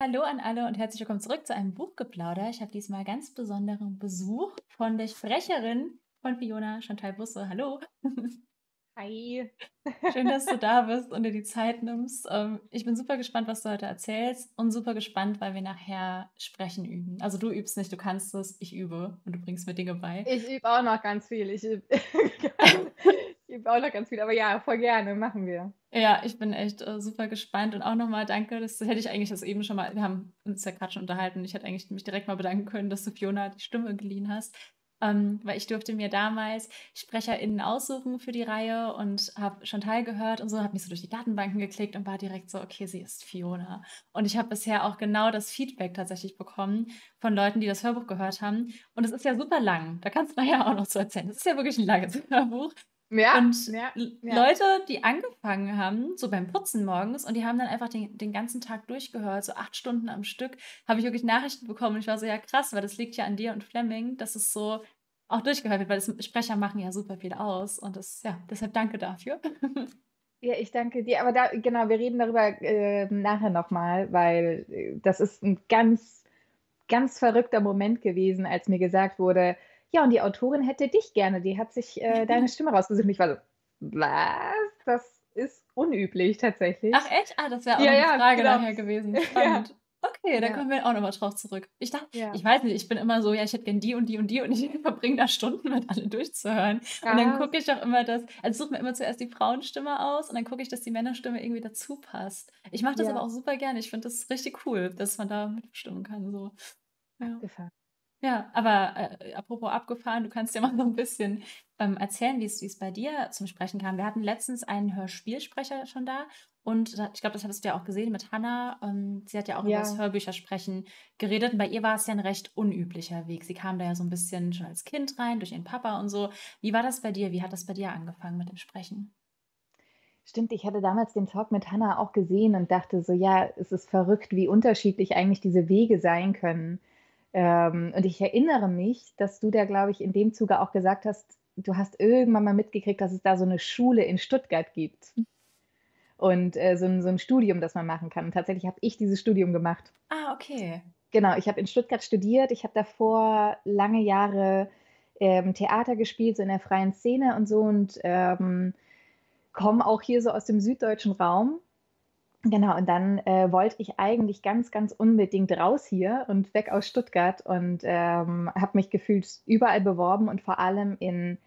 Hallo an alle und herzlich willkommen zurück zu einem Buchgeplauder. Ich habe diesmal ganz besonderen Besuch von der Sprecherin von Fiona, Chantal Busse. Hallo. Hi. Schön, dass du da bist und dir die Zeit nimmst. Ähm, ich bin super gespannt, was du heute erzählst und super gespannt, weil wir nachher sprechen üben. Also du übst nicht, du kannst es, ich übe und du bringst mir Dinge bei. Ich übe auch noch ganz viel. Ich übe, übe auch noch ganz viel, aber ja, voll gerne, machen wir. Ja, ich bin echt äh, super gespannt und auch nochmal danke, das hätte ich eigentlich das eben schon mal, wir haben uns ja gerade schon unterhalten, ich hätte eigentlich mich direkt mal bedanken können, dass du Fiona die Stimme geliehen hast. Ähm, weil ich durfte mir damals SprecherInnen aussuchen für die Reihe und habe Chantal gehört und so, habe mich so durch die Datenbanken geklickt und war direkt so, okay, sie ist Fiona. Und ich habe bisher auch genau das Feedback tatsächlich bekommen von Leuten, die das Hörbuch gehört haben. Und es ist ja super lang. Da kannst du nachher auch noch so erzählen. Es ist ja wirklich ein langes Hörbuch. Ja, Und ja, ja. Leute, die angefangen haben, so beim Putzen morgens, und die haben dann einfach den, den ganzen Tag durchgehört, so acht Stunden am Stück, habe ich wirklich Nachrichten bekommen. Und ich war so, ja krass, weil das liegt ja an dir und Fleming, dass es so auch durchgehört wird, weil das Sprecher machen ja super viel aus. Und das, ja, deshalb danke dafür. Ja, ich danke dir. Aber da, genau, wir reden darüber äh, nachher nochmal, weil äh, das ist ein ganz, ganz verrückter Moment gewesen, als mir gesagt wurde, ja, und die Autorin hätte dich gerne, die hat sich äh, deine Stimme rausgesucht. Ich war so, was? Das ist unüblich tatsächlich. Ach echt? Ah, das wäre auch Ja, eine ja, Frage genau. nachher gewesen. Ja. Spannend. Okay, da Ja. kommen wir auch nochmal drauf zurück. Ich dachte, Ja. ich weiß nicht, ich bin immer so, ja, ich hätte gern die und die und die und ich verbringe da Stunden mit alle durchzuhören. Und dann Krass. gucke ich auch immer das, also suche mir immer zuerst die Frauenstimme aus und dann gucke ich, dass die Männerstimme irgendwie dazu passt. Ich mache das Ja. aber auch super gerne. Ich finde das richtig cool, dass man da mitbestimmen kann. So. Ja. Abgefahren. Ja, aber äh, apropos abgefahren, du kannst ja mal so ein bisschen ähm, erzählen, wie es bei dir zum Sprechen kam. Wir hatten letztens einen Hörspielsprecher schon da und ich glaube, das hattest du ja auch gesehen mit Hannah. Ähm, sie hat ja auch über das Ja. Hörbüchersprechen geredet und bei ihr war es ja ein recht unüblicher Weg. Sie kam da ja so ein bisschen schon als Kind rein, durch ihren Papa und so. Wie war das bei dir? Wie hat das bei dir angefangen mit dem Sprechen? Stimmt, ich hatte damals den Talk mit Hannah auch gesehen und dachte so, ja, es ist verrückt, wie unterschiedlich eigentlich diese Wege sein können. Ähm, und ich erinnere mich, dass du da, glaube ich, in dem Zuge auch gesagt hast, du hast irgendwann mal mitgekriegt, dass es da so eine Schule in Stuttgart gibt und äh, so ein, so ein Studium, das man machen kann. Und tatsächlich habe ich dieses Studium gemacht. Ah, okay. Genau, ich habe in Stuttgart studiert. Ich habe davor lange Jahre ähm, Theater gespielt, so in der freien Szene und so und ähm, komme auch hier so aus dem süddeutschen Raum. Genau, und dann äh, wollte ich eigentlich ganz, ganz unbedingt raus hier und weg aus Stuttgart und ähm, habe mich gefühlt überall beworben und vor allem in,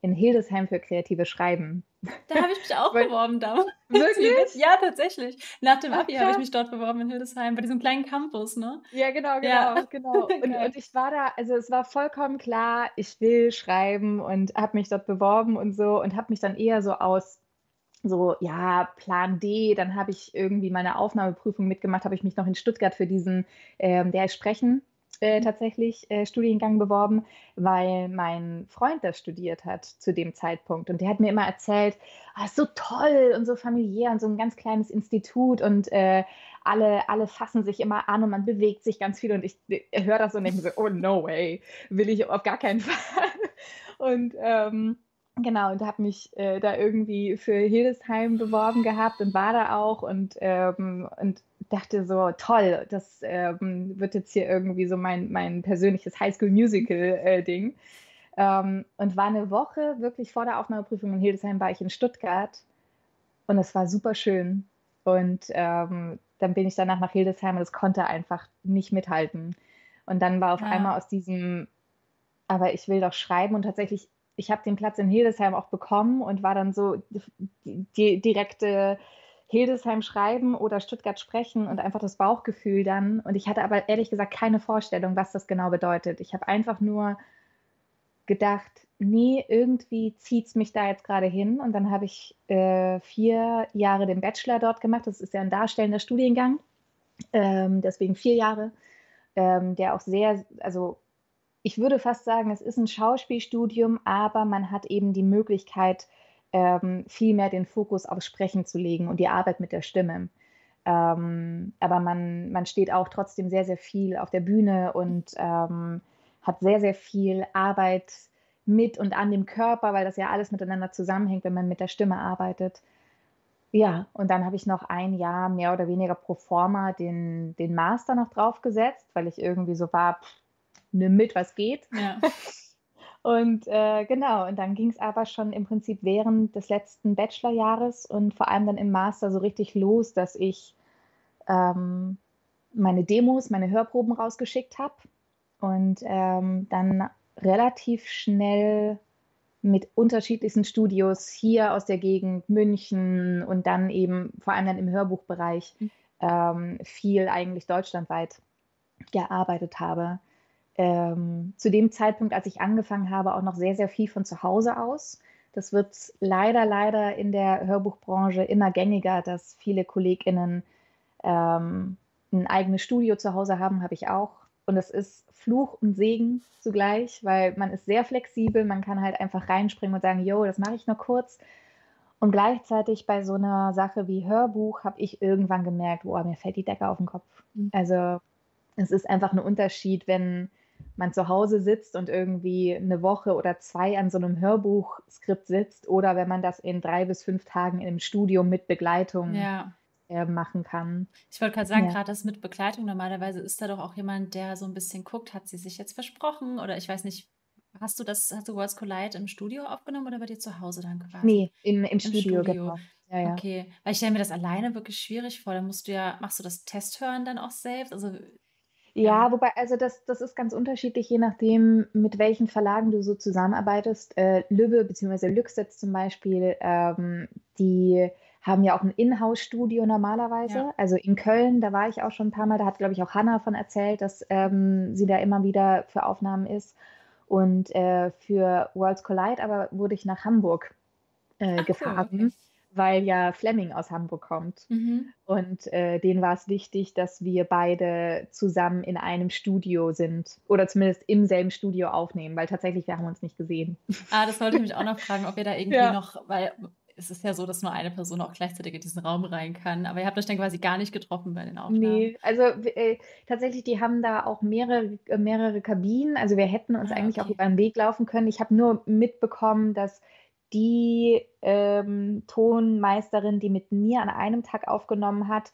in Hildesheim für kreative Schreiben. Da habe ich mich auch beworben damals. Wirklich? Ja, tatsächlich. Nach dem Abi habe ich mich dort beworben in Hildesheim, bei diesem kleinen Campus, ne? Ja, genau, genau, Ja. genau. Und, Geil. und ich war da, also es war vollkommen klar, ich will schreiben und habe mich dort beworben und so und habe mich dann eher so aus so, ja, Plan D, dann habe ich irgendwie meine Aufnahmeprüfung mitgemacht, habe ich mich noch in Stuttgart für diesen, ähm, der Sprechen, äh, tatsächlich äh, Studiengang beworben, weil mein Freund das studiert hat zu dem Zeitpunkt. Und der hat mir immer erzählt, ah, ist so toll und so familiär und so ein ganz kleines Institut und äh, alle, alle fassen sich immer an und man bewegt sich ganz viel. Und ich äh, höre das und denke so, oh no way, will ich auf gar keinen Fall. Und ähm, Genau, und habe mich äh, da irgendwie für Hildesheim beworben gehabt und war da auch und, ähm, und dachte so, toll, das ähm, wird jetzt hier irgendwie so mein, mein persönliches Highschool-Musical-Ding. Ähm, und war eine Woche wirklich vor der Aufnahmeprüfung in Hildesheim, war ich in Stuttgart und es war super schön. Und ähm, dann bin ich danach nach Hildesheim und es konnte einfach nicht mithalten. Und dann war auf Ja. einmal aus diesem, aber ich will doch schreiben und tatsächlich, ich habe den Platz in Hildesheim auch bekommen und war dann so die, direkte Hildesheim schreiben oder Stuttgart sprechen und einfach das Bauchgefühl dann. Und ich hatte aber ehrlich gesagt keine Vorstellung, was das genau bedeutet. Ich habe einfach nur gedacht, nee, irgendwie zieht es mich da jetzt gerade hin. Und dann habe ich äh, vier Jahre den Bachelor dort gemacht. Das ist ja ein darstellender Studiengang, ähm, deswegen vier Jahre, ähm, der auch sehr, also ich würde fast sagen, es ist ein Schauspielstudium, aber man hat eben die Möglichkeit, ähm, viel mehr den Fokus aufs Sprechen zu legen und die Arbeit mit der Stimme. Ähm, aber man, man steht auch trotzdem sehr, sehr viel auf der Bühne und ähm, hat sehr, sehr viel Arbeit mit und an dem Körper, weil das ja alles miteinander zusammenhängt, wenn man mit der Stimme arbeitet. Ja, und dann habe ich noch ein Jahr mehr oder weniger pro forma den den Master noch draufgesetzt, weil ich irgendwie so war: „Nimm mit, was geht.“ Ja. Und, äh, genau, und dann ging's aber schon im Prinzip während des letzten Bachelorjahres und vor allem dann im Master so richtig los, dass ich, ähm, meine Demos, meine Hörproben rausgeschickt habe und, ähm, dann relativ schnell mit unterschiedlichsten Studios hier aus der Gegend, München und dann eben vor allem dann im Hörbuchbereich, Hm. ähm, viel eigentlich deutschlandweit gearbeitet habe. Ähm, zu dem Zeitpunkt, als ich angefangen habe, auch noch sehr, sehr viel von zu Hause aus. Das wird leider, leider in der Hörbuchbranche immer gängiger, dass viele KollegInnen, ähm, 'n eigenes Studio zu Hause haben, habe ich auch. Und das ist Fluch und Segen zugleich, weil man ist sehr flexibel, man kann halt einfach reinspringen und sagen: „Jo, das mache ich nur kurz.“ Und gleichzeitig bei so 'ner Sache wie Hörbuch habe ich irgendwann gemerkt: „Boah, mir fällt die Decke auf 'n Kopf.“ Hm. Also, es ist einfach 'n Unterschied, wenn man zu Hause sitzt und irgendwie 'ne Woche oder 2 an so 'nem Hörbuchskript sitzt oder wenn man das in 3 bis 5 Tagen im Studio mit Begleitung, Ja. äh, machen kann. Ich wollte grad sagen, Ja. grad das mit Begleitung, normalerweise ist da doch auch jemand, der so 'n bisschen guckt, hat sie sich jetzt versprochen oder ich weiß nicht, hast du das hast du Worlds Collide im Studio aufgenommen oder bei dir zu Hause dann quasi? Ne, im im Im Studio, Studio. genau. Ja, ja. Okay, weil ich stelle mir das alleine wirklich schwierig vor. Da musst du ja machst du das Testhören dann auch selbst? Also ja. Ja, wobei also das das ist ganz unterschiedlich, je nachdem, mit welchen Verlagen du so zusammenarbeitest. Äh, Lübbe beziehungsweise Lüxet zum Beispiel, ähm, die haben ja auch 'n Inhouse-Studio normalerweise. Ja. Also in Köln, da war ich auch schon 'n paarmal, da hat, glaube ich, auch Hannah von erzählt, dass, ähm, sie da immer wieder für Aufnahmen ist. Und, äh, für Worlds Collide aber wurde ich nach Hamburg, äh, Ach cool, okay. Weil ja Flemming aus Hamburg kommt. Mhm. Und, äh, denen war's wichtig, dass wir beide zusammen in einem Studio sind oder zumindest im selben Studio aufnehmen, weil tatsächlich wir haben uns nicht gesehen. Ah, das wollte ich mich auch noch fragen, ob ihr da irgendwie Ja. noch weil es ist ja so, dass nur eine Person auch gleichzeitig in diesen Raum rein kann, aber ihr habt euch dann quasi gar nicht getroffen bei den Aufnahmen? Ne, also äh, tatsächlich, die haben da auch mehrere mehrere Kabinen. Also, wir hätten uns Ah, eigentlich auch okay. über 'n Weg laufen können. Ich habe nur mitbekommen, dass die, ähm, Tonmeisterin, die mit mir an einem Tag aufgenommen hat,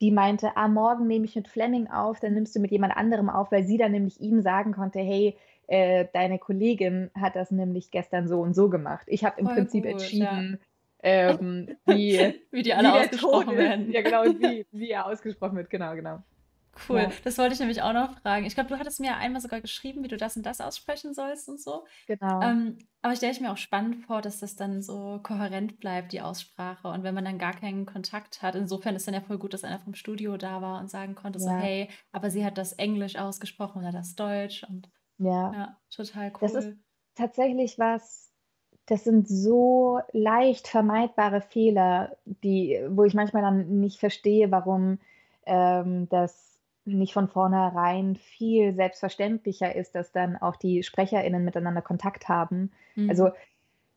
die meinte: „Ah, morgen nehme ich mit Flemming auf, dann nimmst du mit jemand anderem auf“, weil sie dann nämlich ihm sagen konnte: „Hey, äh, deine Kollegin hat das nämlich gestern so und so gemacht.“ Ich habe im Voll Prinzip gut, ja. entschieden, ähm, wie Wie die wie alle Ton ausgesprochen werden. Ja, genau, wie wie er ausgesprochen wird. Genau, genau. Cool, Ja. das wollte ich nämlich auch noch fragen. Ich glaube, du hattest mir einmal sogar geschrieben, wie du das und das aussprechen sollst und so. Genau. Ähm, aber stelle ich mir auch spannend vor, dass das dann so kohärent bleibt, die Aussprache. Und wenn man dann gar keinen Kontakt hat insofern ist dann ja voll gut, dass einer vom Studio da war und sagen konnte so: Ja. „Hey, aber sie hat das Englisch ausgesprochen oder das Deutsch“ und Ja. ja, total Das ist cool. tatsächlich was das sind so leicht vermeidbare Fehler, die wo ich manchmal dann nicht verstehe, warum, ähm, das nicht von vornherein viel selbstverständlicher ist, dass dann auch die SprecherInnen miteinander Kontakt haben. Also, Mhm.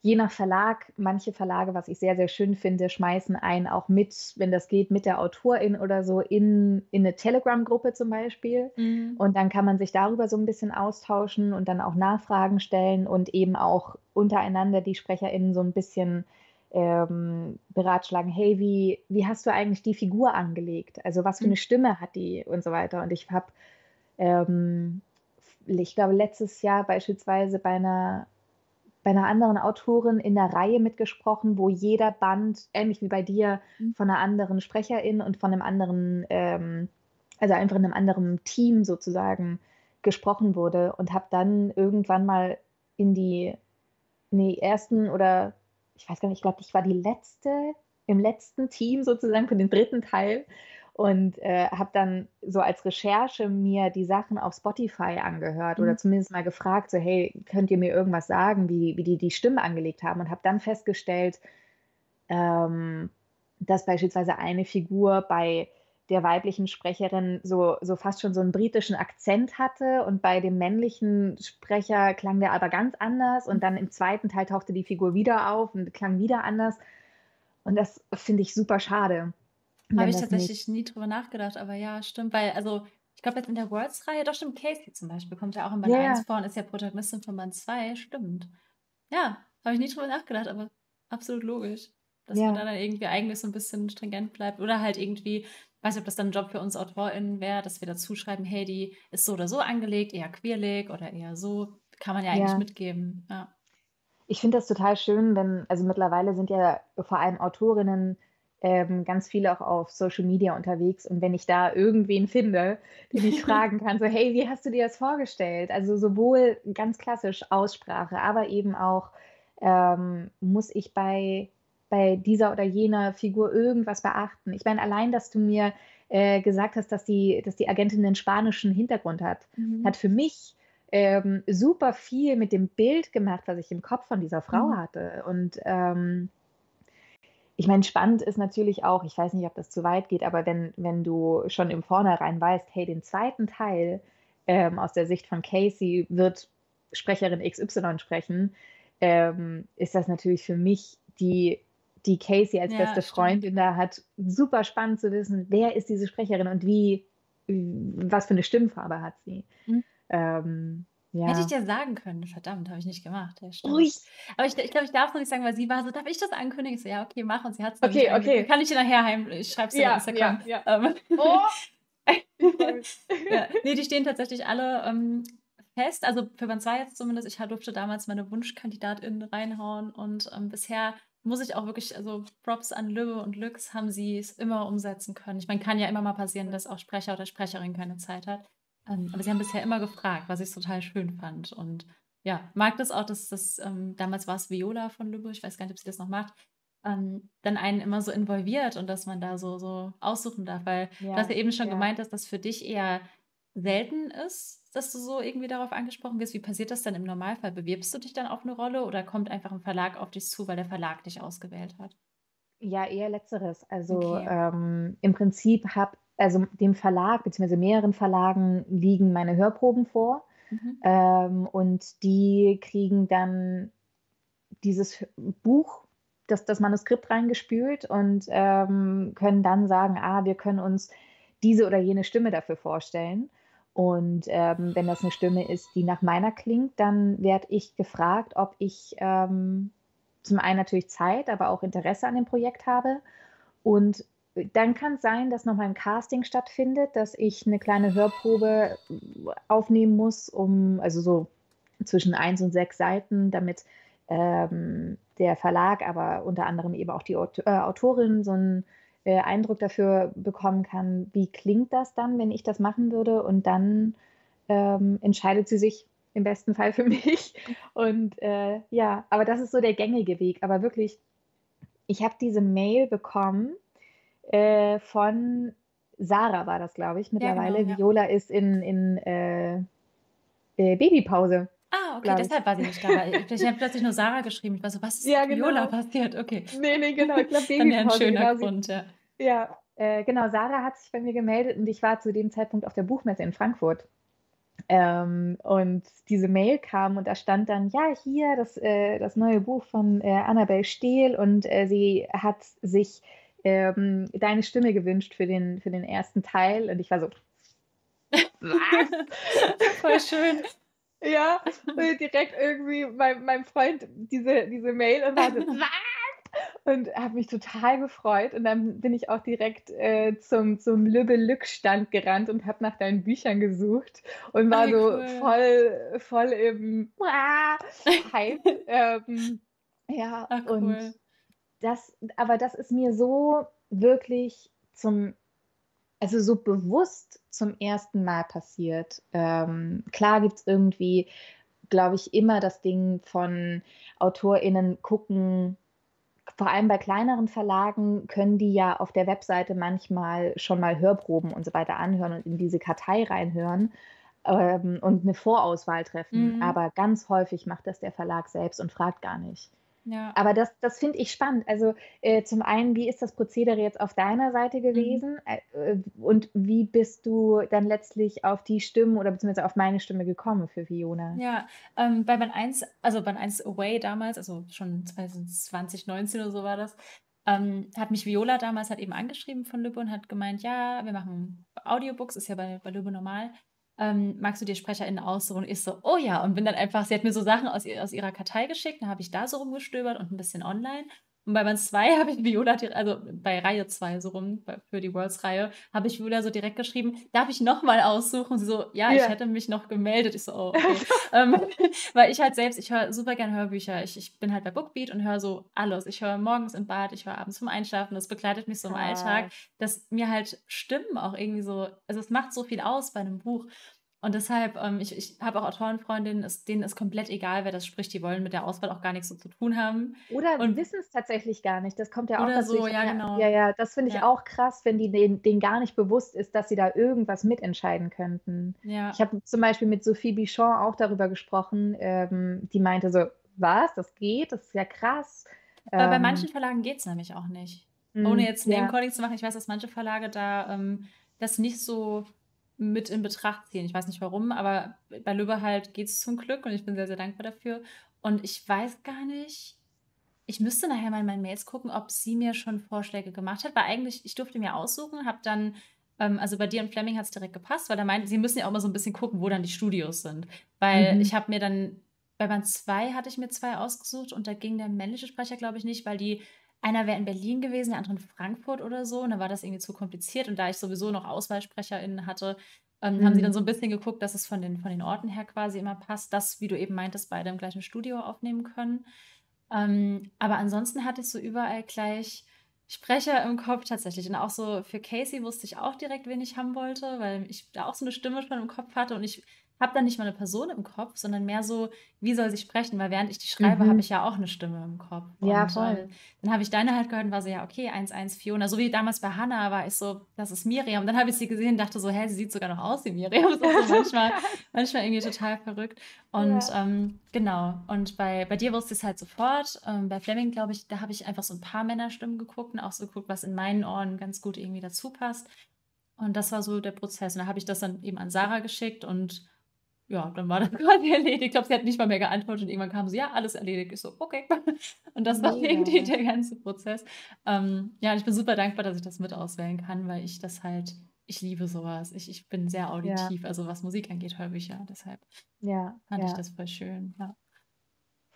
je nach Verlag manche Verlage, was ich sehr, sehr schön finde, schmeißen einen auch mit, wenn das geht, mit der Autorin oder so in in 'ne Telegram-Gruppe zum Beispiel. Mhm. Und dann kann man sich darüber so 'n bisschen austauschen und dann auch Nachfragen stellen und eben auch untereinander die SprecherInnen so 'n bisschen, ähm, beratschlagen: „Hey, wie wie hast du eigentlich die Figur angelegt? Also, was für Mhm. 'ne Stimme hat die?“ Und so weiter. Und ich habe, ähm, ich glaube, letztes Jahr beispielsweise bei 'ner bei 'ner anderen Autorin in 'ner Reihe mitgesprochen, wo jeder Band, ähnlich wie bei dir, Mhm. von 'ner anderen Sprecherin und von 'nem anderen, ähm also einfach in 'nem anderen Team sozusagen gesprochen wurde und habe dann irgendwann mal in die in die ersten oder ich weiß gar nicht, ich glaube, ich war die Letzte im letzten Team sozusagen für den 3. Teil und, äh, habe dann so als Recherche mir die Sachen auf Spotify angehört Mhm. oder zumindest mal gefragt, so: „Hey, könnt ihr mir irgendwas sagen, wie wie die die Stimme angelegt haben?“ Und habe dann festgestellt, ähm, dass beispielsweise eine Figur bei der weiblichen Sprecherin so so fast schon so 'n britischen Akzent hatte und bei dem männlichen Sprecher klang der aber ganz anders und dann im 2. Teil tauchte die Figur wieder auf und klang wieder anders. Und das finde ich super schade, Habe ich das nicht tatsächlich nie drüber nachgedacht, aber ja, stimmt, weil also, ich glaube jetzt in der Worlds-Reihe doch stimmt, Casey zum Beispiel kommt ja auch in Band Ja, 1 ja. vor und ist ja Protagonistin von Band 2, stimmt. Ja, habe ich nie drüber nachgedacht, aber absolut logisch. dass man da dann irgendwie eigentlich so ein bisschen stringent bleibt oder halt irgendwie weiß nicht, ob das dann ein Job für uns AutorInnen wäre, dass wir dazu schreiben, hey, die ist so oder so angelegt, eher queerlig oder eher so. Kann man ja eigentlich ja. mitgeben. Ja. Ich finde das total schön, wenn, also mittlerweile sind ja vor allem Autorinnen ähm, ganz viele auch auf Social Media unterwegs. Und wenn ich da irgendwen finde, den ich fragen kann, so, hey, wie hast du dir das vorgestellt? Also sowohl ganz klassisch Aussprache, aber eben auch, ähm, muss ich bei bei dieser oder jener Figur irgendwas beachten. Ich meine, allein, dass du mir äh, gesagt hast, dass die, dass die Agentin einen spanischen Hintergrund hat, mhm. hat für mich ähm, super viel mit dem Bild gemacht, was ich im Kopf von dieser Frau mhm. hatte. Und ähm, ich meine, spannend ist natürlich auch, ich weiß nicht, ob das zu weit geht, aber wenn, wenn du schon im Vornherein weißt, hey, den zweiten Teil ähm, aus der Sicht von Casey wird Sprecherin XY sprechen, ähm, ist das natürlich für mich die die Casey als ja, beste Freundin da hat. Super spannend zu wissen, wer ist diese Sprecherin und wie, was für eine Stimmfarbe hat sie. Mhm. Ähm, ja. Hätte ich dir sagen können. Verdammt, habe ich nicht gemacht. Ja, Aber ich, ich glaube, ich darf es noch nicht sagen, weil sie war so, darf ich das ankündigen? Ich so, ja, okay, mach. Und sie hat es Okay, okay. Kann ich dir nachher heim, ich schreibe es ja, auf Instagram. Ja, ja. Ähm, oh! ja. Nee, die stehen tatsächlich alle ähm, fest. Also für Band 2 jetzt zumindest. Ich durfte damals meine Wunschkandidatin reinhauen und ähm, bisher muss ich auch wirklich, also Props an Lübbe und Lux haben sie es immer umsetzen können. Ich meine, kann ja immer mal passieren, dass auch Sprecher oder Sprecherin keine Zeit hat. Ähm, aber sie haben bisher immer gefragt, was ich total schön fand. Und ja, mag das auch, dass das, ähm, damals war es Viola von Lübbe, ich weiß gar nicht, ob sie das noch macht, ähm, dann einen immer so involviert und dass man da so, so aussuchen darf. Weil ja, du hast ja eben schon ja. gemeint, dass das für dich eher selten ist, dass du so irgendwie darauf angesprochen wirst? Wie passiert das dann im Normalfall? Bewirbst du dich dann auf eine Rolle oder kommt einfach ein Verlag auf dich zu, weil der Verlag dich ausgewählt hat? Ja, eher letzteres. Also okay. ähm, im Prinzip habe, also dem Verlag bzw. mehreren Verlagen liegen meine Hörproben vor mhm. ähm, und die kriegen dann dieses Buch, das, das Manuskript reingespült und ähm, können dann sagen, ah, wir können uns diese oder jene Stimme dafür vorstellen. Und ähm, wenn das eine Stimme ist, die nach meiner klingt, dann werde ich gefragt, ob ich ähm, zum einen natürlich Zeit, aber auch Interesse an dem Projekt habe. Und dann kann es sein, dass nochmal ein Casting stattfindet, dass ich eine kleine Hörprobe aufnehmen muss, um, also so zwischen eins und sechs Seiten, damit ähm, der Verlag, aber unter anderem eben auch die äh, Autorin so ein äh, Eindruck dafür bekommen kann, wie klingt das dann, wenn ich das machen würde. Und dann ähm, entscheidet sie sich im besten Fall für mich. Und äh, ja, aber das ist so der gängige Weg. Aber wirklich, ich habe diese Mail bekommen äh, von Sarah, war das, glaube ich, mittlerweile. Ja, genau, ja. Viola ist in, in äh, äh Babypause. Ah, okay, deshalb war sie nicht da. Ich habe plötzlich nur Sarah geschrieben. Ich war so, was ist ja, genau. Viola passiert? Okay. Nee, nee, genau. Ich glaube, Dann wäre ein schöner genau, Grund, ja. Ja, äh, genau. Sarah hat sich bei mir gemeldet und ich war zu dem Zeitpunkt auf der Buchmesse in Frankfurt. Ähm, und diese Mail kam und da stand dann, ja, hier das, äh, das neue Buch von äh, Annabel Stehl und äh, sie hat sich ähm, deine Stimme gewünscht für den, für den ersten Teil. Und ich war so, was? Voll schön. Ja, direkt irgendwie mein, meinem Freund diese, diese Mail und war so, was? Und habe mich total gefreut. Und dann bin ich auch direkt äh, zum, zum Lübbe-Lück-Stand gerannt und habe nach deinen Büchern gesucht und war Ay, so cool. voll, voll im Hype. ähm, ja, Ach, cool. und das, aber das ist mir so wirklich zum also so bewusst zum ersten Mal passiert. Ähm, klar gibt es irgendwie, glaube ich, immer das Ding von AutorInnen gucken, vor allem bei kleineren Verlagen können die ja auf der Webseite manchmal schon mal Hörproben und so weiter anhören und in diese Kartei reinhören ähm, und eine Vorauswahl treffen. Mhm. Aber ganz häufig macht das der Verlag selbst und fragt gar nicht. Ja. Aber das, das finde ich spannend. Also äh, zum einen, wie ist das Prozedere jetzt auf deiner Seite mhm. gewesen mhm. äh, und wie bist du dann letztlich auf die Stimmen oder beziehungsweise auf meine Stimme gekommen für Fiona? Ja, ähm, bei Band 1, also Band 1 Away damals, also schon 2019 oder so war das, ähm, hat mich Viola damals halt eben angeschrieben von Lübbe und hat gemeint, ja, wir machen Audiobooks, ist ja bei, bei Lübbe normal ähm, magst du dir SprecherInnen aussuchen? Und ich so, oh ja, und bin dann einfach, sie hat mir so Sachen aus, aus ihrer Kartei geschickt, dann habe ich da so rumgestöbert und ein bisschen online Und bei Band 2 habe ich Viola, also bei Reihe 2 so rum, für die Worlds-Reihe, habe ich Viola so direkt geschrieben, darf ich nochmal aussuchen? Und sie so, ja, ja, ich hätte mich noch gemeldet. Ich so, oh, okay. ähm, weil ich halt selbst, ich höre super gerne Hörbücher. Ich, ich bin halt bei Bookbeat und höre so alles. Ich höre morgens im Bad, ich höre abends zum Einschlafen. Das begleitet mich so im Alltag, dass mir halt Stimmen auch irgendwie so, also es macht so viel aus bei einem Buch. Und deshalb, ähm, ich, ich habe auch Autorenfreundinnen, denen ist komplett egal, wer das spricht. Die wollen mit der Auswahl auch gar nichts so zu tun haben. Oder wissen es tatsächlich gar nicht. Das kommt ja auch Oder dazu. so, ja, genau. Ja, ja, das finde ich Ja. auch krass, wenn die denen, denen gar nicht bewusst ist, dass sie da irgendwas mitentscheiden könnten. Ja. Ich habe zum Beispiel mit Sophie Bichon auch darüber gesprochen. Ähm, die meinte so, was, das geht? Das ist ja krass. Aber bei Ähm, manchen Verlagen geht es nämlich auch nicht. mm, Ohne jetzt ja, Name-Calling zu machen, ich weiß, dass manche Verlage da ähm, das nicht so mit in Betracht ziehen. Ich weiß nicht warum, aber bei Lübbe halt geht es zum Glück und ich bin sehr, sehr dankbar dafür. Und ich weiß gar nicht, ich müsste nachher mal in meinen Mails gucken, ob sie mir schon Vorschläge gemacht hat, weil eigentlich, ich durfte mir aussuchen, habe dann, ähm, also bei dir und Fleming hat es direkt gepasst, weil er meinte, sie müssen ja auch mal so ein bisschen gucken, wo dann die Studios sind. Weil mhm, ich habe mir dann, bei Band 2 hatte ich mir zwei ausgesucht und da ging der männliche Sprecher, glaube ich, nicht, weil die, einer wäre in Berlin gewesen, der andere in Frankfurt oder so und dann war das irgendwie zu kompliziert und da ich sowieso noch AuswahlsprecherInnen hatte, ähm, haben sie dann mm, so ein bisschen geguckt, dass es von den, von den Orten her quasi immer passt, dass, wie du eben meintest, beide im gleichen Studio aufnehmen können. Ähm, aber ansonsten hatte ich so überall gleich Sprecher im Kopf tatsächlich. Und auch so für Casey wusste ich auch direkt, wen ich haben wollte, weil ich da auch so eine Stimme schon im Kopf hatte. Und ich habe dann nicht mal eine Person im Kopf, sondern mehr so, wie soll sie sprechen? Weil während ich die schreibe, habe mhm. ich ja auch eine Stimme im Kopf. Ja, Und voll. äh, dann habe ich deine halt gehört und war so, ja, okay, 1-1 Fiona. So wie damals bei Hannah war ich so, das ist Miriam. Dann habe ich sie gesehen und dachte so, hä, sie sieht sogar noch aus wie Miriam. So, so manchmal, manchmal irgendwie total verrückt. Und Ja. ähm, genau, und bei, bei dir wusste ich es halt sofort. Ähm, bei Fleming, glaube ich, da habe ich einfach so ein paar Männerstimmen geguckt und auch so geguckt, was in meinen Ohren ganz gut irgendwie dazu passt. Und das war so der Prozess. Und da habe ich das dann eben an Sarah geschickt und ja, dann war das quasi erledigt. Ich glaube, sie hat nicht mal mehr geantwortet und irgendwann kam sie, ja, alles erledigt. Ich so, okay. Und das war irgendwie Mega. der ganze Prozess. Ähm, ja, ich bin super dankbar, dass ich das mit auswählen kann, weil ich das halt, ich liebe sowas. Ich, ich bin sehr Ja, auditiv, also was Musik angeht, Hörbücher. Deshalb ja, fand ich ja, das voll schön. Ja.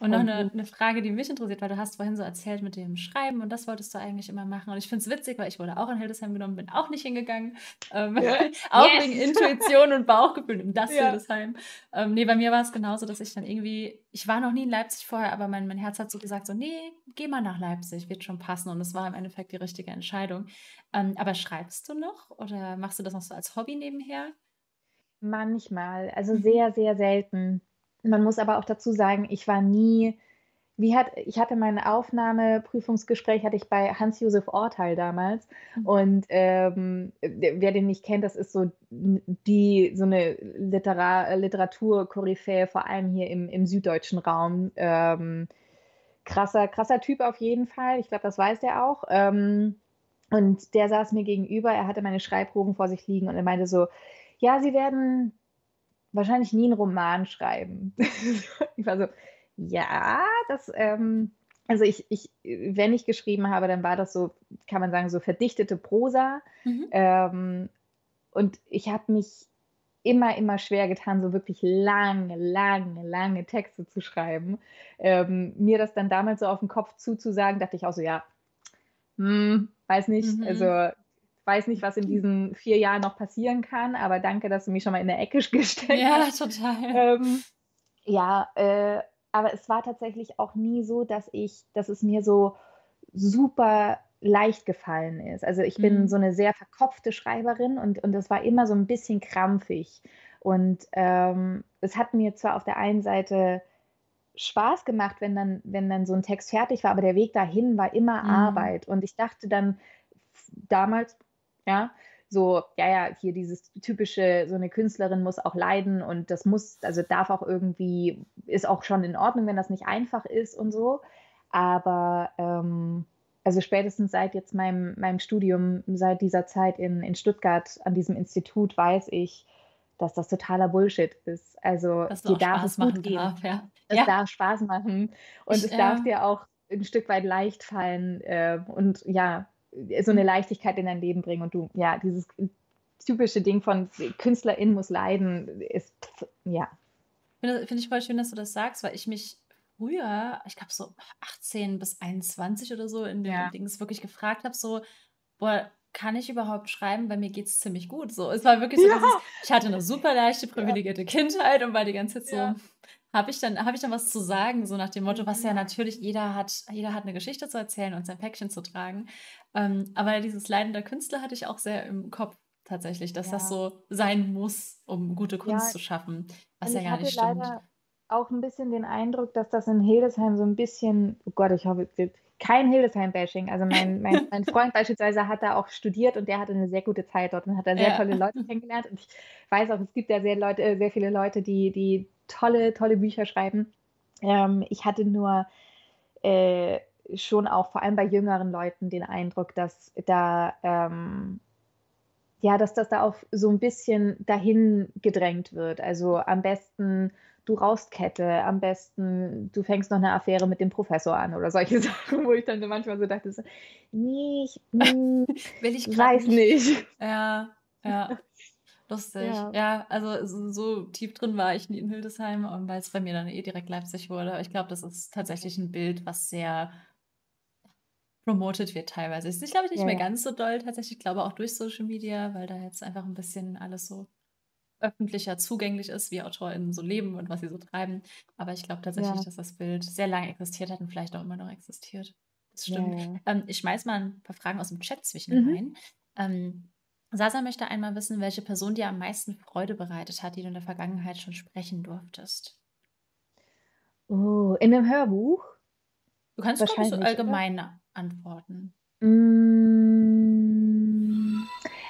Und noch eine, eine Frage, die mich interessiert, weil du hast vorhin so erzählt mit dem Schreiben und das wolltest du eigentlich immer machen. Und ich finde es witzig, weil ich wurde auch in Hildesheim genommen, bin auch nicht hingegangen. Ähm, auch wegen Yes! Intuition und Bauchgefühl in das Ja. Hildesheim. Ähm, nee, bei mir war es genauso, dass ich dann irgendwie, ich war noch nie in Leipzig vorher, aber mein, mein Herz hat so gesagt, so, nee, geh mal nach Leipzig, wird schon passen. Und es war im Endeffekt die richtige Entscheidung. Ähm, aber schreibst du noch oder machst du das noch so als Hobby nebenher? Manchmal, also Mhm. sehr, sehr selten. Man muss aber auch dazu sagen, ich war nie, wie hat, ich hatte mein Aufnahmeprüfungsgespräch, hatte ich bei Hans-Josef Orteil damals. Mhm. Und ähm, wer den nicht kennt, das ist so die, so eine Litera Literaturkoryphäe, vor allem hier im, im süddeutschen Raum. Ähm, krasser, krasser Typ auf jeden Fall. Ich glaube, das weiß der auch. Ähm, und der saß mir gegenüber, er hatte meine Schreibproben vor sich liegen und er meinte so, ja, Sie werden wahrscheinlich nie einen Roman schreiben. ich war so, ja, das, ähm, also ich, ich, wenn ich geschrieben habe, dann war das so, kann man sagen, so verdichtete Prosa. Mhm. Ähm, und ich habe mich immer, immer schwer getan, so wirklich lange, lange, lange Texte zu schreiben. Ähm, mir das dann damals so auf den Kopf zuzusagen, dachte ich auch so, ja, hm, weiß nicht, Mhm. also weiß nicht, was in diesen vier Jahren noch passieren kann, aber danke, dass du mich schon mal in der Ecke gesteckt Ja, hast. total. Ähm, ja, äh, aber es war tatsächlich auch nie so, dass ich, dass es mir so super leicht gefallen ist. Also ich bin Mhm. so eine sehr verkopfte Schreiberin und, und das war immer so ein bisschen krampfig. Und ähm, es hat mir zwar auf der einen Seite Spaß gemacht, wenn dann, wenn dann so ein Text fertig war, aber der Weg dahin war immer Mhm. Arbeit. Und ich dachte dann damals, ja, so, ja, ja, hier dieses typische, so eine Künstlerin muss auch leiden und das muss, also darf auch irgendwie, ist auch schon in Ordnung, wenn das nicht einfach ist und so. Aber ähm, also spätestens seit jetzt meinem, meinem Studium, seit dieser Zeit in, in Stuttgart an diesem Institut, weiß ich, dass das totaler Bullshit ist. Also Dass es dir darf Spaß es gut machen gehen. darf, ja. Es Ja, darf Spaß machen und ich, es darf äh, dir auch ein Stück weit leicht fallen äh, und ja, so eine Leichtigkeit in dein Leben bringen. Und du, ja, dieses typische Ding von Künstlerin muss leiden, ist, ja. finde find ich voll schön, dass du das sagst, weil ich mich früher, ich glaube so 18 bis 21 oder so, in dem Ja. Dings wirklich gefragt habe, so, boah, kann ich überhaupt schreiben? Bei mir geht es ziemlich gut. So, es war wirklich so, Ja. ich, ich hatte eine super leichte, Ja. privilegierte Kindheit und war die ganze Zeit so, Ja. Habe ich dann, habe ich dann was zu sagen, so nach dem Motto, was ja Mhm. natürlich jeder hat, jeder hat eine Geschichte zu erzählen und sein Päckchen zu tragen. Ähm, aber dieses Leiden der Künstler hatte ich auch sehr im Kopf tatsächlich, dass das Ja. so sein muss, um gute Kunst Ja, zu schaffen, was ja gar nicht stimmt. auch ein bisschen den Eindruck, dass das in Hildesheim so ein bisschen oh Gott, ich hoffe, kein Hildesheim-Bashing. Also, mein mein mein Freund beispielsweise hat da auch studiert und der hatte eine sehr gute Zeit dort und hat da sehr Ja. tolle Leute kennengelernt. Und ich weiß auch, es gibt ja sehr Leute äh, sehr viele Leute, die die tolle tolle Bücher schreiben. Ähm, ich hatte nur, äh, schon auch vor allem bei jüngeren Leuten den Eindruck, dass da, ähm ja, dass das da auch so ein bisschen dahin gedrängt wird. Also, am besten du rauchst Kette, am besten du fängst noch eine Affäre mit dem Professor an oder solche Sachen, wo ich dann manchmal so dachte so: „Ne, ich, hm, Will ich weiß nicht. nicht.“ Ja, ja. Lustig. Ja. Ja, also so so tief drin war ich nie in Hildesheim, ähm, weil es bei mir dann eh direkt Leipzig wurde. Aber ich glaube, das ist tatsächlich ein Bild, was sehr promoted wird teilweise. Ist nicht, glaube ich, nicht Ja, mehr ja. ganz so doll tatsächlich. Ich glaube auch durch Social Media, weil da jetzt einfach ein bisschen alles so öffentlicher zugänglich ist, wie AutorInnen so leben und was sie so treiben. Aber ich glaube tatsächlich, Ja. dass das Bild sehr lange existiert hat und vielleicht auch immer noch existiert. Das Ja, stimmt. ja. Ähm, ich schmeiß mal ein paar Fragen aus dem Chat zwischen Mhm. rein. Ähm, Sasa möchte einmal wissen, welche Person dir am meisten Freude bereitet hat, die du in der Vergangenheit schon sprechen durftest. Oh, in 'nem Hörbuch? Du kannst, glaube ich, so Wahrscheinlich, oder? allgemein antworten. Hm,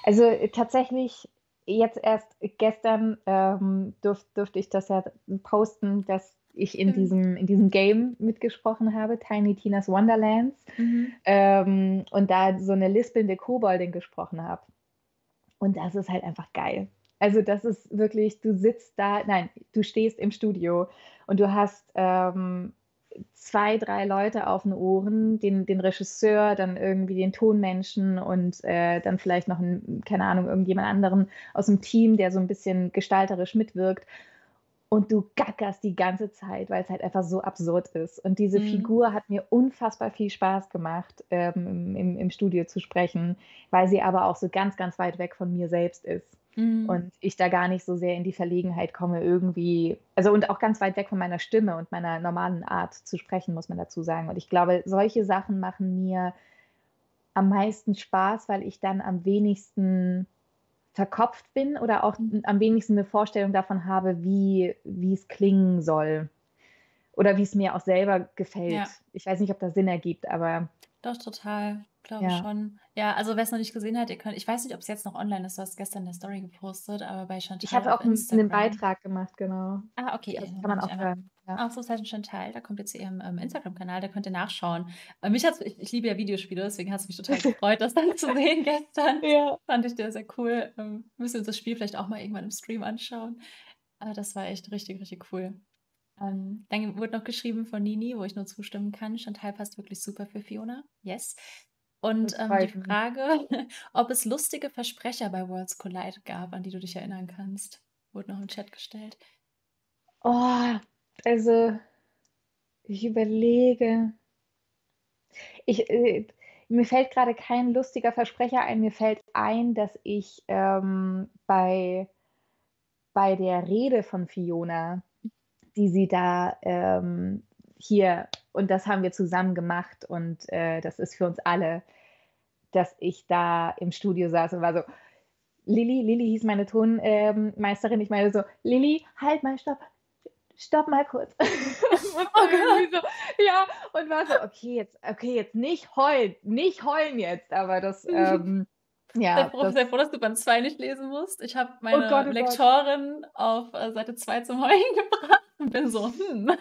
also, tatsächlich jetzt erst gestern, ähm, durf durfte ich das ja posten, dass ich in Schön. diesem in diesem Game mitgesprochen habe, Tiny Tina's Wonderlands, Mhm. ähm, und da so 'ne lispelnde Koboldin gesprochen habe. Und das ist halt einfach geil. Also, das ist wirklich du sitzt da nein, du stehst im Studio und du hast, ähm, 2, 3 Leute auf den Ohren, den den Regisseur, dann irgendwie den Tonmenschen und, äh, dann vielleicht noch 'n keine Ahnung, irgendjemand anderen aus'm Team, der so 'n bisschen gestalterisch mitwirkt. Und du gackerst die ganze Zeit, weil's halt einfach so absurd ist. Und diese Mhm. Figur hat mir unfassbar viel Spaß gemacht, ähm, im im im Studio zu sprechen, weil sie aber auch so ganz, ganz weit weg von mir selbst ist. Mhm. Und ich da gar nicht so sehr in die Verlegenheit komme, irgendwie also, und auch ganz weit weg von meiner Stimme und meiner normalen Art zu sprechen, muss man dazu sagen. Und ich glaube, solche Sachen machen mir am meisten Spaß, weil ich dann am wenigsten verkopft bin oder auch Mhm. am wenigsten 'ne Vorstellung davon habe, wie wie's klingen soll oder wie's mir auch selber gefällt. Ja. Ich weiß nicht, ob das Sinn ergibt, aber Doch, total. Glaube Ja. schon. Ja, also wer's noch nicht gesehen hat, ihr könnt ich weiß nicht, ob's jetzt noch online ist. Du hast gestern 'ne Story gepostet, aber bei ich Chantal habe auf auch 'n 'nen Instagram Beitrag gemacht, genau. Ah, okay, Also, dann kann man ich auch hören, ja. Ausrufezeichen Chantal, da kommt ihr zu ihrem, ähm, Instagram-Kanal, da könnt ihr nachschauen. Äh, mich hat's ich ich liebe ja Videospiele, deswegen hat's mich total gefreut, das dann zu sehen gestern. Ja. Fand ich sehr, sehr cool. Ähm, müssen wir uns das Spiel vielleicht auch mal irgendwann im Stream anschauen. Aber das war echt richtig, richtig cool. Ähm, dann wurde noch geschrieben von Nini, wo ich nur zustimmen kann. Chantal passt wirklich super für Fiona. Yes. Und, ähm, die. Frage, ob es lustige Versprecher bei Worlds Collide gab, an die du dich erinnern kannst, wurde noch im Chat gestellt. Oh, also, ich überlege. Ich, äh mir fällt grade kein lustiger Versprecher ein. Mir fällt ein, dass ich, ähm, bei bei der Rede von Fiona, die sie da, ähm hier und das haben wir zusammen gemacht und, äh, das ist für uns alle dass ich da im Studio saß und war so Lilly Lilly hieß meine Ton ähm. Ich meine so: „Lilly, halt mal, stopp. Stopp mal kurz.“ Und Oh so ja, und war so: „Okay, jetzt okay, jetzt nicht heulen, nicht heulen jetzt.“ Aber das, ähm Sei ja, froh das sei froh, dass du Band 2 nicht lesen musst. Ich habe Oh meine Gott, oh Gott. Lektorin auf, äh, Seite 2 zum Heulen gebracht und bin so: „Hm.“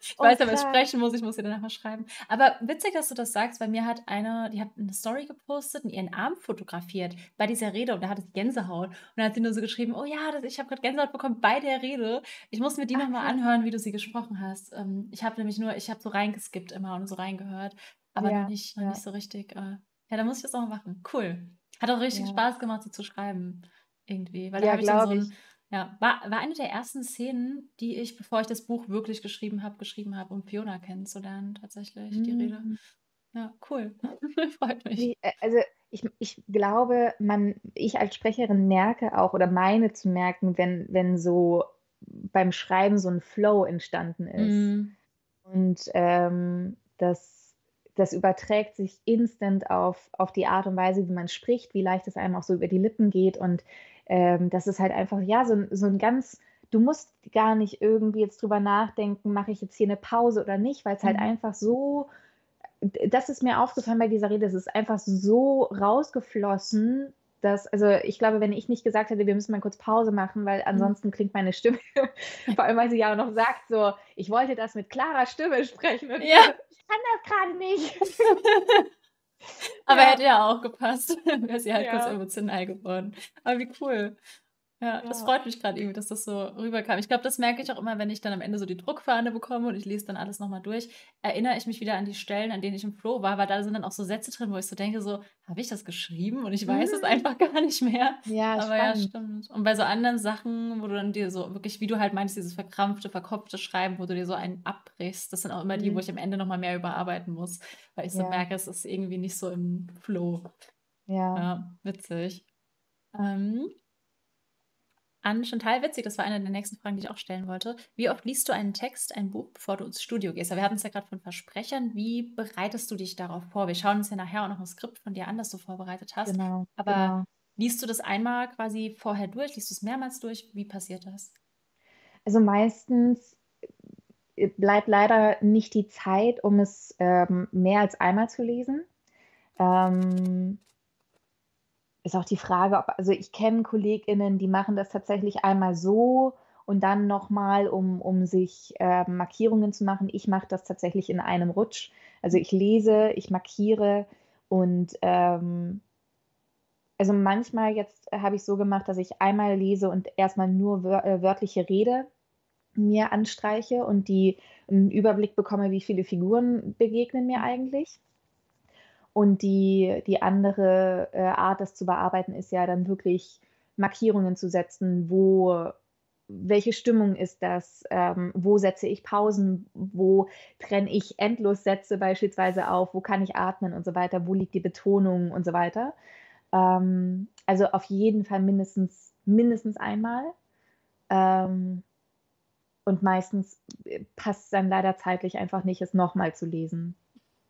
Ich Oh weiß ja, wer krass. sprechen muss, ich muss ihr danach mal schreiben. Aber witzig, dass du das sagst, weil mir hat eine die hat 'ne Story gepostet und ihren Arm fotografiert bei dieser Rede und da hatte sie Gänsehaut. Und dann hat sie nur so geschrieben: „Oh ja, das ich habe grad Gänsehaut bekommen bei der Rede.“ Ich muss mir die Ach noch mal krass. anhören, wie du sie gesprochen hast. Ähm, ich habe nämlich nur ich habe so reingeskippt immer und so reingehört, aber noch Ja, nicht ja. nicht so richtig, äh ja, da muss ich das mal machen. Cool. Hat auch richtig Ja. Spaß gemacht, so zu schreiben irgendwie, weil da Ja, habe ich dann so glaube 'n ich. Ja, war, war eine der ersten Szenen, die ich, bevor ich das Buch wirklich geschrieben habe, geschrieben habe, um Fiona kennenzulernen, tatsächlich, die Rede. Mhm. Ja, cool. Freut mich. Äh, also ich, ich glaube, man, ich als Sprecherin merke auch oder meine zu merken, wenn, wenn so beim Schreiben so ein Flow entstanden ist. Mm. Und ähm, das, das überträgt sich instant auf, auf die Art und Weise, wie man spricht, wie leicht es einem auch so über die Lippen geht. Und ähm, das ist halt einfach, ja, so, so ein ganz, du musst gar nicht irgendwie jetzt drüber nachdenken, mache ich jetzt hier eine Pause oder nicht, weil es halt Mhm. einfach so, das ist mir aufgefallen bei dieser Rede, es ist einfach so rausgeflossen, dass, also ich glaube, wenn ich nicht gesagt hätte, wir müssen mal kurz Pause machen, weil Mhm. ansonsten klingt meine Stimme, vor allem weil sie ja auch noch sagt, so, ich wollte das mit klarer Stimme sprechen und Ja. ich kann das gerade nicht. Aber Ja. hätte ja auch gepasst. Wäre sie halt kurz Ja. emotional geworden. Aber wie cool. Ja, das Ja. freut mich gerade irgendwie, dass das so rüberkam. Ich glaube, das merke ich auch immer, wenn ich dann am Ende so die Druckfahne bekomme und ich lese dann alles nochmal durch, erinnere ich mich wieder an die Stellen, an denen ich im Flow war, weil da sind dann auch so Sätze drin, wo ich so denke, so, habe ich das geschrieben? Und ich weiß es Mhm. einfach gar nicht mehr. Ja, Aber ja, spannend. stimmt. Und bei so anderen Sachen, wo du dann dir so wirklich, wie du halt meinst, dieses verkrampfte, verkopfte Schreiben, wo du dir so einen abbrichst, das sind auch immer die, wo Mhm. ich am Ende nochmal mehr überarbeiten muss, weil ich so Ja. merke, es ist irgendwie nicht so im Flow. Ja. Ja, witzig. Ähm, an Chantal, witzig, das war eine der nächsten Fragen, die ich auch stellen wollte. Wie oft liest du einen Text, ein Buch, bevor du ins Studio gehst? Aber wir hatten es ja gerade von Versprechern. Wie bereitest du dich darauf vor? Wir schauen uns ja nachher auch noch ein Skript von dir an, das du vorbereitet hast. Genau. Aber genau. liest du das einmal quasi vorher durch? Liest du es mehrmals durch? Wie passiert das? Also meistens äh, bleibt leider nicht die Zeit, um es ähm, mehr als einmal zu lesen. Ähm, ist auch die Frage, ob, also ich kenne KollegInnen, die machen das tatsächlich einmal so und dann nochmal, um, um sich äh, Markierungen zu machen. Ich mache das tatsächlich in einem Rutsch. Also ich lese, ich markiere und ähm, also manchmal jetzt habe ich so gemacht, dass ich einmal lese und erstmal nur wör äh, wörtliche Rede mir anstreiche und die einen Überblick bekomme, wie viele Figuren begegnen mir eigentlich. Und die, die andere äh, Art, das zu bearbeiten, ist ja dann wirklich Markierungen zu setzen, wo, welche Stimmung ist das, ähm, wo setze ich Pausen, wo trenne ich Endlossätze beispielsweise auf, wo kann ich atmen und so weiter, wo liegt die Betonung und so weiter. Ähm, also auf jeden Fall mindestens, mindestens einmal. Ähm, und meistens äh, passt es dann leider zeitlich einfach nicht, es nochmal zu lesen.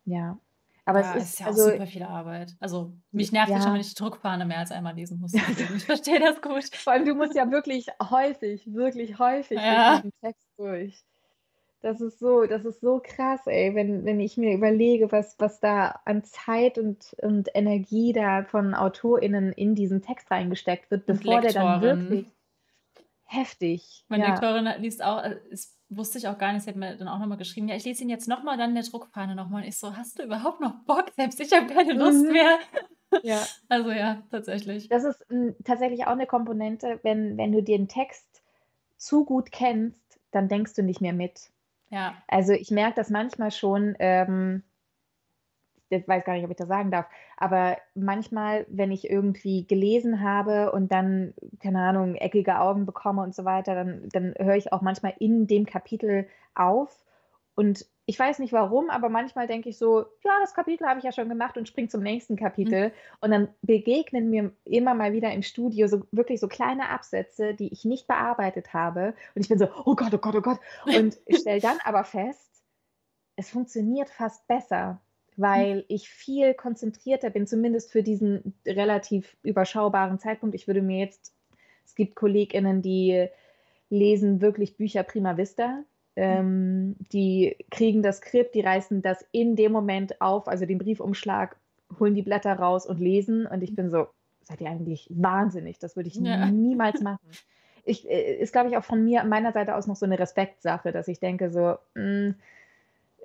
Ja. Aber ja, es ist ist, ja auch also, super viel Arbeit. Also mich nervt es schon, ja, wenn ich die Druckfahne mehr als einmal lesen muss. Deswegen, ich verstehe das gut. vor allem du musst ja wirklich häufig, wirklich häufig Ja, diesen Text durch. Das ist so, das ist so krass, ey, wenn, wenn ich mir überlege, was, was da an Zeit und, und Energie da von AutorInnen in diesen Text reingesteckt wird, bevor der dann wirklich. Heftig, Meine ja. Lektorin liest auch, äh, das wusste ich auch gar nicht, sie hat mir dann auch nochmal geschrieben, ja, ich lese ihn jetzt nochmal, dann in der Druckfahne nochmal. Und ich so, hast du überhaupt noch Bock? Selbst ich habe keine Lust Mhm. mehr. Ja. Also ja, tatsächlich. Das ist mm, tatsächlich auch eine Komponente, wenn, wenn du den Text zu gut kennst, dann denkst du nicht mehr mit. Ja. Also ich merke das manchmal schon, ähm, ich weiß gar nicht, ob ich das sagen darf, aber manchmal, wenn ich irgendwie gelesen habe und dann, keine Ahnung, eckige Augen bekomme und so weiter, dann, dann höre ich auch manchmal in dem Kapitel auf. Und ich weiß nicht warum, aber manchmal denke ich so, ja, das Kapitel habe ich ja schon gemacht und springe zum nächsten Mhm. Kapitel. Und dann begegnen mir immer mal wieder im Studio so wirklich so kleine Absätze, die ich nicht bearbeitet habe. Und ich bin so, oh Gott, oh Gott, oh Gott. Und ich stelle dann aber fest, es funktioniert fast besser, weil ich viel konzentrierter bin, zumindest für diesen relativ überschaubaren Zeitpunkt. Ich würde mir jetzt, es gibt KollegInnen, die lesen wirklich Bücher prima vista. Ähm, die kriegen das Skript, die reißen das in dem Moment auf, also den Briefumschlag, holen die Blätter raus und lesen. Und ich bin so, seid ihr eigentlich wahnsinnig? Das würde ich Ja. niemals machen. Ich, äh, ist, glaube ich, auch von mir, meiner Seite aus noch so eine Respektsache, dass ich denke, so, mh,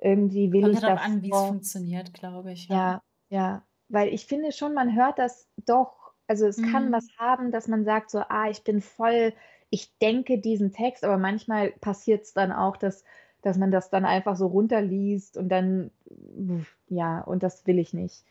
irgendwie will Kommt ich darauf an, wie es funktioniert, glaube ich. Ja. Ja, ja, weil ich finde schon, man hört das doch, also es kann Mhm. was haben, dass man sagt so, ah, ich bin voll, ich denke diesen Text, aber manchmal passiert es dann auch, dass, dass man das dann einfach so runterliest und dann, ja, und das will ich nicht.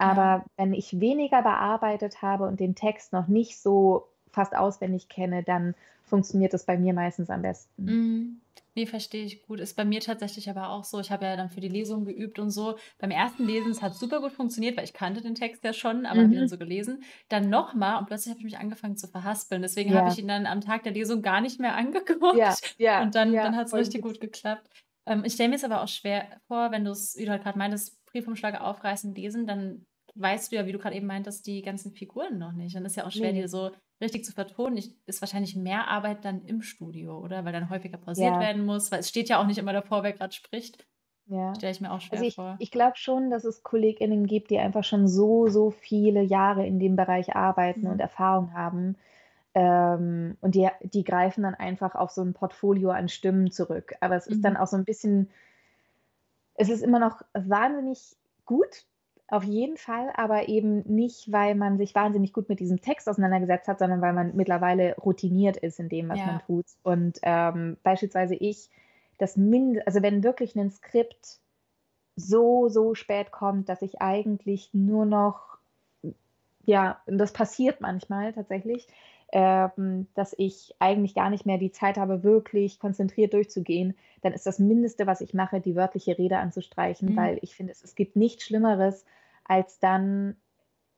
Ja. Aber wenn ich weniger bearbeitet habe und den Text noch nicht so fast auswendig kenne, dann funktioniert das bei mir meistens am besten. Mhm. Ne, verstehe ich gut. Ist bei mir tatsächlich aber auch so. Ich habe ja dann für die Lesung geübt und so. Beim ersten Lesen, es hat super gut funktioniert, weil ich kannte den Text ja schon, aber habe ihn dann Mhm. so gelesen. Dann noch mal und plötzlich habe ich mich angefangen zu verhaspeln. Deswegen habe ich Ja. ihn dann am Tag der Lesung gar nicht mehr Ja, angeguckt ja, und dann ja, dann hat's voll richtig gut. geklappt. Ähm, ich stelle mir's aber auch schwer vor, wenn du's, wie du halt grad meintest, Briefumschläge aufreißen, lesen, dann weißt du ja, wie du grad eben meintest, die ganzen Figuren noch nicht. Und das ist ja auch schwer, die Ne. so richtig zu vertonen. Ich ist wahrscheinlich mehr Arbeit dann im Studio, oder? Weil dann häufiger pausiert Ja. werden muss, weil es steht ja auch nicht immer davor, wer grad spricht. Ja. Stelle ich mir auch Also, schwer ich vor. ich glaube schon, dass es KollegInnen gibt, die einfach schon so, so viele Jahre in dem Bereich arbeiten und Mhm. Erfahrung haben. Ähm, und die die greifen dann einfach auf so 'n Portfolio an Stimmen zurück. Aber es ist dann Mhm. auch so 'n bisschen es ist immer noch wahnsinnig gut, auf jeden Fall, aber eben nicht, weil man sich wahnsinnig gut mit diesem Text auseinandergesetzt hat, sondern weil man mittlerweile routiniert ist in dem, was man Ja. tut. Und, ähm, beispielsweise ich, das mind also, wenn wirklich 'nen Skript so, so spät kommt, dass ich eigentlich nur noch ja, das passiert manchmal tatsächlich, ähm, dass ich eigentlich gar nicht mehr die Zeit habe, wirklich konzentriert durchzugehen, dann ist das Mindeste, was ich mache, die wörtliche Rede anzustreichen, Mhm. weil ich finde, es es gibt nichts Schlimmeres, als dann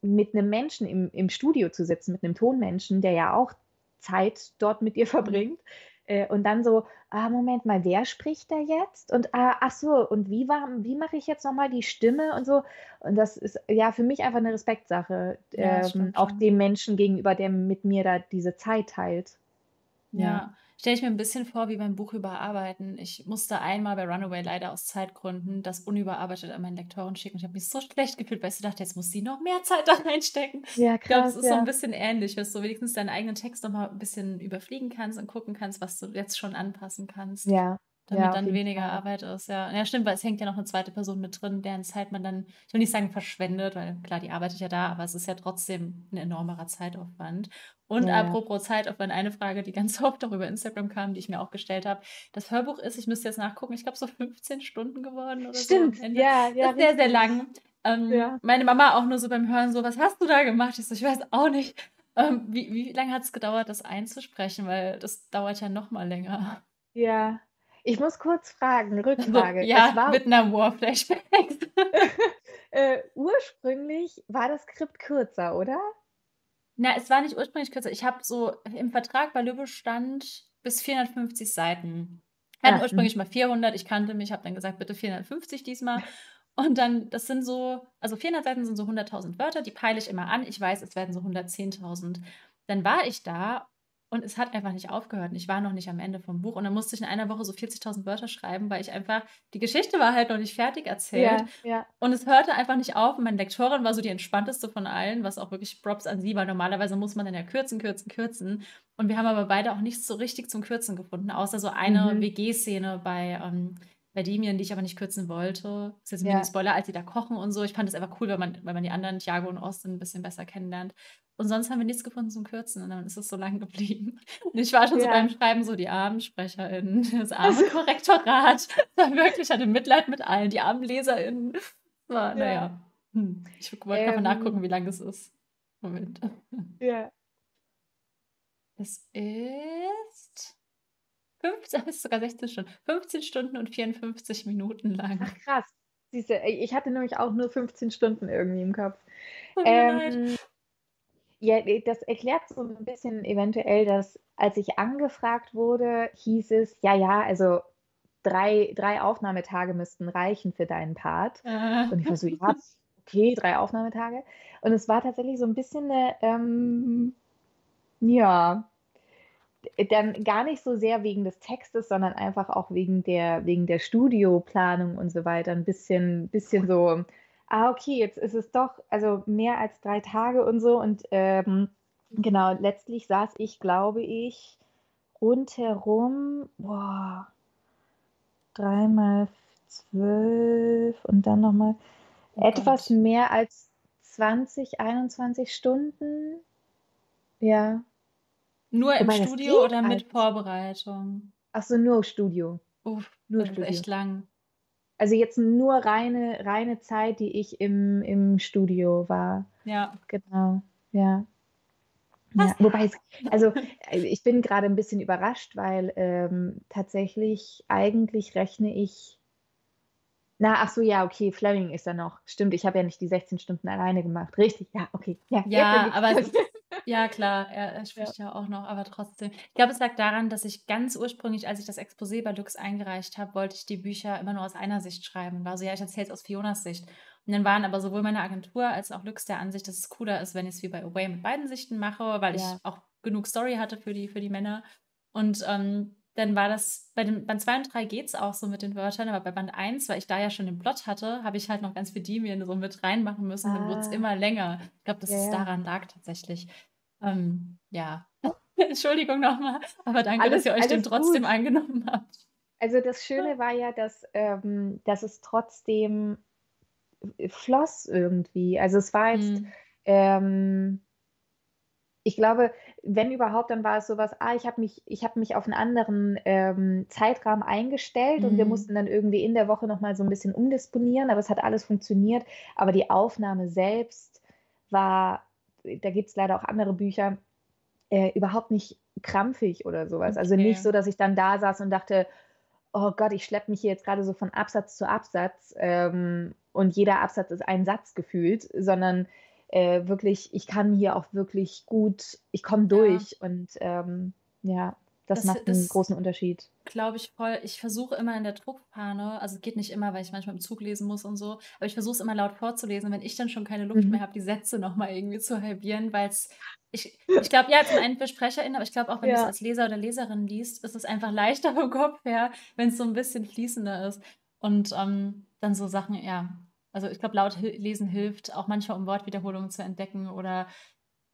mit 'nem Menschen im im Studio zu sitzen, mit 'nem Tonmenschen, der ja auch Zeit dort mit dir verbringt, äh, und dann so: „Ah, Moment mal, wer spricht da jetzt? Und, ah, ach so, und wie war wie mache ich jetzt noch mal die Stimme?“ und so. Und das ist, ja, für mich einfach 'ne Respektsache, Ja, ähm, auch dem Menschen gegenüber, der mit mir da diese Zeit teilt. Ja. Ja, stelle ich mir 'n bisschen vor wie beim Buch überarbeiten. Ich musste einmal bei Runaway leider aus Zeitgründen das unüberarbeitet an meine Lektorin schicken. Ich habe mich so schlecht gefühlt, weil ich so dachte: „Jetzt muss sie noch mehr Zeit da reinstecken.“ Ja, Ich glaube, krass, ist so 'n ja. bisschen ähnlich, dass du wenigstens deinen eigenen Text noch mal 'n bisschen überfliegen kannst und gucken kannst, was du jetzt schon anpassen kannst, Ja, damit ja, dann weniger Fall. Arbeit ist, ja. Ja, stimmt, weil es hängt ja noch 'ne zweite Person mit drin, deren Zeit man dann ich will nicht sagen verschwendet, weil klar, die arbeitet ja da, aber es ist ja trotzdem 'n enormerer Zeitaufwand. Und Ja, apropos Zeitaufwand, eine Frage, die ganz oft auch über Instagram kam, die ich mir auch gestellt habe. Das Hörbuch ist, ich müsste jetzt nachgucken, ich glaube, so 15 Stunden geworden oder so am Stimmt, ja, ja, Ist sehr, sehr lang. Ähm, Ja. meine Mama auch nur so beim Hören so: „Was hast du da gemacht?“ Ich so: „Ich weiß auch nicht.“ Ähm, wie wie lange hat's gedauert, das einzusprechen? Weil das dauert ja noch mal länger. Ja. Ich muss kurz fragen, Also, Rückfrage. Es ja, war Vietnam-War-Flashbacks. Äh, ursprünglich war das Skript kürzer, oder? Na, es war nicht ursprünglich kürzer. Ich habe so im Vertrag bei Lübbe stand bis 450 Seiten. Wir hatten Ah, mhm. ursprünglich mal 400. Ich kannte mich, habe dann gesagt: „Bitte 450 diesmal.“ Und dann das sind so also 400 Seiten sind so 100.000 Wörter, die peile ich immer an. Ich weiß, es werden so 110.000. Dann war ich da und es hat einfach nicht aufgehört und ich war noch nicht am Ende vom Buch und dann musste ich in einer Woche so 40.000 Wörter schreiben, weil ich einfach die Geschichte war halt noch nicht fertig erzählt Ja, ja. und es hörte einfach nicht auf und meine Lektorin war so die entspannteste von allen, was auch wirklich Props an sie, weil normalerweise muss man dann ja kürzen, kürzen, kürzen. Und wir haben aber beide auch nichts so richtig zum Kürzen gefunden, außer so eine Mhm. WG-Szene bei, ähm bei Damien, die ich aber nicht kürzen wollte. Ist jetzt 'n Ja. Mini-Spoiler, als sie da kochen und so. Ich fand das einfach cool, weil man weil man die anderen, Tiago und Austin, 'n bisschen besser kennenlernt. Und sonst haben wir nichts gefunden zum Kürzen und dann ist es so lang geblieben. Und ich war schon so beim Ja. Schreiben so: „Die armen SprecherInnen, das arme. Korrektorat.“ War wirklich ich hatte Mitleid mit allen, die armen LeserInnen. War Ja. ja. Hm, ich wollte grad mal nachgucken, Ähm wie lang es ist. Moment. Ja. Es ist 15 ist sogar 16 Stunden. 15 Stunden und 54 Minuten lang. Ach krass. Siehst du, ey, ich hatte nämlich auch nur 15 Stunden irgendwie im Kopf. Leid. Ähm ja, das erklärt so 'n bisschen eventuell, dass als ich angefragt wurde, hieß es: „Ja, ja, also 3 3 Aufnahmetage müssten reichen für deinen Part.“ Äh. Und ich war so: „Ja, okay, 3 Aufnahmetage.“ Und es war tatsächlich so 'n bisschen 'ne, ähm ja, dann gar nicht so sehr wegen des Textes, sondern einfach auch wegen der wegen der Studioplanung und so weiter 'n bisschen bisschen so: „Ah, okay, jetzt ist es doch also mehr als 3 Tage und so.“ Und, ähm, genau, letztlich saß ich, glaube ich, rundherum boah 3 mal 12 und dann noch mal Oh etwas mehr als 20, 21 Stunden. Ja. Nur im das Studio oder mit eigentlich. Vorbereitung? Ach so, nur Studio. Uff, Nur das ist Studio. echt lang. Also jetzt nur reine reine Zeit, die ich im im Studio war. Ja. Genau, ja. Ja, wobei es also, äh, ich bin gerade ein bisschen überrascht, weil, ähm, tatsächlich eigentlich rechne ich na, ach so, ja, okay, Fleming ist da noch. Stimmt, ich habe ja nicht die 16 Stunden alleine gemacht. Richtig, ja, okay. Ja, Ja, aber es ist ja klar, er er Ja. spricht ja auch noch, aber trotzdem. Ich glaube, es lag daran, dass ich ganz ursprünglich, als ich das Exposé bei Lux eingereicht habe, wollte ich die Bücher immer nur aus einer Sicht schreiben. War so: „Ja, ich erzähle es aus Fionas Sicht.“ Und dann waren aber sowohl meine Agentur als auch Lux der Ansicht, dass es cooler ist, wenn ich's wie bei Away mit beiden Sichten mache, weil ich Ja. auch genug Story hatte für die für die Männer. Und, ähm, dann war das bei den Band 2 und 3 geht's auch so mit den Wörtern, aber bei Band 1, weil ich da ja schon den Plot hatte, habe ich halt noch ganz viel Endymion so mit reinmachen müssen, dann wurd's Ah. immer länger. Ich glaube, dass Ja, es daran lag tatsächlich. Ähm, ja. Entschuldigung noch mal, aber danke, dass Alles ihr euch dem alles trotzdem gut. angenommen habt. Also, das Schöne war ja, dass ähm, dass es trotzdem floss irgendwie. Also, es war jetzt, Mhm. ähm ich glaube, wenn überhaupt, dann war es so was: „Ah, ich habe mich ich habe mich auf 'n anderen, ähm, Zeitrahmen eingestellt und wir Mhm. mussten dann irgendwie in der Woche noch mal so 'n bisschen umdisponieren“, aber es hat alles funktioniert. Aber die Aufnahme selbst war da gibt's leider auch andere Bücher, äh, überhaupt nicht krampfig oder so was. Also, nicht Okay. so, dass ich dann da saß und dachte: „Oh Gott, ich schleppe mich hier jetzt grade so von Absatz zu Absatz, ähm, und jeder Absatz ist ein Satz gefühlt“, sondern, äh, wirklich ich kann hier auch wirklich gut ich komme Ja. durch und, ähm, ja, das Das macht 'n das großen Unterschied. glaube ich voll. Ich versuche immer in der Druckfahne also, geht nicht immer, weil ich manchmal im Zug lesen muss und so, aber ich versuche es immer laut vorzulesen, wenn ich dann schon keine Luft mehr Mhm. habe, die Sätze noch mal irgendwie zu halbieren, weil's ich ich glaube, ja, zum einen für SprecherInnen, aber ich glaube auch, wenn Ja. als Leser oder Leserin liest, ist es einfach leichter vom Kopf her, wenn's so 'n bisschen fließender ist. Und, ähm, dann so Sachen ja, also, ich glaube, laut lesen hilft auch manchmal, um Wortwiederholungen zu entdecken oder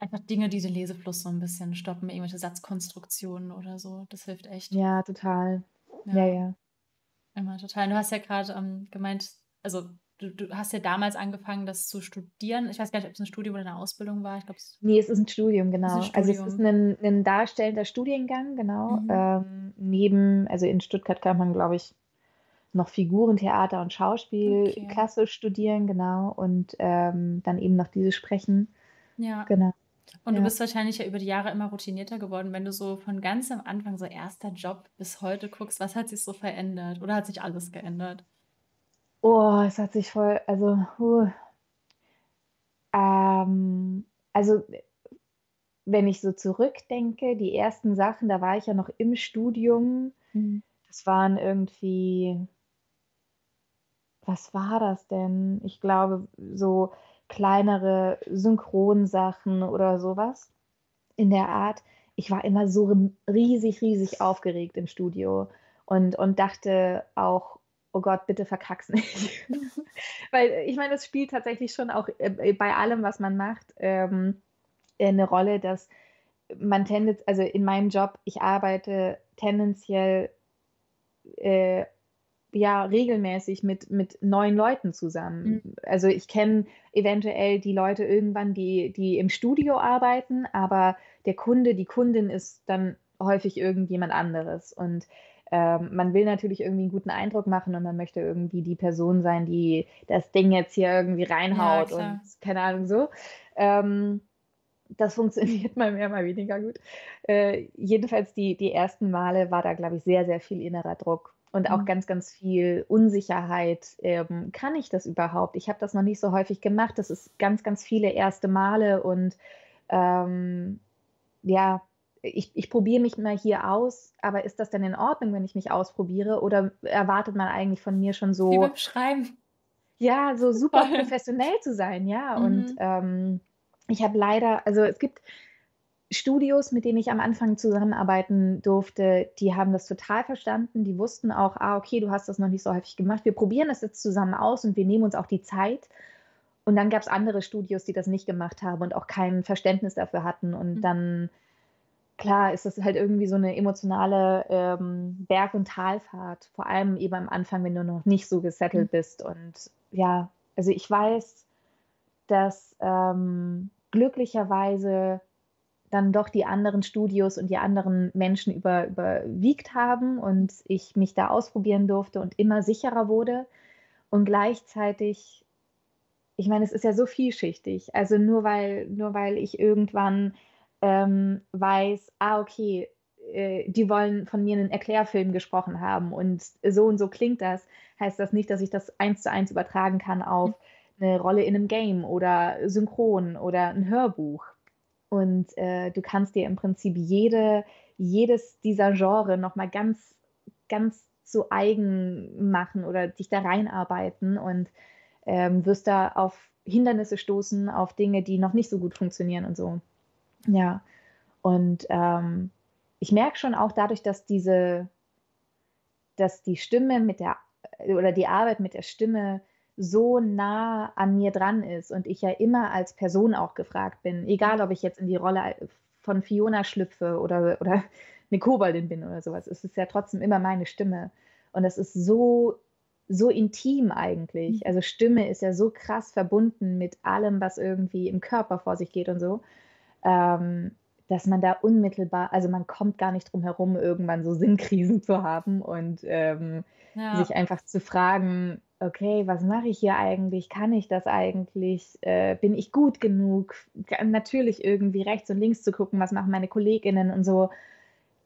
einfach Dinge, die den Lesefluss so 'n bisschen stoppen, irgendwelche Satzkonstruktionen oder so. Das hilft echt. Ja, total. Ja, Ja. ja. Immer total. Du hast ja grad, ähm, gemeint also, du du hast ja damals angefangen, das zu studieren. Ich weiß gar nicht, ob's 'n Studium oder 'ne Ausbildung war. Ich glaube, es Ne, es ist 'n Studium, ist 'n genau. Also, es ist Studium. 'nen 'nen darstellender Studiengang, genau. Mhm. Ähm, neben also, in Stuttgart kann man, glaube ich, noch Figurentheater und Schauspiel Okay. klassisch studieren, genau, und, ähm, dann eben noch dieses Sprechen. Ja. Genau. Und du Ja. bist wahrscheinlich ja über die Jahre immer routinierter geworden, wenn du so von ganz am Anfang, so 1. Job bis heute guckst. Was hat sich so verändert oder hat sich alles geändert? Oh, es hat sich voll also, hu ähm, also, wenn ich so zurückdenke, die ersten Sachen, da war ich ja noch im Studium. Mhm. Das waren irgendwie was war das denn? Ich glaube, so kleinere Synchronsachen oder so was in der Art. Ich war immer so riesig, riesig aufgeregt im Studio und und dachte auch: „Oh Gott, bitte verkack's nicht.“ Weil, äh, ich meine, das spielt tatsächlich schon auch, äh, äh, bei allem, was man macht, ähm, äh, 'ne Rolle, dass man tendet also, in meinem Job, ich arbeite tendenziell, äh, ja, regelmäßig mit mit neuen Leuten zusammen. Mhm. Also, ich kenne eventuell die Leute irgendwann, die die im Studio arbeiten, aber der Kunde, die Kundin ist dann häufig irgendjemand anderes. Und, ähm, man will natürlich irgendwie 'n guten Eindruck machen und man möchte irgendwie die Person sein, die das Ding jetzt hier irgendwie Ja, reinhaut und klar. keine Ahnung, so. Ähm, das funktioniert mal mehr, mal weniger gut. Äh, jedenfalls die die ersten Male war da, glaube ich, sehr, sehr viel innerer Druck und auch Mhm. ganz, ganz viel Unsicherheit. Ähm, kann ich das überhaupt? Ich habe das noch nicht so häufig gemacht. Das ist ganz, ganz viele 1. Male und, ähm, ja, ich ich probiere mich mal hier aus, aber ist das denn in Ordnung, wenn ich mich ausprobiere oder erwartet man eigentlich von mir schon Wie so beim Schreiben. ja, so super professionell zu sein, ja. Und, Mhm. ähm, ich habe leider also, es gibt Studios, mit denen ich am Anfang zusammenarbeiten durfte, die haben das total verstanden. Die wussten auch: „Ah, okay, du hast das noch nicht so häufig gemacht. Wir probieren das jetzt zusammen aus und wir nehmen uns auch die Zeit.“ Und dann gab's andere Studios, die das nicht gemacht haben und auch kein Verständnis dafür hatten. Und Mhm. dann klar, ist das halt irgendwie so 'ne emotionale, ähm, Berg und Talfahrt, vor allem eben am Anfang, wenn du noch nicht so Mhm. gesettelt bist. Und ja, also, ich weiß, dass, ähm, glücklicherweise dann doch die anderen Studios und die anderen Menschen über überwiegt haben und ich mich da ausprobieren durfte und immer sicherer wurde. Und gleichzeitig ich meine, es ist ja so vielschichtig. Also, nur weil nur weil ich irgendwann ähm, weiß, ah, okay, äh, die wollen von mir einen Erklärfilm gesprochen haben und so und so klingt das, heißt das nicht, dass ich das eins zu eins übertragen kann auf eine Rolle in einem Game oder Synchron oder ein Hörbuch. Und äh, du kannst dir im Prinzip jede, jedes dieser Genre nochmal ganz, ganz zu eigen machen oder dich da reinarbeiten und ähm, wirst da auf Hindernisse stoßen, auf Dinge, die noch nicht so gut funktionieren und so. Ja. Und ähm, ich merke schon auch dadurch, dass diese, dass die Stimme mit der oder die Arbeit mit der Stimme so nah an mir dran ist und ich ja immer als Person auch gefragt bin, egal ob ich jetzt in die Rolle von Fiona schlüpfe oder, oder eine Koboldin bin oder sowas, es ist ja trotzdem immer meine Stimme. Und das ist so, so intim eigentlich. Mhm. Also Stimme ist ja so krass verbunden mit allem, was irgendwie im Körper vor sich geht und so. Ähm, dass man da unmittelbar, also man kommt gar nicht drum herum, irgendwann so Sinnkrisen zu haben und ähm, ja. sich einfach zu fragen, okay, was mache ich hier eigentlich? Kann ich das eigentlich? Äh, bin ich gut genug? Natürlich irgendwie rechts und links zu gucken, was machen meine KollegInnen und so.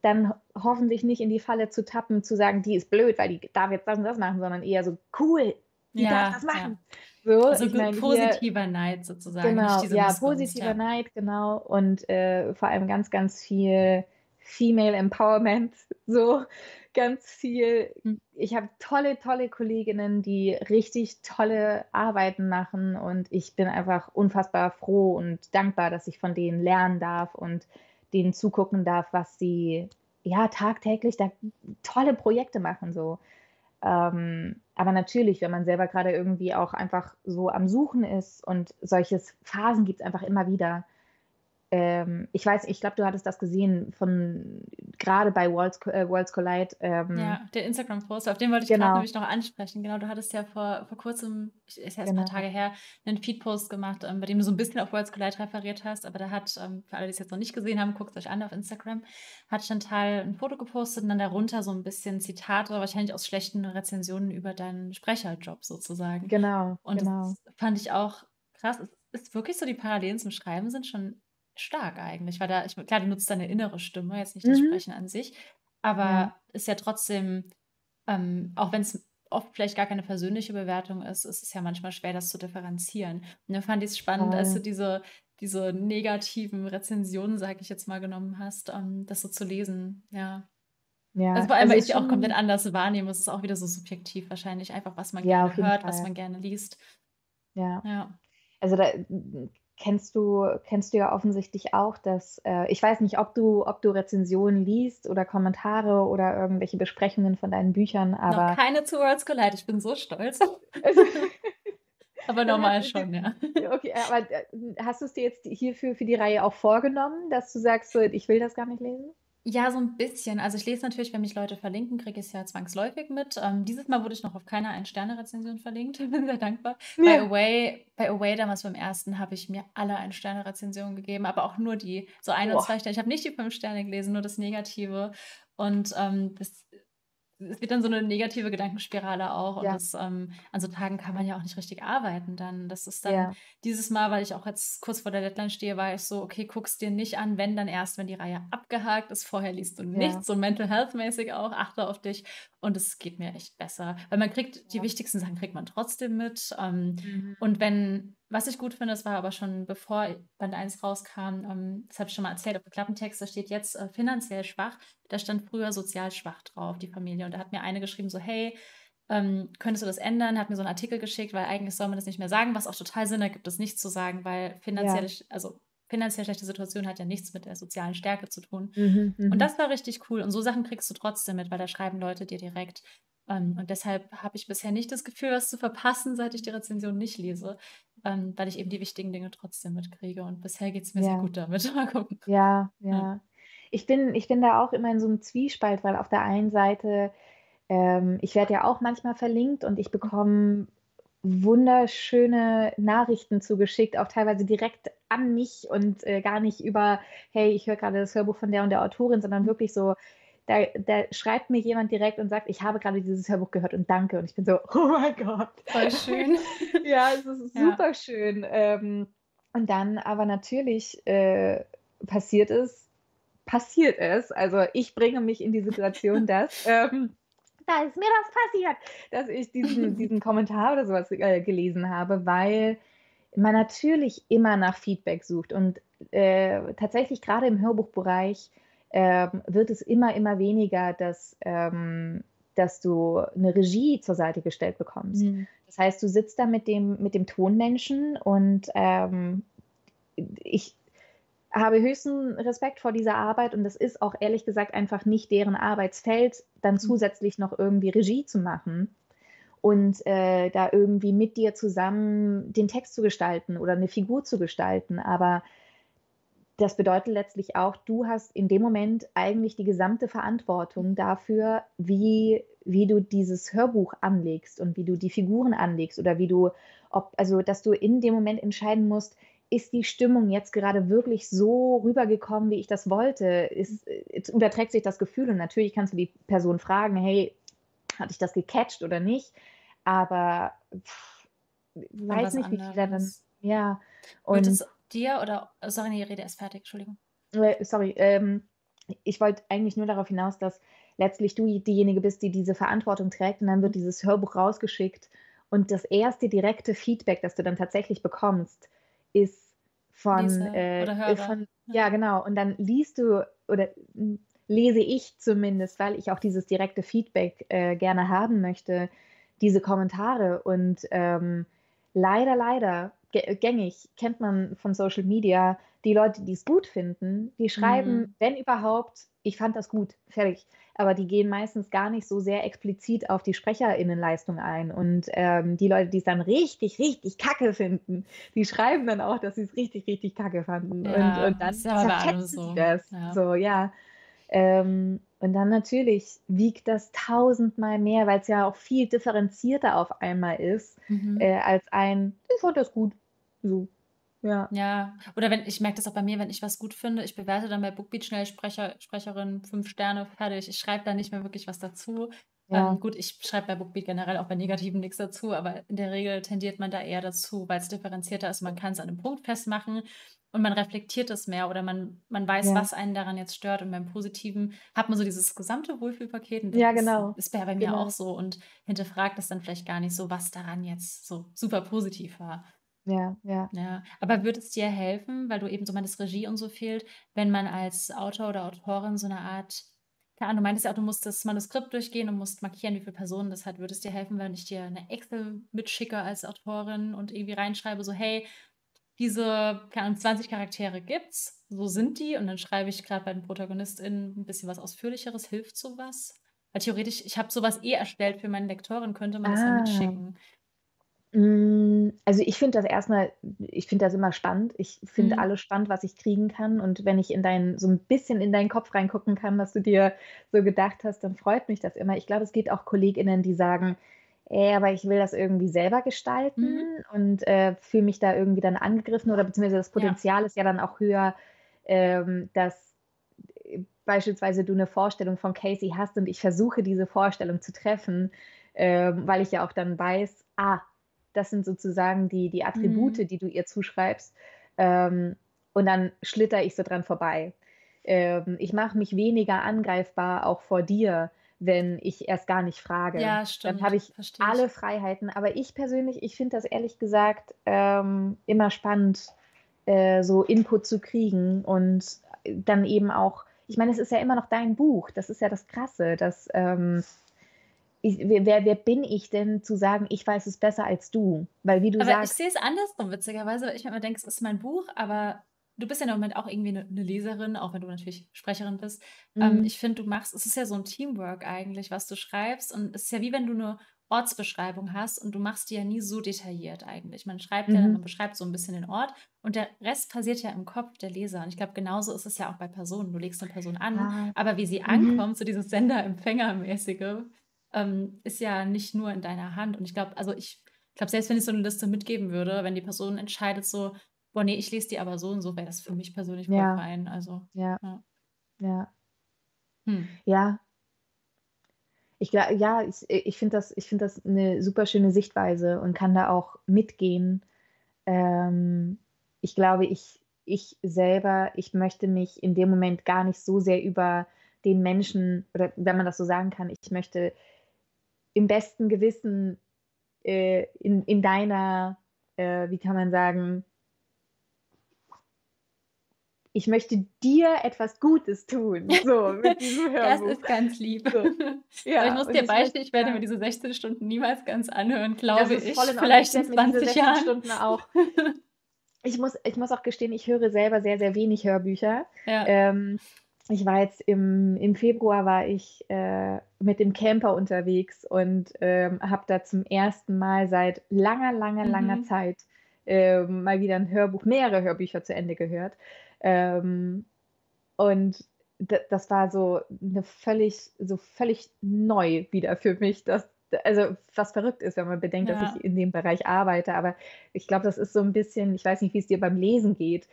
Dann hoffentlich nicht in die Falle zu tappen, zu sagen, die ist blöd, weil die darf jetzt das und das machen, sondern eher so, cool, die ja, darf das machen. Ja. So, also mein, positiver hier, Neid sozusagen. Genau, ja, positiver ja. Neid, genau. Und äh, vor allem ganz, ganz viel Female Empowerment. So ganz viel. Hm. Ich habe tolle, tolle Kolleginnen, die richtig tolle Arbeiten machen. Und ich bin einfach unfassbar froh und dankbar, dass ich von denen lernen darf und denen zugucken darf, was sie ja tagtäglich da tolle Projekte machen. So. Ähm, aber natürlich, wenn man selber gerade irgendwie auch einfach so am Suchen ist und solche Phasen gibt es einfach immer wieder, ähm, ich weiß, ich glaube, du hattest das gesehen von gerade bei Worlds, äh, Worlds Collide. Ähm, ja, der Instagram-Post, auf den wollte ich genau. gerade nämlich noch ansprechen. Genau, du hattest ja vor, vor kurzem, ist ja erst genau. ein paar Tage her, einen Feed-Post gemacht, ähm, bei dem du so ein bisschen auf Worlds Collide referiert hast, aber da hat, ähm, für alle, die es jetzt noch nicht gesehen haben, guckt es euch an auf Instagram, hat Chantal ein Foto gepostet und dann darunter so ein bisschen Zitate, wahrscheinlich aus schlechten Rezensionen über deinen Sprecherjob sozusagen. Genau. Und genau. das fand ich auch krass. Es ist wirklich so, die Parallelen zum Schreiben sind schon stark eigentlich, weil da, ich, klar, du nutzt deine innere Stimme, jetzt nicht das mhm. Sprechen an sich, aber ja. ist ja trotzdem, ähm, auch wenn es oft vielleicht gar keine persönliche Bewertung ist, ist es ja manchmal schwer, das zu differenzieren. Und da fand ich es spannend, oh. als du diese, diese negativen Rezensionen, sage ich jetzt mal, genommen hast, um, das so zu lesen, ja. Ja, also vor allem, also weil ich auch komplett anders wahrnehme. Es ist auch wieder so subjektiv wahrscheinlich, einfach was man ja, gerne hört, Fall. was man gerne liest. Ja. ja. Also da kennst du, kennst du ja offensichtlich auch, dass äh, ich weiß nicht, ob du, ob du Rezensionen liest oder Kommentare oder irgendwelche Besprechungen von deinen Büchern, aber. Noch keine zu Worlds Collide, ich bin so stolz. aber normal schon, ja. Okay, aber äh, hast du es dir jetzt hierfür für die Reihe auch vorgenommen, dass du sagst, so, ich will das gar nicht lesen? Ja, so ein bisschen. Also ich lese natürlich, wenn mich Leute verlinken, kriege ich es ja zwangsläufig mit. Ähm, dieses Mal wurde ich noch auf keiner Ein-Sterne-Rezension verlinkt. Bin sehr dankbar. Ja. Bei Away, bei Away damals beim ersten habe ich mir alle Ein-Sterne-Rezensionen gegeben, aber auch nur die, so ein Boah. und zwei Sterne. Ich habe nicht die fünf Sterne gelesen, nur das Negative. Und ähm, das es wird dann so eine negative Gedankenspirale auch. Und ja. das, ähm, an so Tagen kann man ja auch nicht richtig arbeiten. Dann, das ist dann ja. dieses Mal, weil ich auch jetzt kurz vor der Deadline stehe, war ich so, okay, guck's dir nicht an, wenn dann erst, wenn die Reihe abgehakt ist. Vorher liest du nichts, ja. so mental health mäßig auch, achte auf dich. Und es geht mir echt besser. Weil man kriegt, die wichtigsten Sachen kriegt man trotzdem mit. Ähm, mhm. Und wenn was ich gut finde, das war aber schon bevor Band 1 rauskam, ähm, das habe ich schon mal erzählt, auf dem Klappentext, da steht jetzt äh, finanziell schwach. Da stand früher sozial schwach drauf, die Familie. Und da hat mir eine geschrieben, so, hey, ähm, könntest du das ändern? Hat mir so einen Artikel geschickt, weil eigentlich soll man das nicht mehr sagen, was auch total Sinn ergibt, das nicht zu sagen, weil finanziell, ja. also finanziell schlechte Situation hat ja nichts mit der sozialen Stärke zu tun. Mhm, und mhm. das war richtig cool. Und so Sachen kriegst du trotzdem mit, weil da schreiben Leute dir direkt, ähm, und deshalb habe ich bisher nicht das Gefühl, was zu verpassen, seit ich die Rezension nicht lese, ähm, weil ich eben die wichtigen Dinge trotzdem mitkriege. Und bisher geht es mir ja. sehr gut damit. Mal gucken. Ja, ja, ja. Ich, bin, ich bin da auch immer in so einem Zwiespalt, weil auf der einen Seite, ähm, ich werde ja auch manchmal verlinkt und ich bekomme wunderschöne Nachrichten zugeschickt, auch teilweise direkt an mich und äh, gar nicht über, hey, ich höre gerade das Hörbuch von der und der Autorin, sondern wirklich so, da, da, schreibt mir jemand direkt und sagt, ich habe gerade dieses Hörbuch gehört und danke. Und ich bin so, oh mein Gott. Voll schön. ja, es ist ja. super schön. Ähm, und dann aber natürlich äh, passiert es, passiert es. Also ich bringe mich in die Situation, dass ähm, da ist mir das passiert, dass ich diesen, diesen Kommentar oder sowas äh, gelesen habe, weil man natürlich immer nach Feedback sucht. Und äh, tatsächlich gerade im Hörbuchbereich äh, wird es immer, immer weniger, dass, ähm, dass du eine Regie zur Seite gestellt bekommst. Mhm. Das heißt, du sitzt da mit dem, mit dem Tonmenschen und ähm, ich habe höchsten Respekt vor dieser Arbeit und das ist auch ehrlich gesagt einfach nicht deren Arbeitsfeld, dann mhm. zusätzlich noch irgendwie Regie zu machen und äh, da irgendwie mit dir zusammen den Text zu gestalten oder eine Figur zu gestalten. Aber das bedeutet letztlich auch, du hast in dem Moment eigentlich die gesamte Verantwortung dafür, wie, wie du dieses Hörbuch anlegst und wie du die Figuren anlegst oder wie du, ob, also dass du in dem Moment entscheiden musst, ist die Stimmung jetzt gerade wirklich so rübergekommen, wie ich das wollte? Ist, überträgt sich das Gefühl? Und natürlich kannst du die Person fragen, hey, hatte ich das gecatcht oder nicht? Aber pff, weiß nicht, anderes. wie viel da dann. Ja. Und Wird es dir oder. Sorry, die Rede ist fertig, Entschuldigung. Äh, sorry, ähm, ich wollte eigentlich nur darauf hinaus, dass letztlich du diejenige bist, die diese Verantwortung trägt und dann wird dieses Hörbuch rausgeschickt und das erste direkte Feedback, das du dann tatsächlich bekommst, ist von, äh, von ja. ja. genau. Und dann liest du oder lese ich zumindest, weil ich auch dieses direkte Feedback äh, gerne haben möchte, diese Kommentare. Und ähm, leider, leider, gängig kennt man von Social Media, die Leute, die es gut finden, die schreiben, mhm. wenn überhaupt, ich fand das gut, fertig aber die gehen meistens gar nicht so sehr explizit auf die SprecherInnenleistung ein. Und ähm, die Leute, die es dann richtig, richtig kacke finden, die schreiben dann auch, dass sie es richtig, richtig kacke fanden. Ja, und, und dann zerfetzen so. sie das. Ja. So, ja. Ähm, und dann natürlich wiegt das tausendmal mehr, weil es ja auch viel differenzierter auf einmal ist, mhm. äh, als ein, ich fand das gut. So. Ja. Ja, oder wenn ich merke das auch bei mir, wenn ich was gut finde, ich bewerte dann bei Bookbeat schnell Sprecher, Sprecherin fünf Sterne, fertig. Ich schreibe da nicht mehr wirklich was dazu. Ja. Ähm, gut, ich schreibe bei Bookbeat generell auch bei Negativen nichts dazu, aber in der Regel tendiert man da eher dazu, weil es differenzierter ist. Man kann es an einem Punkt festmachen und man reflektiert es mehr oder man, man weiß, ja. was einen daran jetzt stört. Und beim Positiven hat man so dieses gesamte Wohlfühlpaket. Und ja, genau. Ist, ist bei mir genau. auch so und hinterfragt das dann vielleicht gar nicht so, was daran jetzt so super positiv war. Ja, ja. Ja, aber würde es dir helfen, weil du eben so meinst, Regie und so fehlt, wenn man als Autor oder Autorin so eine Art, keine Ahnung, du meintest ja auch, du musst das Manuskript durchgehen und musst markieren, wie viele Personen das hat. Würde es dir helfen, wenn ich dir eine Excel mitschicke als Autorin und irgendwie reinschreibe, so, hey, diese keine Ahnung, 20 Charaktere gibt's, so sind die und dann schreibe ich gerade bei den ProtagonistInnen ein bisschen was Ausführlicheres, hilft sowas? Weil theoretisch, ich habe sowas eh erstellt für meine Lektorin, könnte man das ah. dann mitschicken. Hm, also, ich finde das erstmal ich finde das immer spannend. Ich finde Mhm. alles spannend, was ich kriegen kann. Und wenn ich in dein so ein bisschen in deinen Kopf reingucken kann, was du dir so gedacht hast, dann freut mich das immer. Ich glaube, es gibt auch KollegInnen, die sagen: „Ey, aber ich will das irgendwie selber gestalten Mhm. und, äh, fühle mich da irgendwie dann angegriffen“ oder beziehungsweise das Ja. Potenzial ist ja dann auch höher, ähm, dass, äh, beispielsweise du eine Vorstellung von Casey hast und ich versuche, diese Vorstellung zu treffen, ähm, weil ich ja auch dann weiß: „Ah, das sind sozusagen die, die Attribute, mhm. die du ihr zuschreibst. Ähm, und dann schlitter ich so dran vorbei. Ähm, ich mache mich weniger angreifbar auch vor dir, wenn ich erst gar nicht frage. Ja, stimmt. Dann habe ich Verstehe alle Freiheiten. Aber ich persönlich, ich finde das ehrlich gesagt ähm, immer spannend, äh, so Input zu kriegen und dann eben auch, ich meine, es ist ja immer noch dein Buch. Das ist ja das Krasse, dass ähm, ich, wer, wer bin ich denn zu sagen, ich weiß es besser als du? Weil wie du aber sagst. ich sehe es andersrum, witzigerweise. Ich mir denke, es ist mein Buch, aber du bist ja im Moment auch irgendwie eine, eine Leserin, auch wenn du natürlich Sprecherin bist. Ähm, mhm. Ähm, ich finde, du machst, es ist ja so ein Teamwork eigentlich, was du schreibst. Und es ist ja wie wenn du eine Ortsbeschreibung hast und du machst die ja nie so detailliert eigentlich. Man schreibt mhm. ja, man beschreibt so ein bisschen den Ort und der Rest passiert ja im Kopf der Leser. Und ich glaube, genauso ist es ja auch bei Personen. Du legst eine Person an, ah. aber wie sie mhm. ankommt, so dieses Sender-Empfänger-mäßige, ähm, ist ja nicht nur in deiner Hand. Und ich glaube, also ich glaube, selbst wenn ich so eine Liste mitgeben würde, wenn die Person entscheidet so, boah, nee, ich lese die aber so und so, wäre das für mich persönlich voll ja. fein. Also, ja. Ja. Ja. Hm. ja. Ich glaube, ja, ich, ich finde das, find das eine super schöne Sichtweise und kann da auch mitgehen. Ähm, ich glaube, ich, ich selber, ich möchte mich in dem Moment gar nicht so sehr über den Menschen oder wenn man das so sagen kann, ich möchte im besten Gewissen äh, in, in deiner, äh, wie kann man sagen, ich möchte dir etwas Gutes tun. So, mit diesem Hörbuch. Das ist ganz lieb. So. Ja, ich muss dir beistehen, ich werde mir diese 16 Stunden niemals ganz anhören, glaube ich. Vielleicht in 20 Jahren. Stunden auch. Ich muss, ich muss auch gestehen, ich höre selber sehr, sehr wenig Hörbücher. Ja. Ähm, ich war jetzt im, im Februar war ich äh, mit dem Camper unterwegs und ähm, habe da zum ersten Mal seit langer, langer, mhm. langer Zeit äh, mal wieder ein Hörbuch, mehrere Hörbücher zu Ende gehört. Ähm, und das war so eine völlig, so völlig neu wieder für mich, dass, also was verrückt ist, wenn man bedenkt, ja. dass ich in dem Bereich arbeite. Aber ich glaube, das ist so ein bisschen, ich weiß nicht, wie es dir beim Lesen geht.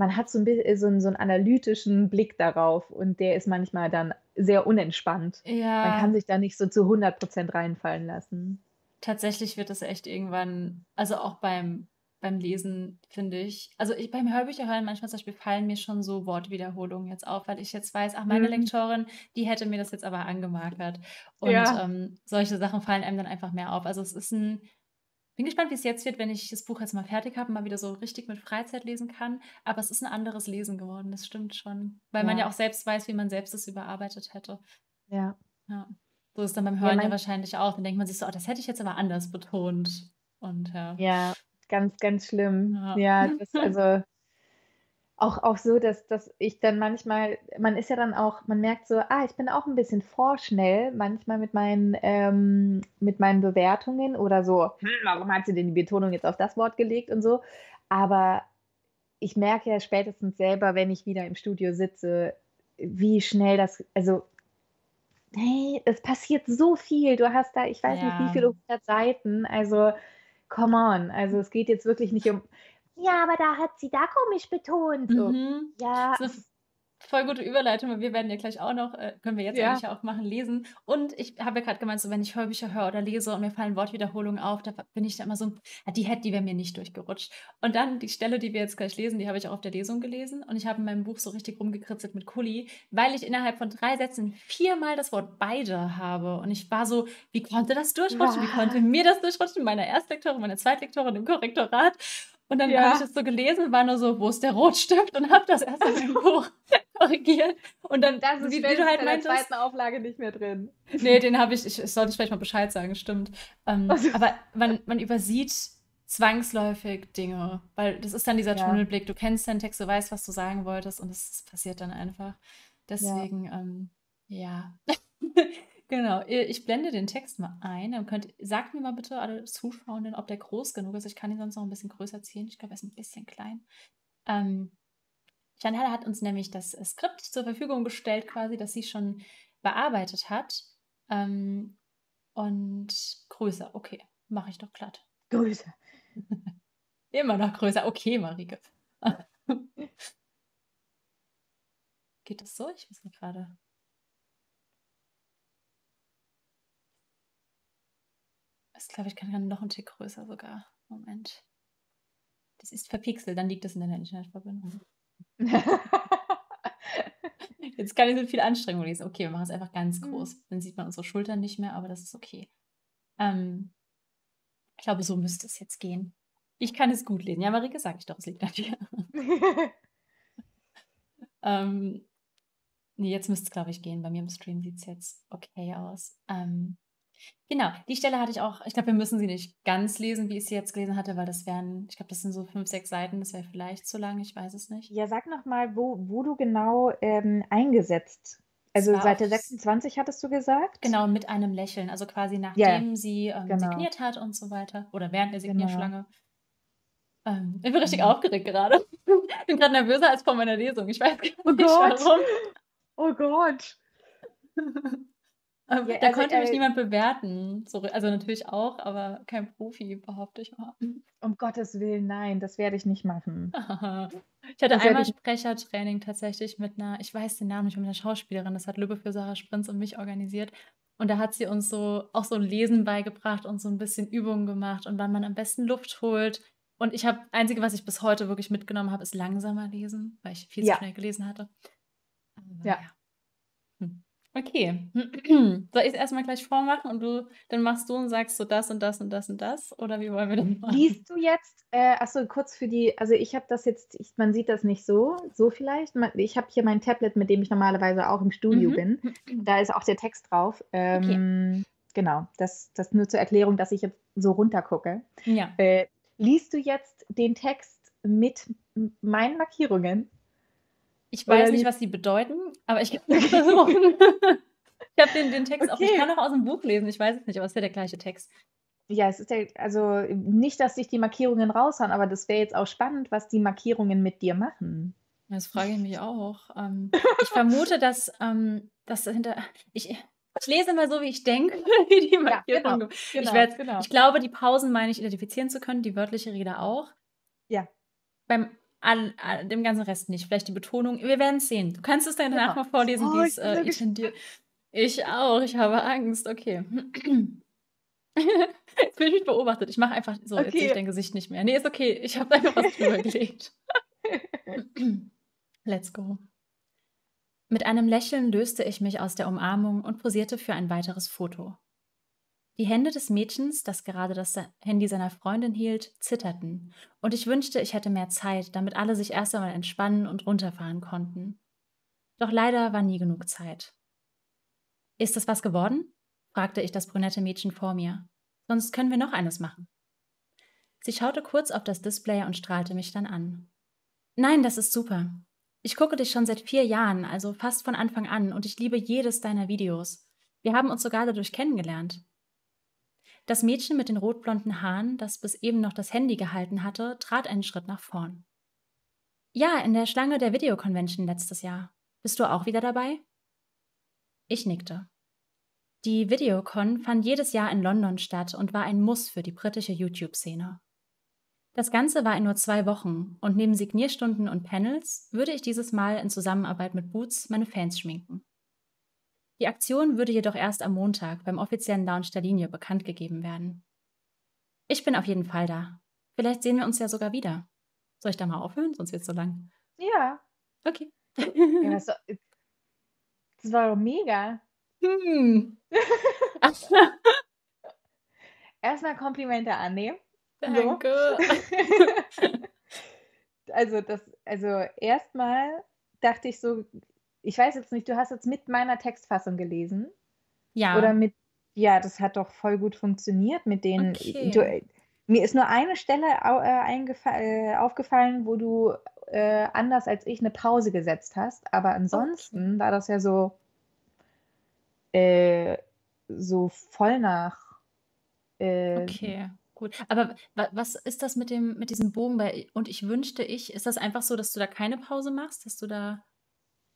Man hat so ein bisschen so einen, so einen analytischen Blick darauf und der ist manchmal dann sehr unentspannt. Ja. Man kann sich da nicht so zu 100 Prozent reinfallen lassen. Tatsächlich wird das echt irgendwann, also auch beim beim Lesen, finde ich. Also ich, beim Hörbücher hören manchmal zum Beispiel fallen mir schon so Wortwiederholungen jetzt auf, weil ich jetzt weiß, ach, meine mhm. Lektorin, die hätte mir das jetzt aber angemarkert. Und ja. ähm, solche Sachen fallen einem dann einfach mehr auf. Also es ist ein, bin gespannt, wie es jetzt wird, wenn ich das Buch jetzt mal fertig habe und mal wieder so richtig mit Freizeit lesen kann. Aber es ist ein anderes Lesen geworden, das stimmt schon. Weil ja. man ja auch selbst weiß, wie man selbst es überarbeitet hätte. Ja. ja. So ist dann beim Hören ja, ja wahrscheinlich auch. Dann denkt man sich so, oh, das hätte ich jetzt aber anders betont. Und ja. Ja, Ganz, ganz schlimm. Ja, ja das also auch, auch so, dass, dass ich dann manchmal, man ist ja dann auch, man merkt so, ah, ich bin auch ein bisschen vorschnell, manchmal mit meinen, ähm, mit meinen Bewertungen oder so, hm, warum hat sie denn die Betonung jetzt auf das Wort gelegt und so. Aber ich merke ja spätestens selber, wenn ich wieder im Studio sitze, wie schnell das, also hey, es passiert so viel. Du hast da, ich weiß ja. nicht, wie viele hundert Seiten. Also come on. Also es geht jetzt wirklich nicht um, ja, aber da hat sie da komisch betont. So. Mhm. Ja. Voll gute Überleitung, weil wir werden ja gleich auch noch, äh, können wir jetzt ja. eigentlich auch machen, lesen. Und ich habe ja gerade gemeint, so wenn ich Hörbücher höre oder lese und mir fallen Wortwiederholungen auf, da bin ich da immer so, die hätte, die wäre mir nicht durchgerutscht. Und dann die Stelle, die wir jetzt gleich lesen, die habe ich auch auf der Lesung gelesen und ich habe in meinem Buch so richtig rumgekritzelt mit Kuli, weil ich innerhalb von drei Sätzen viermal das Wort beide habe. Und ich war so, wie konnte das durchrutschen? Ja. Wie konnte mir das durchrutschen? Meiner Erstlektorin, meiner Zweitlektorin im Korrektorat. Und dann ja. habe ich das so gelesen und war nur so, wo ist der Rotstift? Und habe das erst in meinem Buch korrigiert. Und dann, das ist wie, wie du halt in der zweiten Auflage nicht mehr drin. Nee, den habe ich, ich, ich sollte vielleicht mal Bescheid sagen, stimmt. Ähm, also. Aber man, man übersieht zwangsläufig Dinge, weil das ist dann dieser ja. Tunnelblick. Du kennst den Text, du weißt, was du sagen wolltest und es passiert dann einfach. Deswegen, ja. Ähm, ja. Genau, ich blende den Text mal ein. Dann könnt, sagt mir mal bitte, alle Zuschauenden, ob der groß genug ist. Ich kann ihn sonst noch ein bisschen größer ziehen. Ich glaube, er ist ein bisschen klein. Ähm, Chantal hat uns nämlich das Skript zur Verfügung gestellt, quasi, das sie schon bearbeitet hat. Ähm, und größer, okay, mache ich doch glatt. Größer. Immer noch größer. Okay, Marike. Geht das so? Ich weiß nicht gerade. Das glaube ich kann noch ein Tick größer sogar. Moment. Das ist verpixelt, dann liegt das in der Internetverbindung. Jetzt kann ich so viel Anstrengung lesen. Okay, wir machen es einfach ganz mhm. groß. Dann sieht man unsere Schultern nicht mehr, aber das ist okay. Ähm, ich glaube, so müsste es jetzt gehen. Ich kann es gut lesen. Ja, Marike, sag ich doch, es liegt an dir. ähm, nee, jetzt müsste es, glaube ich, gehen. Bei mir im Stream sieht es jetzt okay aus. Ähm, Genau, die Stelle hatte ich auch, ich glaube, wir müssen sie nicht ganz lesen, wie ich sie jetzt gelesen hatte, weil das wären, ich glaube, das sind so fünf, sechs Seiten, das wäre vielleicht zu lang, ich weiß es nicht. Ja, sag noch mal, wo, wo du genau ähm, eingesetzt. Also Seite 26 hattest du gesagt? Genau, mit einem Lächeln, also quasi nachdem yeah, sie ähm, genau. signiert hat und so weiter oder während der genau. Signierschlange. Genau. Ähm, ich bin richtig mhm. aufgeregt gerade. Ich bin gerade nervöser als vor meiner Lesung. Ich weiß gar nicht oh Gott. warum. Oh Gott. Ja, da also, konnte mich äh, niemand bewerten. So, also natürlich auch, aber kein Profi, behaupte ich mal. Um Gottes Willen, nein, das werde ich nicht machen. ich hatte das einmal Sprechertraining tatsächlich mit einer, ich weiß den Namen nicht, mit einer Schauspielerin. Das hat Lübbe für Sarah Sprinz und mich organisiert. Und da hat sie uns so auch so ein Lesen beigebracht und so ein bisschen Übungen gemacht und wann man am besten Luft holt, Und ich habe, einzige, was ich bis heute wirklich mitgenommen habe, ist langsamer lesen, weil ich viel zu Ja. schnell gelesen hatte. Aber Ja. ja. Okay. Soll ich es erstmal gleich vormachen und du, dann machst du und sagst so das und das und das und das? Oder wie wollen wir das machen? Liest du jetzt, äh, achso, kurz für die, also ich habe das jetzt, ich, man sieht das nicht so, so vielleicht. Ich habe hier mein Tablet, mit dem ich normalerweise auch im Studio Mhm. bin. Da ist auch der Text drauf. Ähm, Genau, das, das nur zur Erklärung, dass ich jetzt so runtergucke. Ja. Äh, liest du jetzt den Text mit meinen Markierungen? Ich Oder weiß nicht, liest- was die bedeuten, aber ich kann versuchen. Ich habe den, den Text auch, ich Okay. kann auch aus dem Buch lesen, ich weiß es nicht, aber es ist ja der gleiche Text. Ja, es ist ja, also nicht, dass sich die Markierungen raushauen, aber das wäre jetzt auch spannend, was die Markierungen mit dir machen. Das frage ich mich auch. Ähm, ich vermute, dass ähm, das hinter. Ich, ich lese mal so, wie ich denke, wie die Markierung. genau, ich, werd, genau. ich glaube, die Pausen meine ich identifizieren zu können, die wörtliche Rede auch. Ja. Beim all, all, dem ganzen Rest nicht. Vielleicht die Betonung. Wir werden es sehen. Du kannst es dann danach Genau. mal vorlesen, Oh, wie ich es äh, so intendiert. Ich auch. Ich habe Angst. Okay. Jetzt bin ich mich beobachtet. Ich mache einfach so, jetzt sehe ich Okay. dein Gesicht nicht mehr. Nee, ist okay. Ich habe einfach was drüber gelegt. Let's go. Mit einem Lächeln löste ich mich aus der Umarmung und posierte für ein weiteres Foto. Die Hände des Mädchens, das gerade das Handy seiner Freundin hielt, zitterten, und ich wünschte, ich hätte mehr Zeit, damit alle sich erst einmal entspannen und runterfahren konnten. Doch leider war nie genug Zeit. Ist das was geworden? fragte ich das brünette Mädchen vor mir. Sonst können wir noch eines machen. Sie schaute kurz auf das Display und strahlte mich dann an. Nein, das ist super. Ich gucke dich schon seit vier Jahren, also fast von Anfang an, und ich liebe jedes deiner Videos. Wir haben uns sogar dadurch kennengelernt. Das Mädchen mit den rotblonden Haaren, das bis eben noch das Handy gehalten hatte, trat einen Schritt nach vorn. Ja, in der Schlange der Videoconvention letztes Jahr. Bist du auch wieder dabei? Ich nickte. Die Videocon fand jedes Jahr in London statt und war ein Muss für die britische YouTube-Szene. Das Ganze war in nur zwei Wochen und neben Signierstunden und Panels würde ich dieses Mal in Zusammenarbeit mit Boots meine Fans schminken. Die Aktion würde jedoch erst am Montag beim offiziellen Launch der Linie bekannt gegeben werden. Ich bin auf jeden Fall da. Vielleicht sehen wir uns ja sogar wieder. Soll ich da mal aufhören? Sonst wird es so lang. Ja, Okay. ja das, war- das war doch mega. Hm. Erstmal Komplimente annehmen. Danke. Also das, also erstmal dachte ich so, ich weiß jetzt nicht, du hast jetzt mit meiner Textfassung gelesen Ja. oder mit, ja, das hat doch voll gut funktioniert mit den, Okay. du, mir ist nur eine Stelle äh, äh, aufgefallen, wo du äh, anders als ich eine Pause gesetzt hast, aber ansonsten war das ja so, äh, so voll nach, äh, Okay, gut. Aber wa was ist das mit dem mit diesem Bogen bei und ich wünschte ich ist das einfach so, dass du da keine Pause machst, dass du da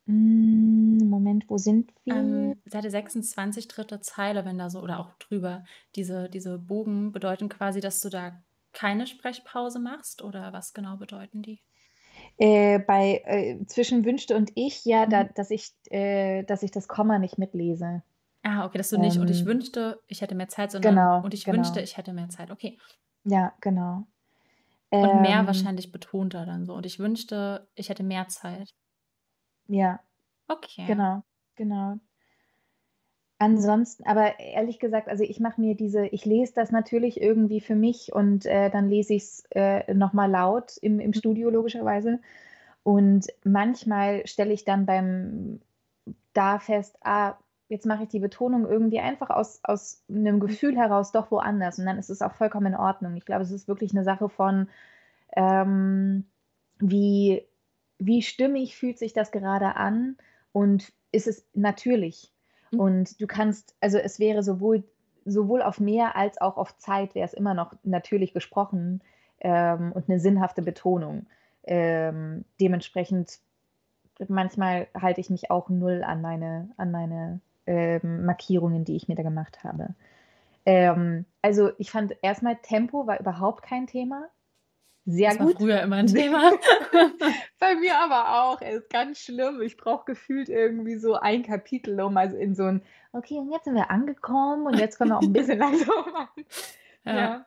Moment, wo sind wir? ähm, Seite 26, dritte Zeile, wenn da so oder auch drüber diese diese Bogen bedeuten quasi, dass du da keine Sprechpause machst oder was genau bedeuten die? Äh, bei äh, zwischen wünschte und ich, ja, da, Mhm. dass ich, äh, dass ich das Komma nicht mitlese. Ah, okay, dass du nicht und ich Ähm, wünschte, ich hätte mehr Zeit, sondern genau, und ich genau. wünschte, ich hätte mehr Zeit. Okay. Ja, genau. Und mehr Ähm, wahrscheinlich betonter dann so und ich wünschte, ich hätte mehr Zeit. Ja, Okay. genau, genau. Ansonsten, aber ehrlich gesagt, also ich mache mir diese, ich lese das natürlich irgendwie für mich und äh, dann lese ich es äh, nochmal laut im, im Mhm. Studio logischerweise. Und manchmal stelle ich dann beim da fest, ah, jetzt mache ich die Betonung irgendwie einfach aus, aus einem Gefühl heraus doch woanders. Und dann ist es auch vollkommen in Ordnung. Ich glaube, es ist wirklich eine Sache von, ähm, wie, wie stimmig fühlt sich das gerade an und ist es natürlich. Mhm. Und du kannst, also es wäre sowohl, sowohl auf mehr als auch auf Zeit wäre es immer noch natürlich gesprochen ähm, und eine sinnhafte Betonung. Ähm, dementsprechend manchmal halte ich mich auch null an meine, an meine ähm, Markierungen, die ich mir da gemacht habe. Ähm, also ich fand erstmal Tempo war überhaupt kein Thema. Sehr Das war gut. früher immer ein Thema. Bei mir aber auch. Es ist ganz schlimm. Ich brauche gefühlt irgendwie so ein Kapitel, um also in so ein, okay, und jetzt sind wir angekommen und jetzt können wir auch ein bisschen langsamer machen. Ja. Ja.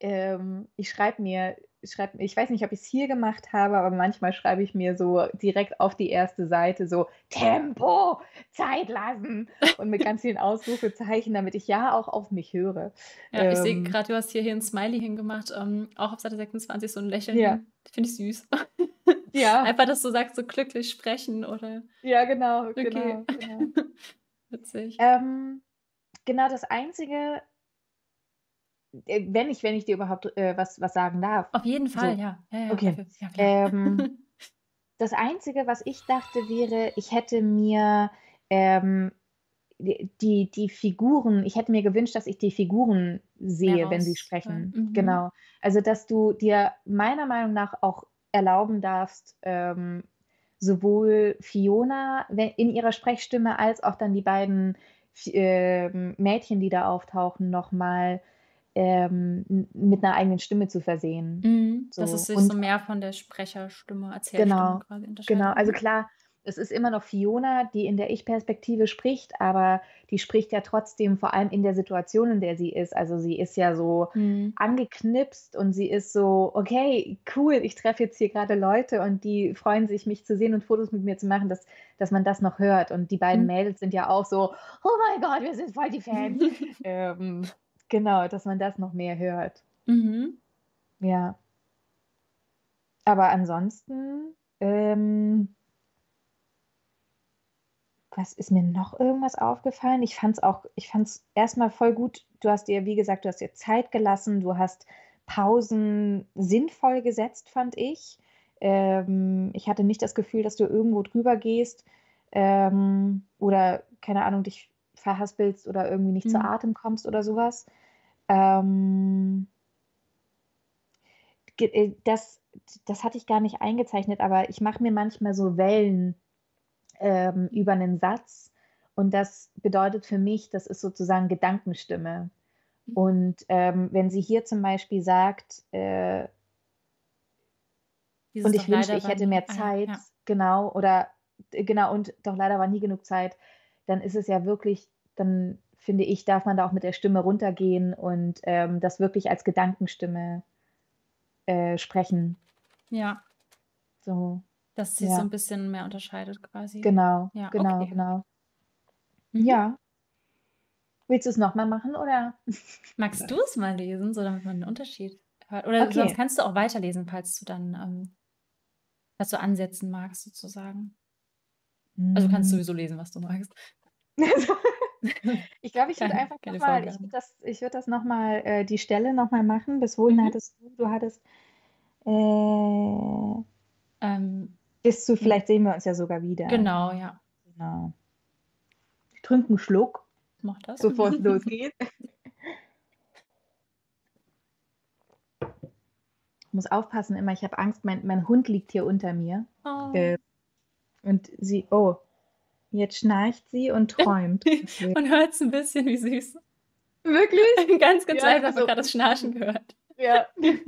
ähm, ich schreibe mir schreibe ich weiß nicht, ob ich es hier gemacht habe, aber manchmal schreibe ich mir so direkt auf die erste Seite so: „Tempo, Zeit lassen“ und mit ganz vielen Ausrufezeichen, damit ich ja auch auf mich höre. Ja, ich sehe Ähm, gerade, du hast hier hier 'n Smiley hingemacht, ähm, auch auf Seite 26 so 'n ja, Lächeln. Finde ich süß. ja, Einfach, dass du sagst, so glücklich sprechen oder ja, genau, okay. genau, genau. Witzig. Ähm, genau das Einzige wenn ich wenn ich dir überhaupt, äh, was was sagen darf. Auf jeden Fall, So, ja. Ja, ja, okay. ja. Ähm, das Einzige, was ich dachte, wäre, ich hätte mir, ähm, die die Figuren ich hätte mir gewünscht, dass ich die Figuren sehe, wenn sie sprechen. Mhm. Genau. Also, dass du dir meiner Meinung nach auch erlauben darfst, ähm, sowohl Fiona in ihrer Sprechstimme als auch dann die beiden f ähm, Mädchen, die da auftauchen, noch mal, ähm, mit 'ner eigenen Stimme zu versehen. Mhm. Dass es So sich so und mehr von der Sprecherstimme, Erzählstimme Genau, quasi genau. Also klar, es ist immer noch Fiona, die in der Ich-Perspektive spricht, aber die spricht ja trotzdem vor allem in der Situation, in der sie ist. Also, sie ist ja so Mhm. angeknipst und sie ist so: „Okay, cool, ich treffe jetzt hier grade Leute und die freuen sich, mich zu sehen und Fotos mit mir zu machen“, dass dass man das noch hört. Und die beiden Mhm. Mädels sind ja auch so: „Oh mein Gott, wir sind voll die Fans.“ Ähm, genau, dass man das noch mehr hört. Mhm. Ja. Aber ansonsten, ähm was ist mir noch irgendwas aufgefallen? Ich fand's auch ich fand's erst mal voll gut du hast dir wie gesagt, du hast dir Zeit gelassen, du hast Pausen sinnvoll gesetzt, fand ich. Ähm, ich hatte nicht das Gefühl, dass du irgendwo drüber gehst, ähm, oder, keine Ahnung, dich verhaspelst oder irgendwie nicht zu Mhm. Atem kommst oder so was. Ähm äh, das das hatte ich gar nicht eingezeichnet, aber ich mache mir manchmal so Wellen, ähm, über 'nen Satz und das bedeutet für mich, das ist sozusagen Gedankenstimme. Mhm. Und, ähm, wenn sie hier zum Beispiel sagt, äh „Und ich wünschte, ich hätte mehr ah ja, Zeit“ ja. genau, oder d genau, und doch leider war nie genug Zeit, dann ist es ja wirklich dann finde ich, darf man da auch mit der Stimme runtergehen und, ähm, das wirklich als Gedankenstimme äh, sprechen. Ja. So, Dass sie's so ja. 'n bisschen mehr unterscheidet quasi. Genau, Ja, genau, okay. genau. Mhm. Ja. Willst du's noch mal machen, oder? Magst du's mal lesen, so damit man 'n Unterschied hört? Oder sonst Okay. kannst du auch weiterlesen, falls du dann, ähm falls du ansetzen magst sozusagen. Also, du kannst Hm. sowieso lesen, was du magst. Ich glaube, ich würde einfach noch keine mal ich würde das ich würde das noch mal äh, die Stelle noch mal machen. Bis wohin Mhm. hattest du du hattest, äh Ähm, bis zu hm vielleicht sehen wir uns ja sogar wieder. Genau, ja. Genau. Ich trinke 'n Schluck, Mach das. bevor es losgeht. Muss aufpassen immer, ich habe Angst, mein mein Hund liegt hier unter mir, äh, Oh. und sie oh, jetzt schnarcht sie und träumt. Okay. Man hört's 'n bisschen, wie süß. Wirklich? Ganz, ganz Ja, leise immer hat man so grad das Schnarchen gehört. Ja.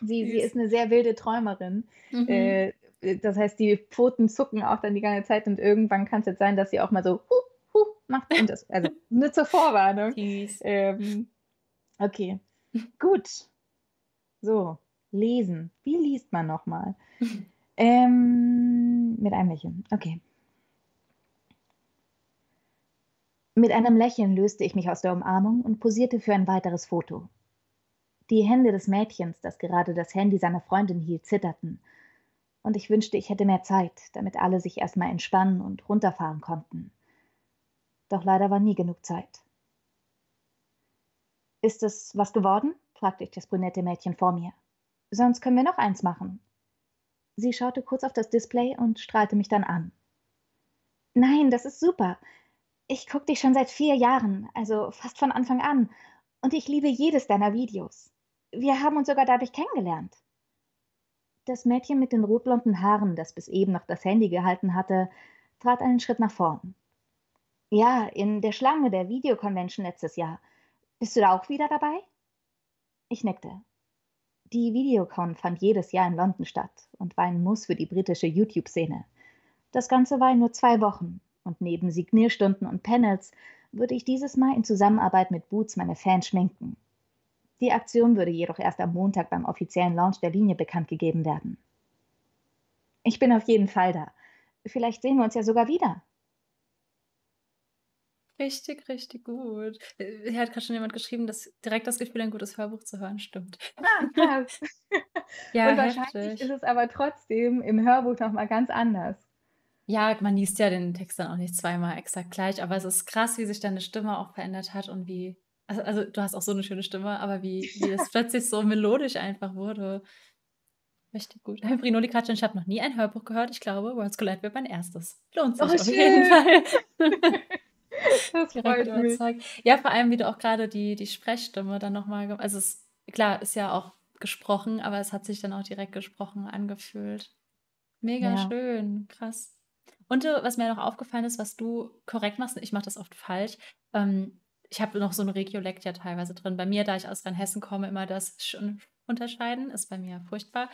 Sie sie ist 'ne sehr wilde Träumerin. Mhm. Äh, äh, das heißt, die Pfoten zucken auch dann die ganze Zeit und irgendwann kann's jetzt sein, dass sie auch mal so „hu, hu“ macht und das also, nur zur Vorwarnung. Süß. Ähm, okay, gut. So, lesen. Wie liest man noch mal? Ähm, mit einem Lächeln, okay. Mit einem Lächeln löste ich mich aus der Umarmung und posierte für ein weiteres Foto. Die Hände des Mädchens, das gerade das Handy seiner Freundin hielt, zitterten, und ich wünschte, ich hätte mehr Zeit, damit alle sich erst mal entspannen und runterfahren konnten. Doch leider war nie genug Zeit. „Ist es was geworden?“ fragte ich das brünette Mädchen vor mir. „Sonst können wir noch eins machen.“ Sie schaute kurz auf das Display und strahlte mich dann an. „Nein, das ist super. Ich gucke dich schon seit 4 Jahren, also fast von Anfang an, und ich liebe jedes deiner Videos. Wir haben uns sogar dadurch kennengelernt.“ Das Mädchen mit den rotblonden Haaren, das bis eben noch das Handy gehalten hatte, trat einen Schritt nach vorn. „Ja, in der Schlange der Video-Convention letztes Jahr. Bist du da auch wieder dabei?“ Ich nickte. Die Videocon fand jedes Jahr in London statt und war ein Muss für die britische YouTube-Szene. Das Ganze war in nur 2 Wochen und neben Signierstunden und Panels würde ich dieses Mal in Zusammenarbeit mit Boots meine Fans schminken. Die Aktion würde jedoch erst am Montag beim offiziellen Launch der Linie bekannt gegeben werden. Ich bin auf jeden Fall da. Vielleicht sehen wir uns ja sogar wieder. Richtig, richtig gut. Hier hat gerade schon jemand geschrieben, dass direkt das Gefühl, ein gutes Hörbuch zu hören stimmt. Ah, krass. Ja, Und wahrscheinlich ist heftig. es aber trotzdem im Hörbuch noch mal ganz anders. Ja, man liest ja den Text dann auch nicht zweimal exakt gleich, aber es ist krass, wie sich deine Stimme auch verändert hat und wie also also, du hast auch so 'ne schöne Stimme, aber wie wie das plötzlich so melodisch einfach wurde. Richtig gut. Brinoli Katschin, ich habe noch nie ein Hörbuch gehört. Ich glaube, Worlds Collide wird mein erstes. Lohnt Oh, sich auf jeden schön. Fall. Das freut mich. Ja, vor allem, wie du auch grade die die Sprechstimme dann noch mal ge also, es klar, ist ja auch gesprochen, aber es hat sich dann auch direkt gesprochen angefühlt. Mega Ja. schön, krass. Und, äh, was mir noch aufgefallen ist, was du korrekt machst, ich mache das oft falsch, ähm, ich habe noch so 'n Regiolekt ja teilweise drin. Bei mir, da ich aus Rheinhessen komme, immer das Sch und unterscheiden, ist bei mir furchtbar.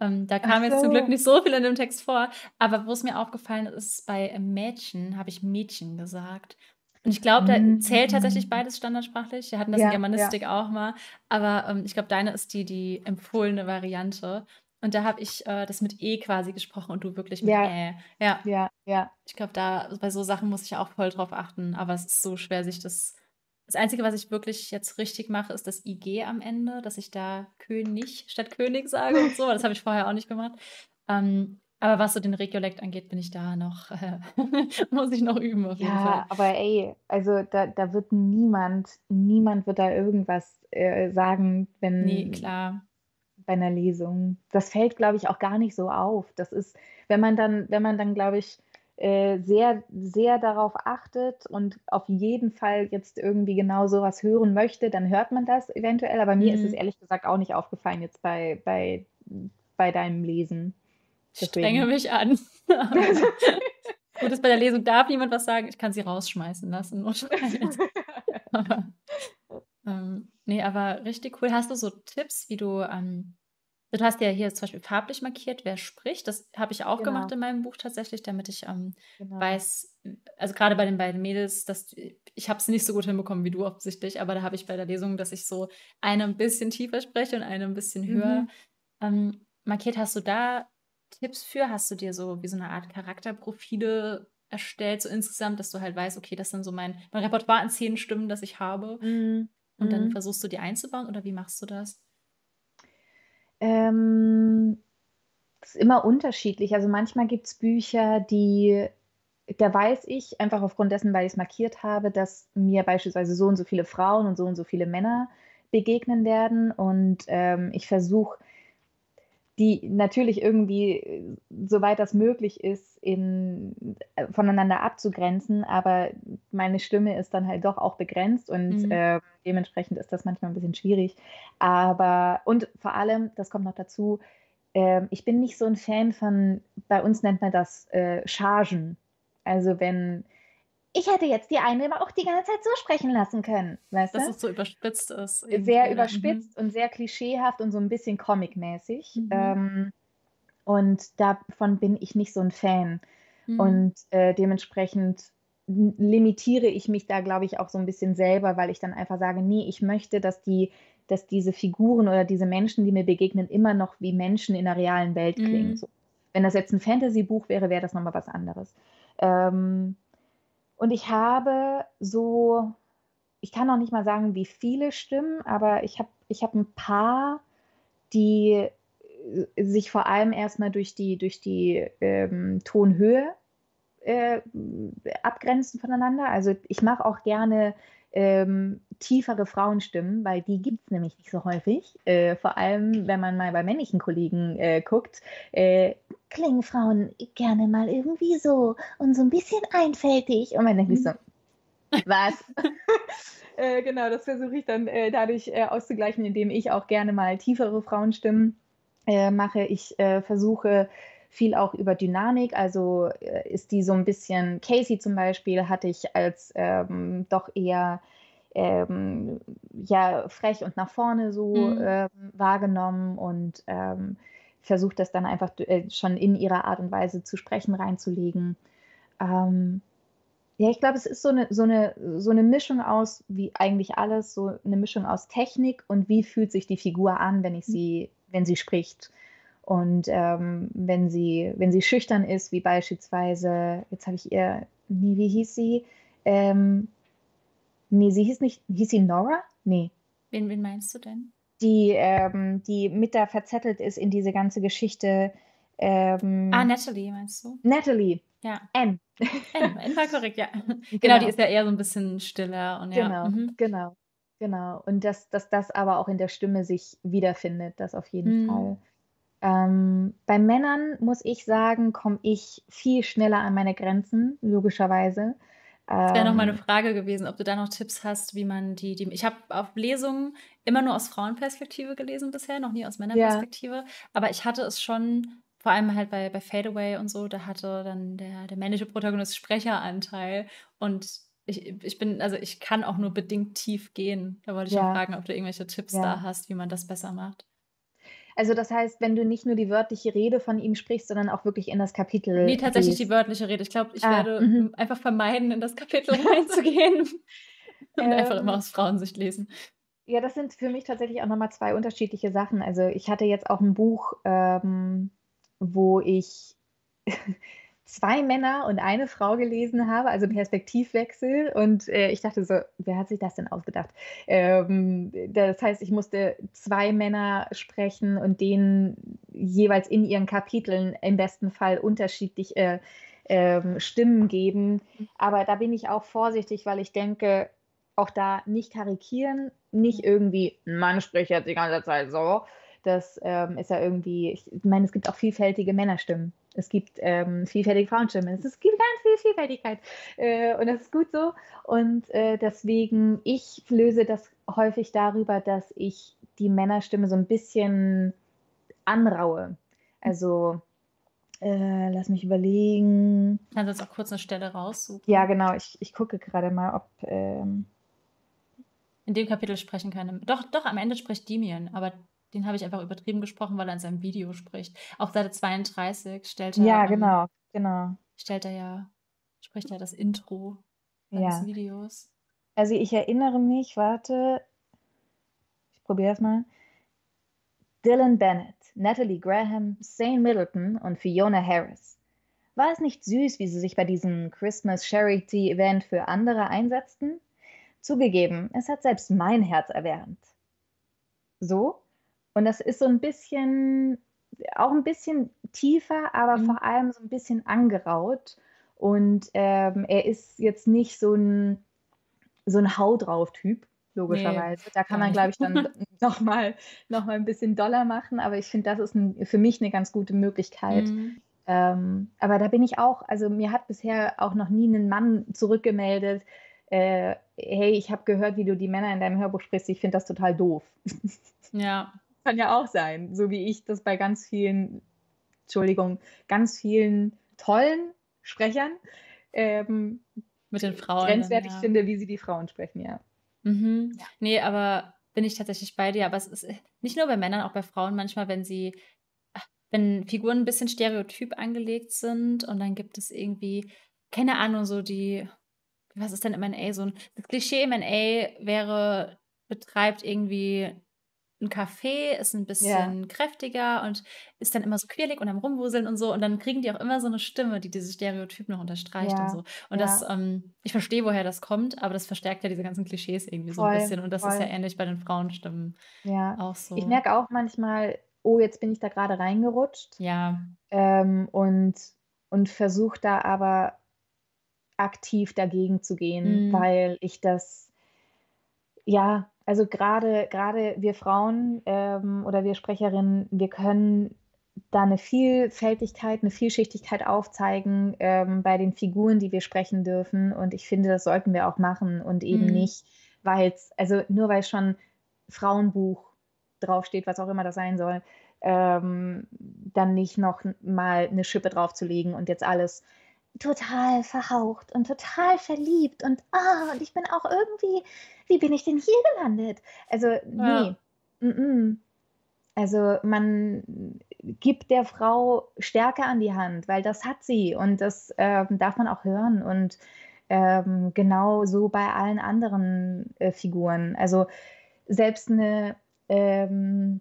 Ähm, da kam jetzt zum Glück so. nicht so viel in dem Text vor, aber wo's mir aufgefallen ist, bei, Mädchen habe ich Mädchen gesagt. Und ich glaube, da zählt tatsächlich Mhm. beides standardsprachlich. Wir hatten das in Ja, ja. Germanistik auch mal, aber, ähm, ich glaube, deine ist die die empfohlene Variante. Und da habe ich, äh, das mit E quasi gesprochen und du wirklich mit Ja. Ä. Ja. Ja, ja. Ich glaube, da bei so Sachen muss ich auch voll drauf achten, aber es ist so schwer, sich das das Einzige, was ich wirklich jetzt richtig mache, ist das IG am Ende, dass ich da König statt König sage und so. Das habe ich vorher auch nicht gemacht. Ähm, aber was so den Regiolekt angeht, bin ich da noch äh, muss ich noch üben auf jeden Fall. Ja, aber ey, also da da wird niemand niemand wird da irgendwas, äh, sagen, wenn klar. Bei 'ner Lesung. Das fällt, glaube ich, auch gar nicht so auf. Das ist wenn man dann wenn man dann, glaube ich, äh, sehr sehr darauf achtet und auf jeden Fall jetzt irgendwie genau so was hören möchte, dann hört man das eventuell. Aber mir ist es Mhm. ehrlich gesagt auch nicht aufgefallen jetzt bei bei bei deinem Lesen. Ich strenge mich an. Gut ist, bei der Lesung darf niemand was sagen. Ich kann sie rausschmeißen lassen. Aber, ähm, ne, aber richtig cool. Hast du so Tipps, wie du, ähm du hast ja hier zum Beispiel farblich markiert, wer spricht. Das habe ich auch gemacht Genau. in meinem Buch tatsächlich, damit ich, ähm, Genau. weiß also, grade bei den beiden Mädels, dass ich habe es nicht so gut hinbekommen wie du offensichtlich, aber da habe ich bei der Lesung, dass ich so eine 'n bisschen tiefer spreche und eine 'n bisschen höher, Mhm. ähm, markiert. Hast du da Tipps für? Hast du dir so wie so 'ne Art Charakterprofile erstellt, so insgesamt, dass du halt weißt: „Okay, das sind so mein mein Repertoire an Szenenstimmen, das ich habe.“ Mhm. Und dann Mhm. versuchst du die einzubauen oder wie machst du das? Ähm, ist immer unterschiedlich. Also, manchmal gibt's Bücher, die da weiß ich einfach aufgrund dessen, weil ich's markiert habe, dass mir beispielsweise so und so viele Frauen und so und so viele Männer begegnen werden. Und, ähm, ich versuche die natürlich irgendwie, äh, soweit das möglich ist, in äh, voneinander abzugrenzen, aber meine Stimme ist dann halt doch auch begrenzt und, Mhm. ähm, dementsprechend ist das manchmal 'n bisschen schwierig. Aber und vor allem, das kommt noch dazu, ähm, ich bin nicht so 'n Fan von bei uns nennt man das, äh, Chargen. Also, wenn „Ich hätte jetzt die eine aber auch die ganze Zeit so sprechen lassen können“, weißt du? Dass es so überspitzt ist Sehr irgendwie? Mhm. überspitzt und sehr klischeehaft und so 'n bisschen comic-mäßig. Mhm. Ähm, und davon bin ich nicht so 'n Fan. Mhm. Und, äh, dementsprechend limitiere ich mich da, glaube ich, auch so 'n bisschen selber, weil ich dann einfach sage: „Ne, ich möchte, dass die dass diese Figuren oder diese Menschen, die mir begegnen, immer noch wie Menschen in der realen Welt klingen“, Mhm. so. Wenn das jetzt 'n Fantasybuch wäre, wäre das noch mal was anderes. Ähm, und ich habe so ich kann noch nicht mal sagen, wie viele Stimmen, aber ich habe ich habe 'n paar, die, äh, sich vor allem erst mal durch die durch die, ähm, Tonhöhe, äh, abgrenzen voneinander. Also, ich mache auch gerne, ähm, tiefere Frauenstimmen, weil die gibt's nämlich nicht so häufig. Äh, vor allem, wenn man mal bei männlichen Kollegen, äh, guckt, äh, klingen Frauen gerne mal irgendwie so und so 'n bisschen einfältig. Und man denkt sich so: Mhm. „Was?“ Äh, genau, das versuche ich dann, äh, dadurch, äh, auszugleichen, indem ich auch gerne mal tiefere Frauenstimmen, mache. Ich, versuche viel auch über Dynamik, also, ist die so 'n bisschen Casey zum Beispiel hatte ich als, ähm, doch eher, ähm, ja, frech und nach vorne so, Mhm. ähm, wahrgenommen und, ähm, versuche das dann einfach äh, schon in ihrer Art und Weise zu sprechen reinzulegen. Ähm, Ja, ich glaube, es ist so eine, so, eine, so eine Mischung aus, wie eigentlich alles, so eine Mischung aus Technik und wie fühlt sich die Figur an, wenn ich sie, wenn sie spricht. Und ähm, wenn sie, wenn sie schüchtern ist, wie beispielsweise, jetzt habe ich ihr, nee, wie hieß sie? Nee, sie hieß nicht, hieß sie Nora? Nee. Wen, wen meinst du denn? Die, ähm, die mit da verzettelt ist in diese ganze Geschichte. Ähm, Ah, Natalie meinst du? Natalie, Ja. N. N, N war korrekt, ja. Genau, die Genau. ist ja eher so ein bisschen stiller und ja. Genau, Mhm. genau, genau. Und dass, dass das aber auch in der Stimme sich wiederfindet, das auf jeden Mhm. Fall. Ähm, bei Männern muss ich sagen, komme ich viel schneller an meine Grenzen, logischerweise. Das wäre noch mal 'ne Ähm, Frage gewesen, ob du da noch Tipps hast, wie man die die ich habe auf Lesungen immer nur aus Frauenperspektive gelesen bisher, noch nie aus ja, Männerperspektive, aber ich hatte es schon vor allem halt bei bei Fade Away und so, da hatte dann der der männliche Protagonist Sprecheranteil und ich ich bin also, ich kann auch nur bedingt tief gehen. Da wollte ich ja ja, fragen, ob du irgendwelche Tipps ja. da hast, wie man das besser macht. Also das heißt, wenn du nicht nur die wörtliche Rede von ihm sprichst, sondern auch wirklich in das Kapitel tatsächlich die gehst. wörtliche Rede. Ich glaube, ich Ah, werde, mhm. hm, einfach vermeiden, in das Kapitel reinzugehen und einfach immer Ähm, aus Frauensicht lesen. ja, das sind für mich tatsächlich auch noch mal 2 unterschiedliche Sachen. Also, ich hatte jetzt auch ein Buch, ähm, wo ich 2 Männer und eine Frau gelesen habe, also Perspektivwechsel. Und äh, ich dachte so, wer hat sich das denn ausgedacht? Ähm, das heißt, ich musste 2 Männer sprechen und denen jeweils in ihren Kapiteln im besten Fall unterschiedlich äh, ähm, Stimmen geben. Aber da bin ich auch vorsichtig, weil ich denke, auch da nicht karikieren, nicht irgendwie, ein Mann spricht jetzt die ganze Zeit so. Das ähm, ist ja irgendwie, ich meine, es gibt auch vielfältige Männerstimmen. Es gibt ähm, vielfältige Frauenstimmen. Es gibt ganz viel Vielfältigkeit. Äh, und das ist gut so. Und äh, deswegen, ich löse das häufig darüber, dass ich die Männerstimme so ein bisschen anraue. Also, äh, lass mich überlegen. Kannst du jetzt auch kurz eine Stelle Ja, raussuchen? genau. Ich, ich gucke gerade mal, ob. Ähm, In dem Kapitel sprechen keine doch, doch, am Ende spricht Demian, aber den habe ich einfach übertrieben gesprochen, weil er in seinem Video spricht. Auf Seite 32 stellt ja, er, ähm, genau, genau. stellt er ja spricht er das Intro seines Ja. Videos. Also ich erinnere mich, warte, ich probiere es mal. Dylan Bennett, Natalie Graham, Zane Middleton und Fiona Harris. War es nicht süß, wie sie sich bei diesem Christmas Charity Event für andere einsetzten? Zugegeben, es hat selbst mein Herz erwärmt. So? Und das ist so ein bisschen, auch ein bisschen tiefer, aber Mhm. vor allem so ein bisschen angeraut. Und ähm, er ist jetzt nicht so ein, so ein Hau drauf Typ, Nee, logischerweise. Da kann man, glaube ich, dann nochmal noch mal ein bisschen doller machen. Aber ich finde, das ist ein, für mich eine ganz gute Möglichkeit. Mhm. Ähm, aber da bin ich auch, also mir hat bisher auch noch nie ein Mann zurückgemeldet, äh, hey, ich habe gehört, wie du die Männer in deinem Hörbuch sprichst, ich finde das total doof. Ja. Kann ja auch sein, so wie ich das bei ganz vielen, Entschuldigung, ganz vielen tollen Sprechern ähm, Mit den Frauen grenzwertig ja. finde, wie sie die Frauen sprechen, ja. Mhm. Ja. Ne, aber bin ich tatsächlich bei dir. Aber es ist äh, nicht nur bei Männern, auch bei Frauen manchmal, wenn sie ach, wenn Figuren ein bisschen stereotyp angelegt sind und dann gibt es irgendwie, keine Ahnung, so die was ist denn M&A? So 'n das Klischee M&A wäre betreibt irgendwie 'n Café, ist 'n Ja. bisschen kräftiger und ist dann immer so quirlig und am Rumwuseln und so und dann kriegen die auch immer so 'ne Stimme, die dieses Stereotyp noch unterstreicht und Ja, so. Und das, ja. ähm ich verstehe, woher das kommt, aber das verstärkt ja diese ganzen Klischees irgendwie so 'n Voll, bisschen und das ist ja voll. ähnlich bei den Frauenstimmen Ja. auch Ich so. merke auch manchmal, oh, jetzt bin ich da gerade reingerutscht. Ja. Ähm, und und versuche da aber aktiv dagegen zu gehen, Mhm. weil ich das ja, also gerade gerade wir Frauen, ähm, oder wir Sprecherinnen, wir können da 'ne Vielfältigkeit, 'ne Vielschichtigkeit aufzeigen, ähm, bei den Figuren, die wir sprechen dürfen. Und ich finde, das sollten wir auch machen und eben Mhm. nicht, weil's also nur weil schon Frauenbuch draufsteht, was auch immer das sein soll, ähm, dann nicht noch mal 'ne Schippe draufzulegen und jetzt alles total verhaucht und total verliebt und, ah, und ich bin auch irgendwie wie bin ich denn hier gelandet? Also, Ja. ne, mm-mm. Also, man gibt der Frau Stärke an die Hand, weil das hat sie und das, ähm, darf man auch hören und, ähm, genau so bei allen anderen äh, Figuren. Also selbst eine ähm,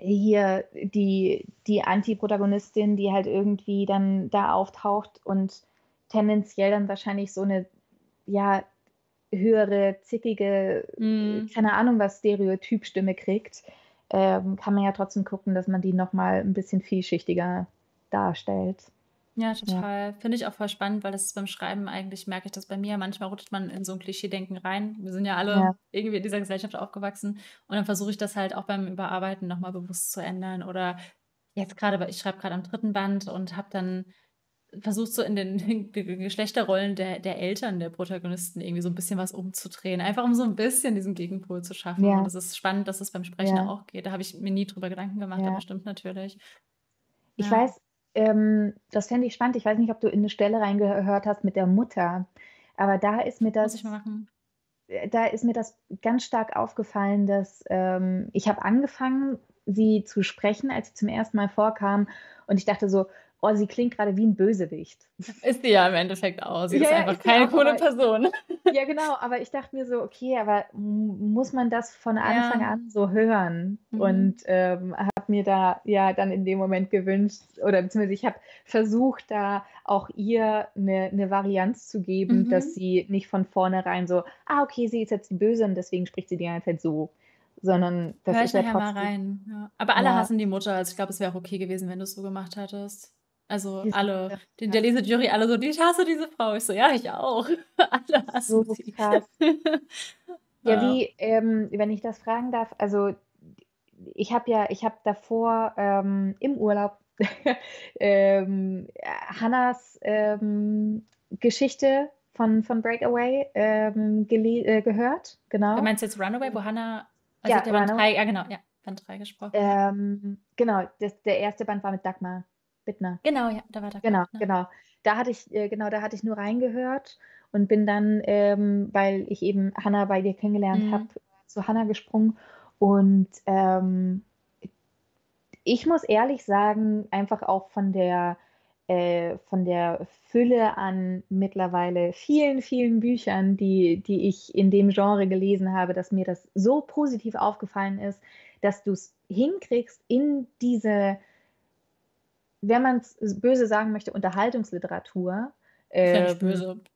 hier die, die Anti-Protagonistin, die halt irgendwie dann da auftaucht und tendenziell dann wahrscheinlich so eine, ja, höhere, zickige, mm. keine Ahnung was, Stereotypstimme kriegt, ähm, kann man ja trotzdem gucken, dass man die nochmal ein bisschen vielschichtiger darstellt. Ja, total. Ja. Finde ich auch voll spannend, weil das ist beim Schreiben eigentlich, merke ich das bei mir. Manchmal rutscht man in so ein Klischee-Denken rein. Wir sind ja alle ja. irgendwie in dieser Gesellschaft aufgewachsen. Und dann versuche ich das halt auch beim Überarbeiten nochmal bewusst zu ändern. Oder jetzt gerade, ich schreibe gerade am dritten Band und habe dann versucht, so in den, Geschlechterrollen der, der Eltern der Protagonisten irgendwie so ein bisschen was umzudrehen. Einfach um so ein bisschen diesen Gegenpol zu schaffen. Ja. Und das ist spannend, dass es beim Sprechen auch geht. Da habe ich mir nie drüber Gedanken gemacht, aber stimmt natürlich. Ich weiß, ähm, das fände ich spannend. Ich weiß nicht, ob du in eine Stelle reingehört hast mit der Mutter, aber da ist mir das. Muss ich mal machen. Äh, da ist mir das ganz stark aufgefallen, dass ähm, ich habe angefangen, sie zu sprechen, als sie zum ersten Mal vorkam. Und ich dachte so, oh, sie klingt gerade wie ein Bösewicht. Ist sie ja im Endeffekt auch. Sie ja, ist einfach ist keine auch, coole Person. Ja, genau, aber ich dachte mir so, okay, aber muss man das von Anfang ja. an so hören? Mhm. Und ähm, habe mir da ja dann in dem Moment gewünscht, oder beziehungsweise ich habe versucht, da auch ihr eine, eine Varianz zu geben, mhm. dass sie nicht von vornherein so, ah, okay, sie ist jetzt die Böse und deswegen spricht sie die ganze Zeit so sondern das Hör ist ja trotzdem. mal rein. Ja. Aber alle ja. hassen die Mutter, also ich glaube, es wäre auch okay gewesen, wenn du es so gemacht hättest. Also alle, die, der Lesejury, alle so, ich hasse diese Frau. Ich so, ja, ich auch. alle hassen so sie. Krass. ja, wie, ähm, wenn ich das fragen darf, also ich habe ja, ich habe davor ähm, im Urlaub ähm, Hannas ähm, Geschichte von, von Breakaway ähm, äh, gehört. Genau. Du meinst jetzt Runaway, wo Hannah, also ja, der Band 3, ja genau, ja, Band 3 gesprochen. Ähm, genau, das, der erste Band war mit Dagmar. Bittner. Genau, ja, da war der Genau, Bittner. genau. Da hatte ich, äh, genau, da hatte ich nur reingehört und bin dann, ähm, weil ich eben Hanna bei dir kennengelernt mhm. habe, zu Hanna gesprungen. Und ähm, ich muss ehrlich sagen, einfach auch von der, äh, von der Fülle an mittlerweile vielen, vielen Büchern, die, die ich in dem Genre gelesen habe, dass mir das so positiv aufgefallen ist, dass du es hinkriegst, in diese wenn man es böse sagen möchte, Unterhaltungsliteratur. Ist ja nicht böse.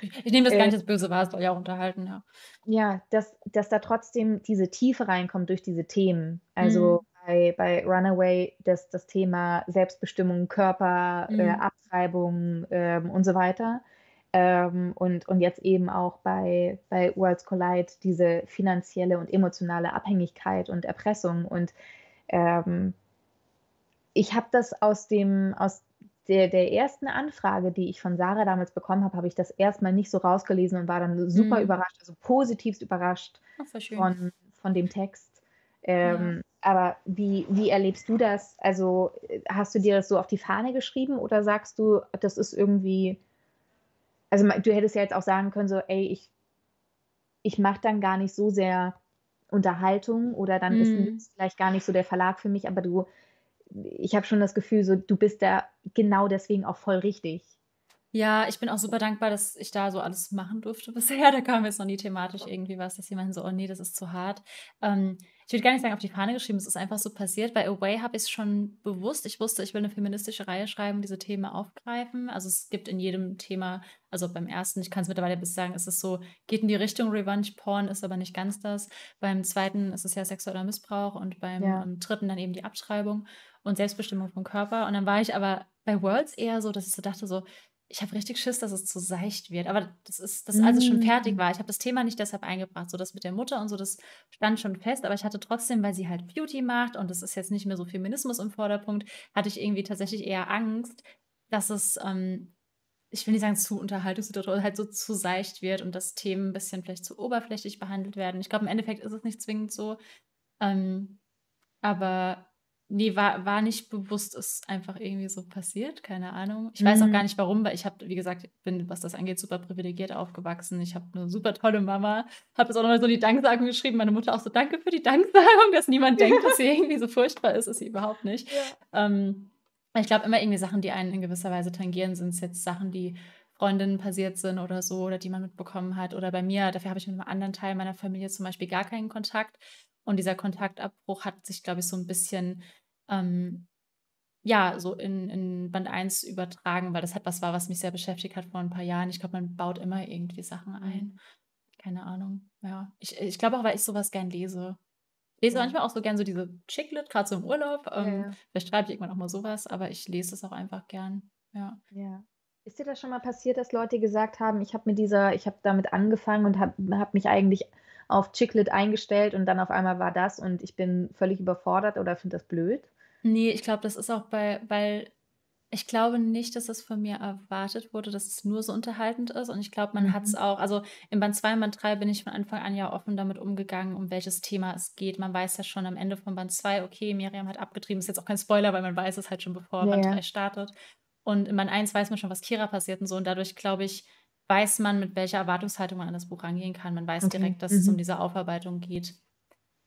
Ich, nehme das gar nicht äh, als böse wahr, es soll ja auch unterhalten, ja. Ja, dass, dass da trotzdem diese Tiefe reinkommt durch diese Themen. Also mhm. bei, bei Runaway das, das Thema Selbstbestimmung, Körper, mhm. äh, Abtreibung ähm, und so weiter. Ähm, und, und jetzt eben auch bei, bei Worlds Collide diese finanzielle und emotionale Abhängigkeit und Erpressung. Und ähm, ich habe das aus dem, aus der, der ersten Anfrage, die ich von Sarah damals bekommen habe, habe ich das erstmal nicht so rausgelesen und war dann super mhm. überrascht, also positivst überrascht von, von dem Text. Ähm, ja. Aber wie, wie erlebst du das? Also hast du dir das so auf die Fahne geschrieben oder sagst du, das ist irgendwie, also du hättest ja jetzt auch sagen können, so, ey, ich, ich mache dann gar nicht so sehr Unterhaltung oder dann mhm. ist vielleicht gar nicht so der Verlag für mich, aber du ich habe schon das Gefühl, so du bist da genau deswegen auch voll richtig. Ja, ich bin auch super dankbar, dass ich da so alles machen durfte bisher. Da kam jetzt noch nie thematisch irgendwie was, dass jemand so, oh nee, das ist zu hart. Ähm, ich würde gar nicht sagen, auf die Fahne geschrieben, es ist einfach so passiert. Bei Away habe ich es schon bewusst. Ich wusste, ich will eine feministische Reihe schreiben, diese Themen aufgreifen. Also es gibt in jedem Thema, also beim ersten, ich kann es mittlerweile bis sagen, ist es so, geht in die Richtung Revenge Porn, ist aber nicht ganz das. Beim zweiten ist es ja sexueller Missbrauch und beim ja. dritten dann eben die Abschreibung und Selbstbestimmung vom Körper. Und dann war ich aber bei Worlds eher so, dass ich so dachte, so, ich habe richtig Schiss, dass es zu seicht wird. Aber das ist, dass als es schon fertig mm. war. Ich habe das Thema nicht deshalb eingebracht, so das mit der Mutter und so, das stand schon fest. Aber ich hatte trotzdem, weil sie halt Beauty macht und es ist jetzt nicht mehr so Feminismus im Vordergrund, hatte ich irgendwie tatsächlich eher Angst, dass es, ähm, ich will nicht sagen zu Unterhaltungssituation, halt so zu seicht wird und dass Themen ein bisschen vielleicht zu oberflächlich behandelt werden. Ich glaube, im Endeffekt ist es nicht zwingend so. Ähm, aber Nee, war, war nicht bewusst, ist einfach irgendwie so passiert, keine Ahnung. Ich weiß auch gar mhm. nicht warum, weil ich habe, wie gesagt, bin, was das angeht, super privilegiert aufgewachsen. Ich habe eine super tolle Mama. Habe jetzt auch nochmal so die Danksagung geschrieben. Meine Mutter auch so, danke für die Danksagung, dass niemand denkt, dass sie irgendwie so furchtbar ist, ist sie überhaupt nicht. Ja. Ähm, ich glaube, immer irgendwie Sachen, die einen in gewisser Weise tangieren, sind jetzt Sachen, die Freundinnen passiert sind oder so oder die man mitbekommen hat. Oder bei mir, dafür habe ich mit einem anderen Teil meiner Familie zum Beispiel gar keinen Kontakt. Und dieser Kontaktabbruch hat sich, glaube ich, so ein bisschen ähm, ja, so in, in Band 1 übertragen, weil das etwas war, was mich sehr beschäftigt hat vor ein paar Jahren. Ich glaube, man baut immer irgendwie Sachen ein. Mhm. Keine Ahnung. Ja. Ich, ich glaube auch, weil ich sowas gern lese. Ich lese ja. manchmal auch so gern so diese Chicklet, gerade so im Urlaub. Ähm, ja. Vielleicht schreibe ich irgendwann auch mal sowas, aber ich lese es auch einfach gern. Ja. Ja. Ist dir das schon mal passiert, dass Leute gesagt haben, ich habe mit dieser, ich habe damit angefangen und habe hab mich eigentlich auf Chicklet eingestellt und dann auf einmal war das und ich bin völlig überfordert oder finde das blöd? Nee, ich glaube, das ist auch bei, weil ich glaube nicht, dass es von mir erwartet wurde, dass es nur so unterhaltend ist. Und ich glaube, man hat es mhm. auch, also im Band 2 und Band 3 bin ich von Anfang an ja offen damit umgegangen, um welches Thema es geht. Man weiß ja schon am Ende von Band 2, okay, Miriam hat abgetrieben. Ist jetzt auch kein Spoiler, weil man weiß es halt schon, bevor ja, Band 3 startet. Und in Band 1 weiß man schon, was Kira passiert und so. Und dadurch, glaube ich, weiß man, mit welcher Erwartungshaltung man an das Buch rangehen kann. Man weiß okay. direkt, dass mhm. es um diese Aufarbeitung geht.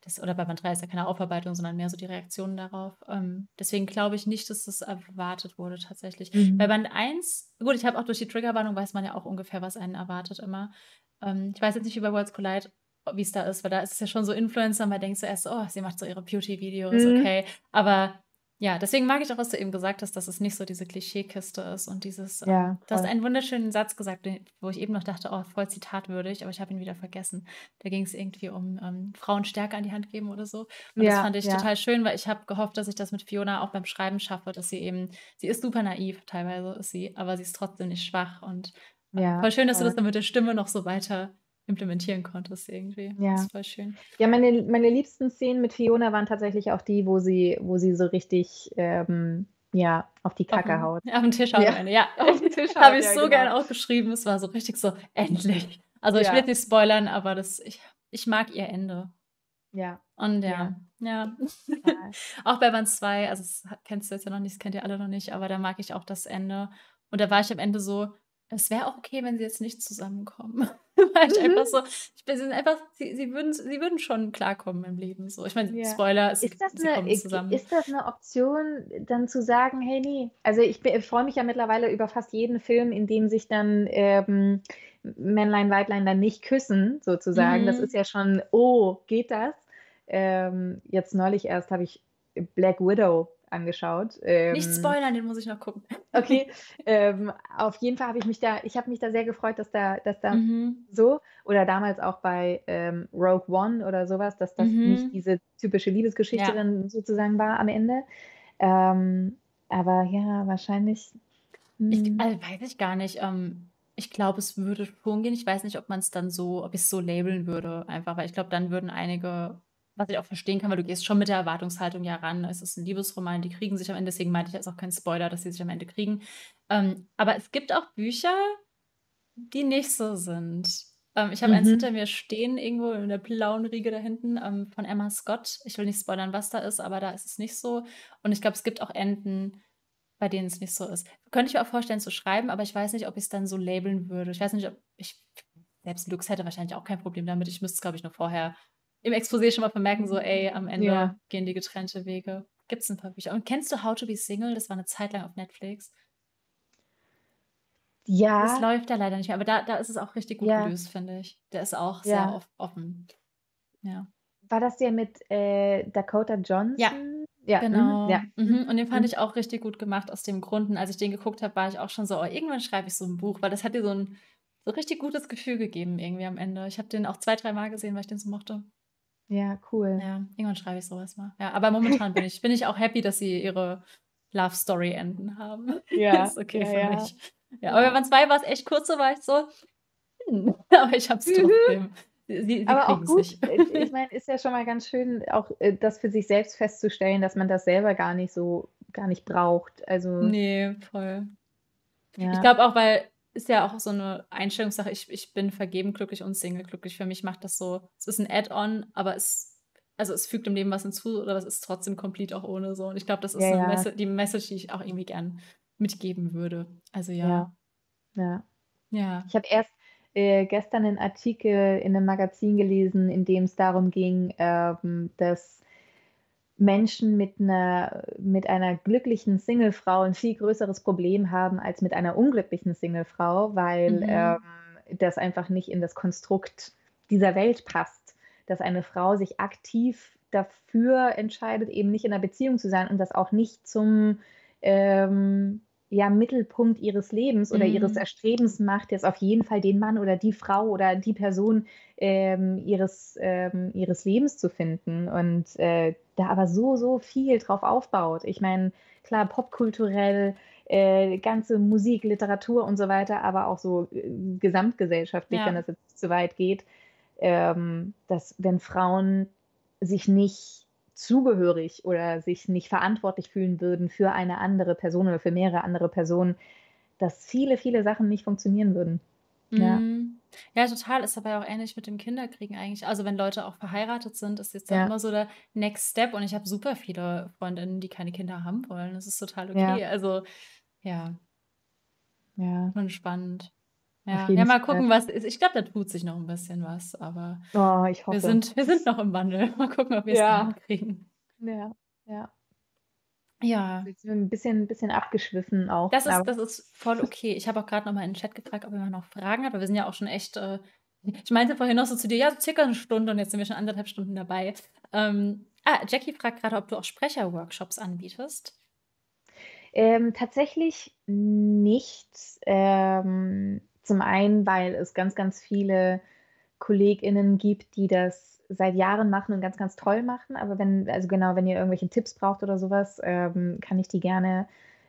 Das, oder bei Band 3 ist ja keine Aufarbeitung, sondern mehr so die Reaktionen darauf. Ähm, deswegen glaube ich nicht, dass das erwartet wurde tatsächlich. Mhm. Bei Band 1, gut, ich habe auch durch die Triggerwarnung, weiß man ja auch ungefähr, was einen erwartet immer. Ähm, ich weiß jetzt nicht wie bei Worlds Collide, wie es da ist, weil da ist es ja schon so Influencer, man denkt zuerst, oh, sie macht so ihre Beauty-Videos, mhm. okay. Aber ja, deswegen mag ich auch, was du eben gesagt hast, dass es nicht so diese Klischeekiste ist und dieses. Ähm, ja, du hast einen wunderschönen Satz gesagt, wo ich eben noch dachte, oh, voll zitatwürdig, aber ich habe ihn wieder vergessen. Da ging es irgendwie um ähm, Frauen Stärke an die Hand geben oder so. Und ja, das fand ich ja. total schön, weil ich habe gehofft, dass ich das mit Fiona auch beim Schreiben schaffe, dass sie eben, sie ist super naiv, teilweise ist sie, aber sie ist trotzdem nicht schwach und äh, ja, voll schön, dass voll. du das dann mit der Stimme noch so weiter implementieren konntest irgendwie. Ja. Das ist voll schön. Ja, meine, meine liebsten Szenen mit Fiona waren tatsächlich auch die, wo sie, wo sie so richtig ähm, ja, auf die Kacke auf, haut. Auf den Tisch haut, ja. ja. Auf den Tisch Habe ich ja, so genau. gerne aufgeschrieben. Es war so richtig so, endlich. Also ich will nicht spoilern, aber das, ich, ich mag ihr Ende. Ja. Und ja, ja. ja. auch bei Band 2, also das kennst du jetzt ja noch nicht, das kennt ihr alle noch nicht, aber da mag ich auch das Ende. Und da war ich am Ende so, es wäre auch okay, wenn sie jetzt nicht zusammenkommen. Weil ich einfach mhm. so, ich bin sie einfach, sie, sie, würden, sie würden schon klarkommen im Leben. So. Ich meine, ja. Spoiler, es, ist das sie eine, zusammen. Ist das eine Option, dann zu sagen, hey, nee. Also ich, ich freue mich ja mittlerweile über fast jeden Film, in dem sich dann ähm, Männlein, Weiblein dann nicht küssen, sozusagen. Mhm. Das ist ja schon, oh, geht das? Ähm, jetzt neulich erst habe ich Black Widow angeschaut. Ähm, Nicht spoilern, den muss ich noch gucken. Okay, ähm, auf jeden Fall habe ich mich da, ich habe mich da sehr gefreut, dass da, dass da mhm. so oder damals auch bei ähm, Rogue One oder sowas, dass das mhm. nicht diese typische Liebesgeschichte ja. dann sozusagen war am Ende. Ähm, aber ja, wahrscheinlich. Ich, also weiß ich gar nicht. Ähm, ich glaube, es würde schon gehen. Ich weiß nicht, ob man es dann so, ob ich es so labeln würde, einfach, weil ich glaube, dann würden einige was ich auch verstehen kann, weil du gehst schon mit der Erwartungshaltung ja ran. Es ist ein Liebesroman, die kriegen sich am Ende, deswegen meinte ich, es ist auch kein Spoiler, dass sie sich am Ende kriegen. Ähm, aber es gibt auch Bücher, die nicht so sind. Ähm, ich habe mhm. eins hinter mir stehen, irgendwo in der blauen Riege da hinten, ähm, von Emma Scott. Ich will nicht spoilern, was da ist, aber da ist es nicht so. Und ich glaube, es gibt auch Enden, bei denen es nicht so ist. Könnte ich mir auch vorstellen zu schreiben, aber ich weiß nicht, ob ich es dann so labeln würde. Ich weiß nicht, ob ich selbst Lux hätte wahrscheinlich auch kein Problem damit. Ich müsste es, glaube ich, noch vorher im Exposé schon mal vermerken, so, ey, am Ende ja. gehen die getrennte Wege. Gibt es ein paar Bücher. Und kennst du How to Be Single? Das war eine Zeit lang auf Netflix. Ja. Das läuft ja leider nicht mehr, aber da, da ist es auch richtig gut ja. gelöst, finde ich. Der ist auch ja. sehr offen. Ja. War das der mit äh, Dakota Johnson? Ja. Ja, genau. Mhm. Ja. Mhm. Und den fand mhm. ich auch richtig gut gemacht aus dem Grund. Und als ich den geguckt habe, war ich auch schon so, oh, irgendwann schreibe ich so ein Buch, weil das hat dir so ein so richtig gutes Gefühl gegeben irgendwie am Ende. Ich habe den auch zwei, drei Mal gesehen, weil ich den so mochte. Ja, cool. Ja, irgendwann schreibe ich sowas mal. Ja, aber momentan bin ich, bin ich auch happy, dass sie ihre Love Story enden haben. Ja. ist okay ja, für ja. mich. Ja, aber wenn zwei war es echt kurz, so war ich so, hm, aber ich hab's trotzdem. Sie, sie aber auch gut. Nicht. Äh, ich meine, ist ja schon mal ganz schön, auch äh, das für sich selbst festzustellen, dass man das selber gar nicht so, gar nicht braucht. Also. Nee, voll. Ja. Ich glaube auch, weil ist ja auch so eine Einstellungssache. Ich, ich bin vergeben glücklich und Single glücklich. Für mich macht das so, es ist ein Add-on, aber es, also es fügt im Leben was hinzu oder es ist trotzdem komplett auch ohne so. Und ich glaube, das ist ja, so ja. Mess die Message, die ich auch irgendwie gern mitgeben würde. Also ja. Ja. ja. ja. Ich habe erst äh, gestern einen Artikel in einem Magazin gelesen, in dem es darum ging, ähm, dass Menschen mit einer mit einer glücklichen Singlefrau ein viel größeres Problem haben als mit einer unglücklichen Singlefrau, weil, ähm, Mhm. das einfach nicht in das Konstrukt dieser Welt passt, dass eine Frau sich aktiv dafür entscheidet, eben nicht in 'ner Beziehung zu sein und das auch nicht zum, ähm, ja, Mittelpunkt ihres Lebens oder ihres Mhm. Erstrebens macht, jetzt auf jeden Fall den Mann oder die Frau oder die Person, ähm, ihres ähm, ihres Lebens zu finden und, äh, da aber so, so viel drauf aufbaut. Ich meine, klar, popkulturell, äh, ganze Musik, Literatur und so weiter, aber auch so, äh, gesamtgesellschaftlich, wenn Ja. das jetzt zu weit geht, ähm, dass wenn Frauen sich nicht zugehörig oder sich nicht verantwortlich fühlen würden für eine andere Person oder für mehrere andere Personen, dass viele, viele Sachen nicht funktionieren würden. Ja. Mhm. Ja, total. Ist aber ja auch ähnlich mit dem Kinderkriegen eigentlich. Also, wenn Leute auch verheiratet sind, ist jetzt dann Ja. immer so der Next Step und ich habe super viele Freundinnen, die keine Kinder haben wollen. Das ist total Ja. okay. Also, ja. Ja. Schon spannend. Ja. Ja, mal gucken, was ist. Ich glaube, da tut sich noch 'n bisschen was, aber Oh, ich wir hoffe. sind wir sind noch im Wandel. Mal gucken, ob wir's Ja. hinkriegen. Ja, ja. Ja. Jetzt sind wir 'n bisschen 'n bisschen abgeschwiffen auch, Das ist das ist voll okay. Ich habe auch grad noch mal in den Chat gefragt, ob jemand noch Fragen hat, weil wir sind ja auch schon echt, äh ich meinte vorhin noch so zu dir: „Ja, so circa 'ne Stunde“ und jetzt sind wir schon 1 1/2 Stunden dabei. Ähm, ah, Jackie fragt grade, ob du auch Sprecherworkshops anbietest? Ähm, tatsächlich nicht. Ähm, zum einen, weil es ganz, ganz viele KollegInnen gibt, die das seit Jahren machen und ganz, ganz toll machen. Aber wenn also genau, wenn ihr irgendwelche Tipps braucht oder so was, ähm, kann ich die gerne,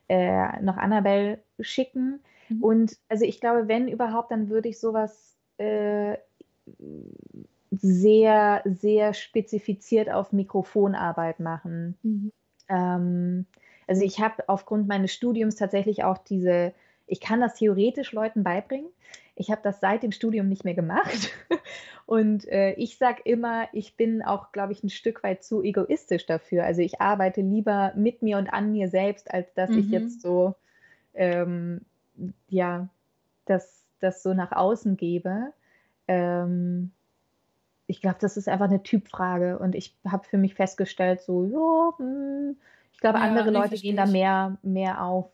äh, noch Annabelle schicken. Mhm. Und also, ich glaube, wenn überhaupt, dann würde ich so was, äh, sehr, sehr spezifiziert auf Mikrofonarbeit machen. Mhm. Ähm, also, ich habe aufgrund meines Studiums tatsächlich auch diese ich kann das theoretisch Leuten beibringen. Ich habe das seit dem Studium nicht mehr gemacht. Und, äh, ich sage immer, ich bin auch, glaube ich, 'n Stück weit zu egoistisch dafür. Also, ich arbeite lieber mit mir und an mir selbst, als dass ich Mhm. jetzt so, ähm, ja, das das so nach außen gebe. Ähm, ich glaube, das ist einfach 'ne Typfrage und ich habe für mich festgestellt, so, ja, hm, ich glaube, Ja, andere Leute gehen da ich. mehr mehr auf.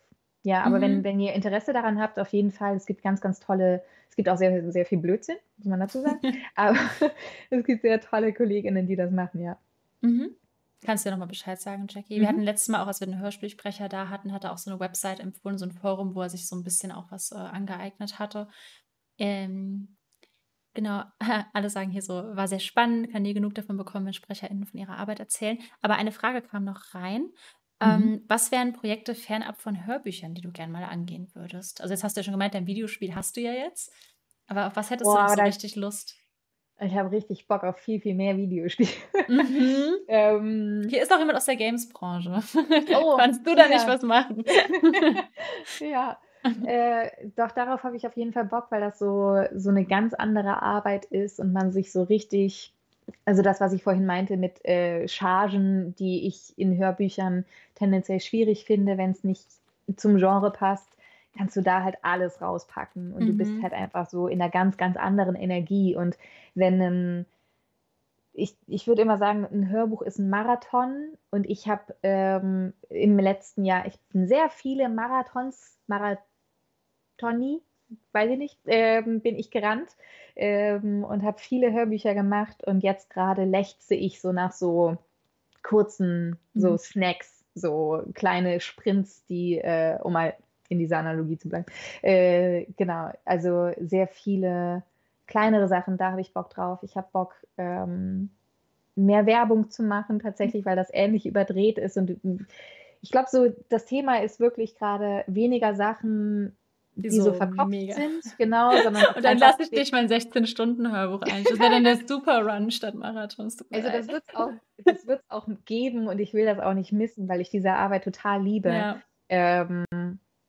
Ja, aber wenn Mhm. wenn ihr Interesse daran habt, auf jeden Fall. Es gibt ganz, ganz tolle es gibt auch sehr, sehr viel Blödsinn, muss man dazu sagen. Aber es gibt sehr tolle KollegInnen, die das machen, ja. Mhm. Kannst du ja noch mal Bescheid sagen, Jackie. Wir hatten Mhm. letztes Mal auch, als wir den Hörspielsprecher da hatten, hat er auch so 'ne Website empfohlen, so 'n Forum, wo er sich so 'n bisschen auch was, äh, angeeignet hatte. Ähm, genau, alle sagen hier so: „War sehr spannend, kann nie genug davon bekommen, wenn SprecherInnen von ihrer Arbeit erzählen.“ Aber eine Frage kam noch rein. Mhm. Ähm, was wären Projekte fernab von Hörbüchern, die du gern mal angehen würdest? Also, jetzt hast du ja schon gemeint, dein Videospiel hast du ja jetzt. Aber auf was hättest du noch Boah, so richtig Lust? Ich habe richtig Bock auf viel, viel mehr Videospiele. Mhm. Ähm Hier ist auch jemand aus der Games-Branche. Oh, Kannst du da nicht ja. was machen? Ja, äh, doch, darauf habe ich auf jeden Fall Bock, weil das so so 'ne ganz andere Arbeit ist und man sich so richtig also, das, was ich vorhin meinte mit, äh, Chargen, die ich in Hörbüchern tendenziell schwierig finde, wenn's nicht zum Genre passt, kannst du da halt alles rauspacken und du bist Mhm. halt einfach so in 'ner ganz, ganz anderen Energie. Und wenn 'nen ich ich würde immer sagen, 'n Hörbuch ist 'n Marathon und ich habe, ähm, im letzten Jahr ich bin sehr viele Marathons Marathoni, weiß ich nicht, ähm, bin ich gerannt, ähm, und habe viele Hörbücher gemacht und jetzt grade lechze ich so nach so kurzen so Mhm. Snacks, so kleine Sprints, die, äh um mal in dieser Analogie zu bleiben. Äh, genau, also, sehr viele kleinere Sachen, da habe ich Bock drauf. Ich habe Bock, ähm, mehr Werbung zu machen tatsächlich, weil das ähnlich überdreht ist und, hm, ich glaube so, das Thema ist wirklich grade weniger Sachen, Die die so so verkopft mega sind, genau, und dann lasse ich dich mein 16-Stunden-Hörbuch ein das wäre dann der Super-Run statt Marathon. Es mir Also, das wird's auch das wird's auch geben und ich will das auch nicht missen, weil ich diese Arbeit total liebe. Ja. Ähm,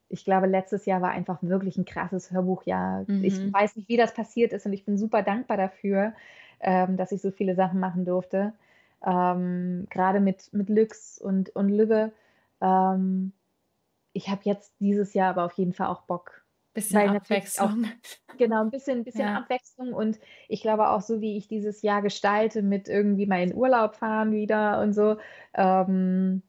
ich glaube, letztes Jahr war einfach wirklich 'n krasses Hörbuchjahr. Ich Mhm. weiß nicht, wie das passiert ist und ich bin super dankbar dafür, ähm, dass ich so viele Sachen machen durfte. Ähm, grade mit mit Lüx und und Lübbe. Ähm, ich habe jetzt dieses Jahr aber auf jeden Fall auch Bock, Bisschen Weil natürlich auch Abwechslung. genau, 'n bisschen bisschen Ja. Abwechslung und ich glaube auch so, wie ich dieses Jahr gestalte mit irgendwie mal in Urlaub fahren wieder und so, ähm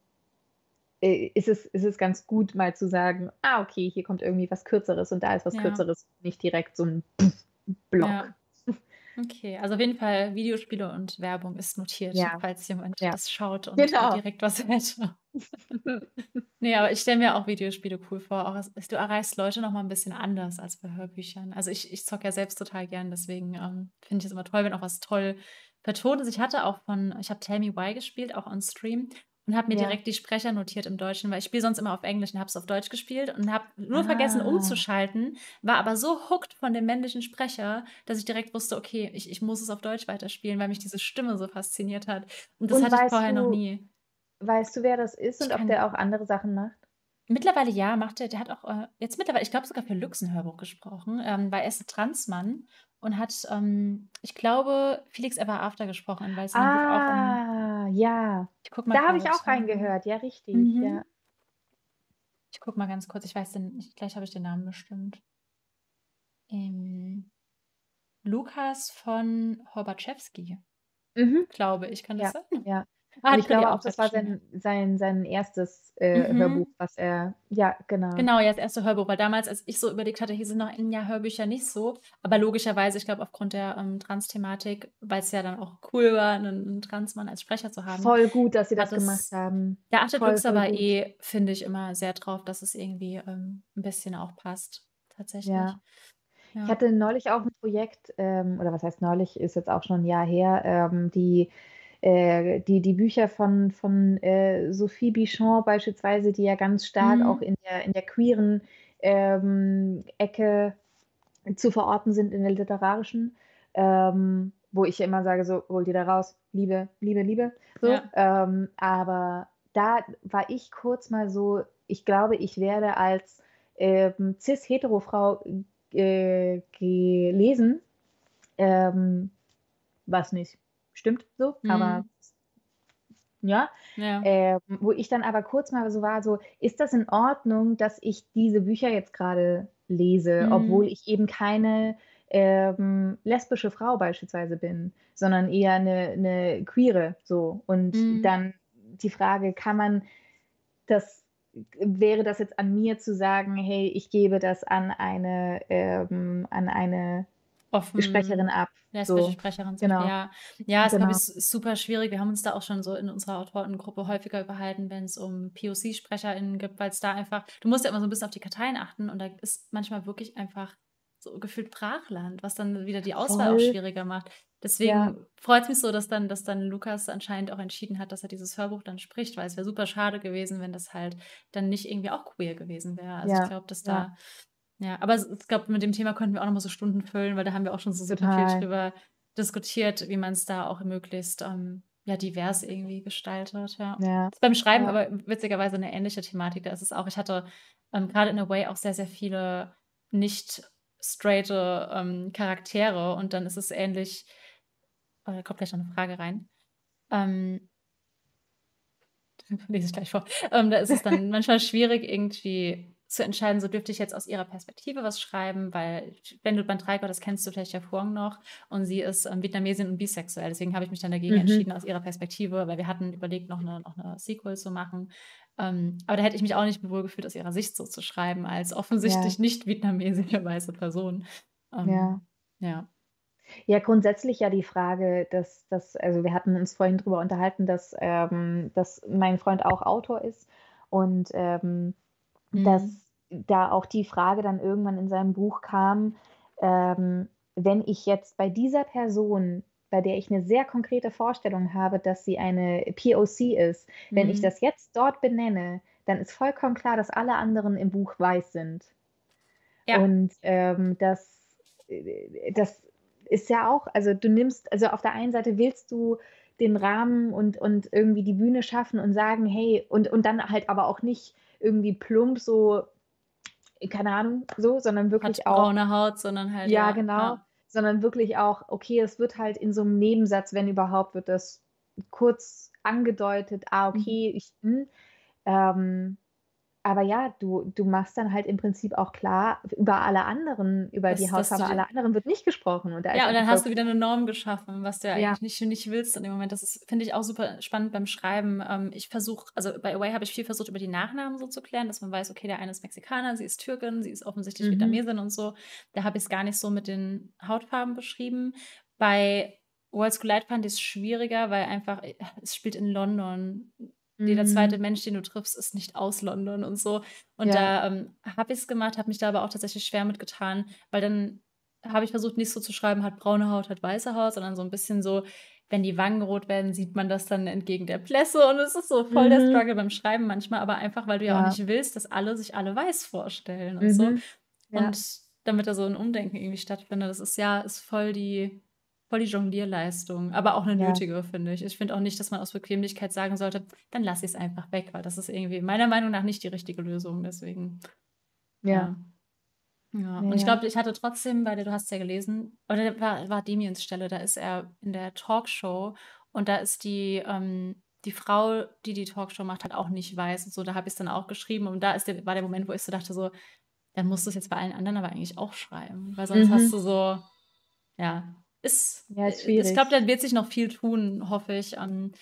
äh, ist es ist es ganz gut, mal zu sagen: „Ah, okay, hier kommt irgendwie was Kürzeres und da ist was Ja. Kürzeres.“ Nicht direkt so 'n Block. Ja. Okay, also auf jeden Fall Videospiele und Werbung ist notiert, falls jemand das schaut und, Genau. direkt was hätte. Ne, aber ich stelle mir auch Videospiele cool vor. Auch du erreichst Leute noch mal 'n bisschen anders als bei Hörbüchern. Also, ich ich zocke ja selbst total gern, deswegen, ähm, finde ich es immer toll, wenn auch was toll vertont ist. Ich hatte auch von ich habe Tell Me Why gespielt, auch on Stream und habe mir Ja. direkt die Sprecher notiert im Deutschen, weil ich spiele sonst immer auf Englisch und habe es auf Deutsch gespielt und habe nur vergessen Ah. umzuschalten, war aber so hooked von dem männlichen Sprecher, dass ich direkt wusste: „Okay, ich ich muss es auf Deutsch weiterspielen“, weil mich diese Stimme so fasziniert hat. Und das Und hatte ich vorher noch du nie. Weißt du, wer das ist Ich und ob der auch andere Sachen macht? Mittlerweile ja, macht der der hat auch, äh, jetzt mittlerweile ich glaube sogar für Lux Hörbuch gesprochen, ähm, weil er ist 'n Transmann und hat, ähm, ich glaube, Felix Ever After gesprochen, weil es Buch auch Ah, ja. ich gucke mal Da habe ich auch reingehört. Ja, richtig, ja. Mhm. Ich gucke mal ganz kurz, ich weiß den ich gleich habe ich den Namen bestimmt. Ähm, Lukas von Horbaczewski, Mhm. glaube ich. Kann das Ja, sein? ja. Ah, Und ich glaube auch, das war sein sein sein 1. äh, Hörbuch, Mhm. was er ja, genau. Genau, ja, das 1. Hörbuch, weil damals, als ich so überlegt hatte, hier sind noch hm, ja, Hörbücher nicht so, aber logischerweise, ich glaube, aufgrund der, ähm, Trans-Thematik, weil's ja dann auch cool war, 'nen 'n Transmann als Sprecher zu haben, Voll gut, dass sie das hat gemacht es haben. da achtet Voll, Lux aber gut. eh, finde ich, immer sehr drauf, dass es irgendwie, ähm, 'n bisschen auch passt, tatsächlich. Ja. Ich Ja. hatte neulich auch 'n Projekt, ähm oder was heißt neulich, ist jetzt auch schon 'n Jahr her, ähm, die äh, die die Bücher von von, äh, Sophie Bichon beispielsweise, die ja ganz stark auch Mhm. in der in der queeren, ähm, Ecke zu verorten sind in der literarischen, ähm, wo ich immer sage so: „Hol die da raus, Liebe, Liebe, Liebe“, so. Ja. Ähm, aber da war ich kurz mal so ich glaube, ich werde als, ähm, cis-hetero-Frau, äh, gelesen, ähm, was nicht stimmt so, aber Mhm. ja, Ja. ähm, wo ich dann aber kurz mal so war, so: „Ist das in Ordnung, dass ich diese Bücher jetzt grade lese, obwohl Mhm. ich eben keine, ähm, lesbische Frau beispielsweise bin, sondern eher 'ne 'ne Queere“, so. Und Mhm. dann die Frage, kann man das wäre das jetzt an mir zu sagen: „Hey, ich gebe das an eine ähm, an eine Sprecherin Offen ab“, lesbische so. Sprecherin Genau. ja. Ja, ist, ich, Genau. s super schwierig. Wir haben uns da auch schon so in unserer Autorengruppe häufiger unterhalten, wenn's um POC-SprecherInnen gibt, weil's da einfach du musst ja immer so 'n bisschen auf die Karteien achten und da ist manchmal wirklich einfach so gefühlt Brachland, was dann wieder die Auswahl auch Voll. schwieriger macht. Ja. Deswegen freut's mich so, dass dann dass dann Lukas anscheinend auch entschieden hat, dass er dieses Hörbuch dann spricht, weil es wäre super schade gewesen, wenn das halt dann nicht irgendwie auch queer gewesen wäre. Also, ich Ja, glaube, dass ja. da ja, aber ich glaube, mit dem Thema könnten wir auch noch mal so Stunden füllen, weil da haben wir auch schon so super viel Total. drüber diskutiert, wie man's da auch möglichst, ähm, ja, divers irgendwie gestaltet, ja. Ja, beim Schreiben ja. aber witzigerweise 'ne ähnliche Thematik. Da ist es auch ich hatte, ähm, grade in Away auch sehr, sehr viele nicht straighte, ähm, Charaktere und dann ist es ähnlich äh, da kommt gleich noch 'ne Frage rein. Ähm lese ich gleich vor. Ähm, da ist es dann manchmal schwierig, irgendwie zu entscheiden, so dürfte ich jetzt aus ihrer Perspektive was schreiben, weil wenn du Band 3 das kennst du vielleicht ja Phuong noch und sie ist, ähm, Vietnamesin und bisexuell. Deswegen habe ich mich dann dagegen Mhm. entschieden aus ihrer Perspektive, weil wir hatten überlegt, noch 'ne noch 'ne Sequel zu machen. Ähm, aber da hätte ich mich auch nicht wohl gefühlt, aus ihrer Sicht so zu schreiben, als Ja. offensichtlich nicht vietnamesische weiße Person. Ja. Ähm, ja. Ja, grundsätzlich ja die Frage, dass dass also, wir hatten uns vorhin drüber unterhalten, dass ähm, dass mein Freund auch Autor ist und, ähm, Mhm. dass da auch die Frage dann irgendwann in seinem Buch kam, ähm: „Wenn ich jetzt bei dieser Person, bei der ich 'ne sehr konkrete Vorstellung habe, dass sie eine POC ist wenn ich Mhm. das jetzt dort benenne, dann ist vollkommen klar, dass alle anderen im Buch weiß sind.“ Ja. Und, ähm, das äh, das ist ja auch also, du nimmst also, auf der einen Seite willst du den Rahmen und und irgendwie die Bühne schaffen und sagen: „Hey“ und und dann halt aber auch nicht irgendwie plump so, keine Ahnung, so, sondern Hat wirklich auch braune Haut, sondern halt ja, ja, genau, ja. sondern wirklich auch okay, es wird halt in so 'nem Nebensatz, wenn überhaupt, wird das kurz angedeutet: „Ah, Mhm. okay, ich hm“ ähm aber ja, du du machst dann halt im Prinzip auch klar, über alle anderen über Das die dir aller anderen wird nicht gesprochen und Ja, und dann hast du wieder 'ne Norm geschaffen, was du ja Ja. eigentlich nicht nicht willst in dem Moment. Das finde ich auch super spannend beim Schreiben. Ähm, ich versuche also, bei Away habe ich viel versucht, über die Nachnamen so zu klären, dass man weiß, okay, der eine ist Mexikaner, sie ist Türkin, sie ist offensichtlich Mhm. Vietnamesin und so. Da habe ich's gar nicht so mit den Hautfarben beschrieben. Bei World School Light fand ich's schwieriger, weil einfach äh, es spielt in London. Jeder zweite Mhm. Mensch, den du triffst, ist nicht aus London und so. Und Ja. da, ähm, habe ich's gemacht, habe mich da aber auch tatsächlich schwer mit getan, weil dann habe ich versucht, nicht so zu schreiben, hat braune Haut, hat weiße Haut, sondern so 'n bisschen so, wenn die Wangen rot werden, sieht man das dann entgegen der Blässe und es ist so voll der Mhm. Struggle beim Schreiben manchmal, aber einfach, weil du ja auch Ja. nicht willst, dass alle sich alle weiß vorstellen und so. Mhm. Ja. Und damit da so 'n Umdenken irgendwie stattfindet, das ist ja ist voll die voll die Jonglierleistung, aber auch 'ne Ja. nötige, finde ich. Ich finde auch nicht, dass man aus Bequemlichkeit sagen sollte: „Dann lasse ich's einfach weg“, weil das ist irgendwie meiner Meinung nach nicht die richtige Lösung, deswegen Ja. ja. Ja, und ich glaube, ich hatte trotzdem weil du hast ja gelesen oder war war Demiens Stelle, da ist er in der Talkshow und da ist die ähm, die Frau, die die Talkshow macht, halt auch nicht weiß und so. Da habe ich's dann auch geschrieben und da ist der war der Moment, wo ich so dachte so: „Dann musst du's jetzt bei allen anderen aber eigentlich auch schreiben“, weil sonst hast Mhm. du so ja, ist Ja, ist äh, ich glaube, schwierig. da wird sich noch viel tun, hoffe ich, ähm,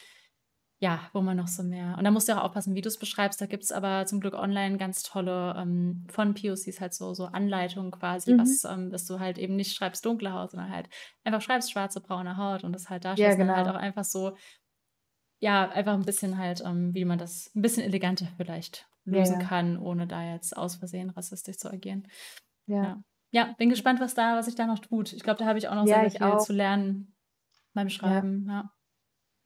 ja, wo man noch so mehr und da musst du auch aufpassen, wie du's beschreibst. Da gibt's aber zum Glück online ganz tolle, ähm, von POCs halt so so Anleitungen quasi, Mhm. was ähm, dass du halt eben nicht schreibst dunkle Haut, sondern halt einfach schreibst schwarze, braune Haut und das halt Ja, darstellst und dann halt auch genau. einfach so ja, einfach 'n bisschen halt, ähm, wie man das 'n bisschen eleganter vielleicht Ja, lösen ja. kann, ohne da jetzt aus Versehen rassistisch zu agieren. Ja. Ja. Bin gespannt, was da was sich da noch tut. Ich glaube, da habe ich auch noch sehr, Ja, sehr viel auch. zu lernen beim. Schreiben, ja.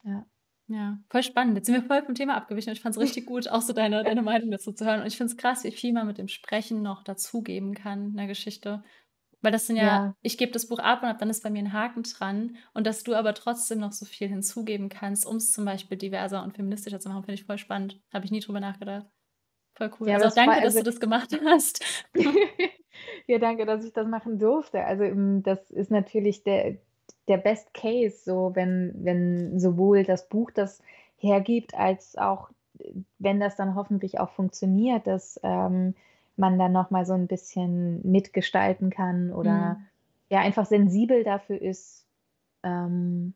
Ja. Ja, voll spannend. Jetzt sind wir voll vom Thema abgewichen und ich fand's richtig gut, auch so deine deine Meinung dazu zu hören. Und ich finde es krass, wie viel man mit dem Sprechen noch dazugeben kann in 'ner Geschichte. Weil das sind ja Ja. ich gebe das Buch ab und ab dann ist bei mir 'n Haken dran und dass du aber trotzdem noch so viel hinzugeben kannst, um's zum Beispiel diverser und feministischer zu machen, finde ich voll spannend. Habe ich nie drüber nachgedacht. Voll cool. Ja, Also, das war danke, dass also du das gemacht hast. Ja, danke, dass ich das machen durfte. Also, hm, das ist natürlich der der Best Case so, wenn wenn sowohl das Buch das hergibt, als auch, wenn das dann hoffentlich auch funktioniert, dass, ähm, man dann noch mal so 'n bisschen mitgestalten kann oder, Mhm. ja, einfach sensibel dafür ist, ähm,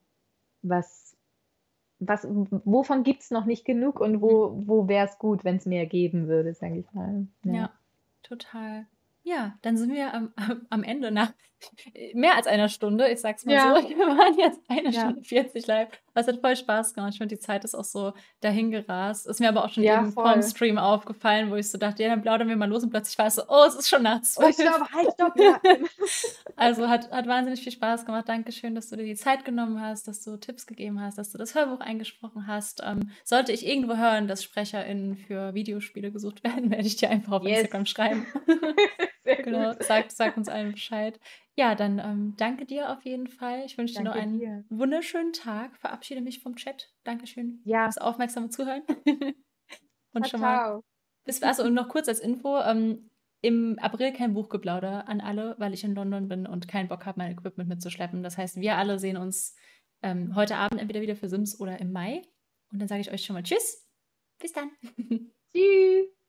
was was wovon gibt's noch nicht genug und Mhm. wo wo wär's gut, wenn's mehr geben würde, sage ich mal. Ja. Ja, total. Ja, dann sind wir am am Ende nach mehr als einer Stunde. Ich sage es mal so. Ja. Wir waren jetzt 1 Ja. Stunde 40 live. Es hat voll Spaß gemacht. Ich finde, die Zeit ist auch so dahingerast. Ist mir aber auch schon Ja, eben vorm. Stream aufgefallen, wo ich so dachte: „Ja, dann plaudern wir mal los“ und plötzlich war es so: „Oh, es ist schon nach Oh, 12.“ stopp, halt, stopp, ja. Also, hat hat wahnsinnig viel Spaß gemacht. Dankeschön, dass du dir die Zeit genommen hast, dass du Tipps gegeben hast, dass du das Hörbuch eingesprochen hast. Ähm, sollte ich irgendwo hören, dass SprecherInnen für Videospiele gesucht werden, werde ich dir einfach auf Yes. Instagram schreiben. Sehr Genau, gut. sag sag uns allen Bescheid. Ja, dann, ähm, danke dir auf jeden Fall. Ich wünsche dir noch einen dir. wunderschönen Tag. Verabschiede mich vom Chat. Dankeschön Ja. fürs aufmerksame Zuhören. Und schon mal tschau. bis achso, und noch kurz als Info, ähm, im April kein Buchgeplauder an alle, weil ich in London bin und keinen Bock habe, mein Equipment mitzuschleppen. Das heißt, wir alle sehen uns, ähm, heute Abend entweder wieder für Sims oder im Mai. Und dann sage ich euch schon mal tschüss. Bis dann. Tschüss.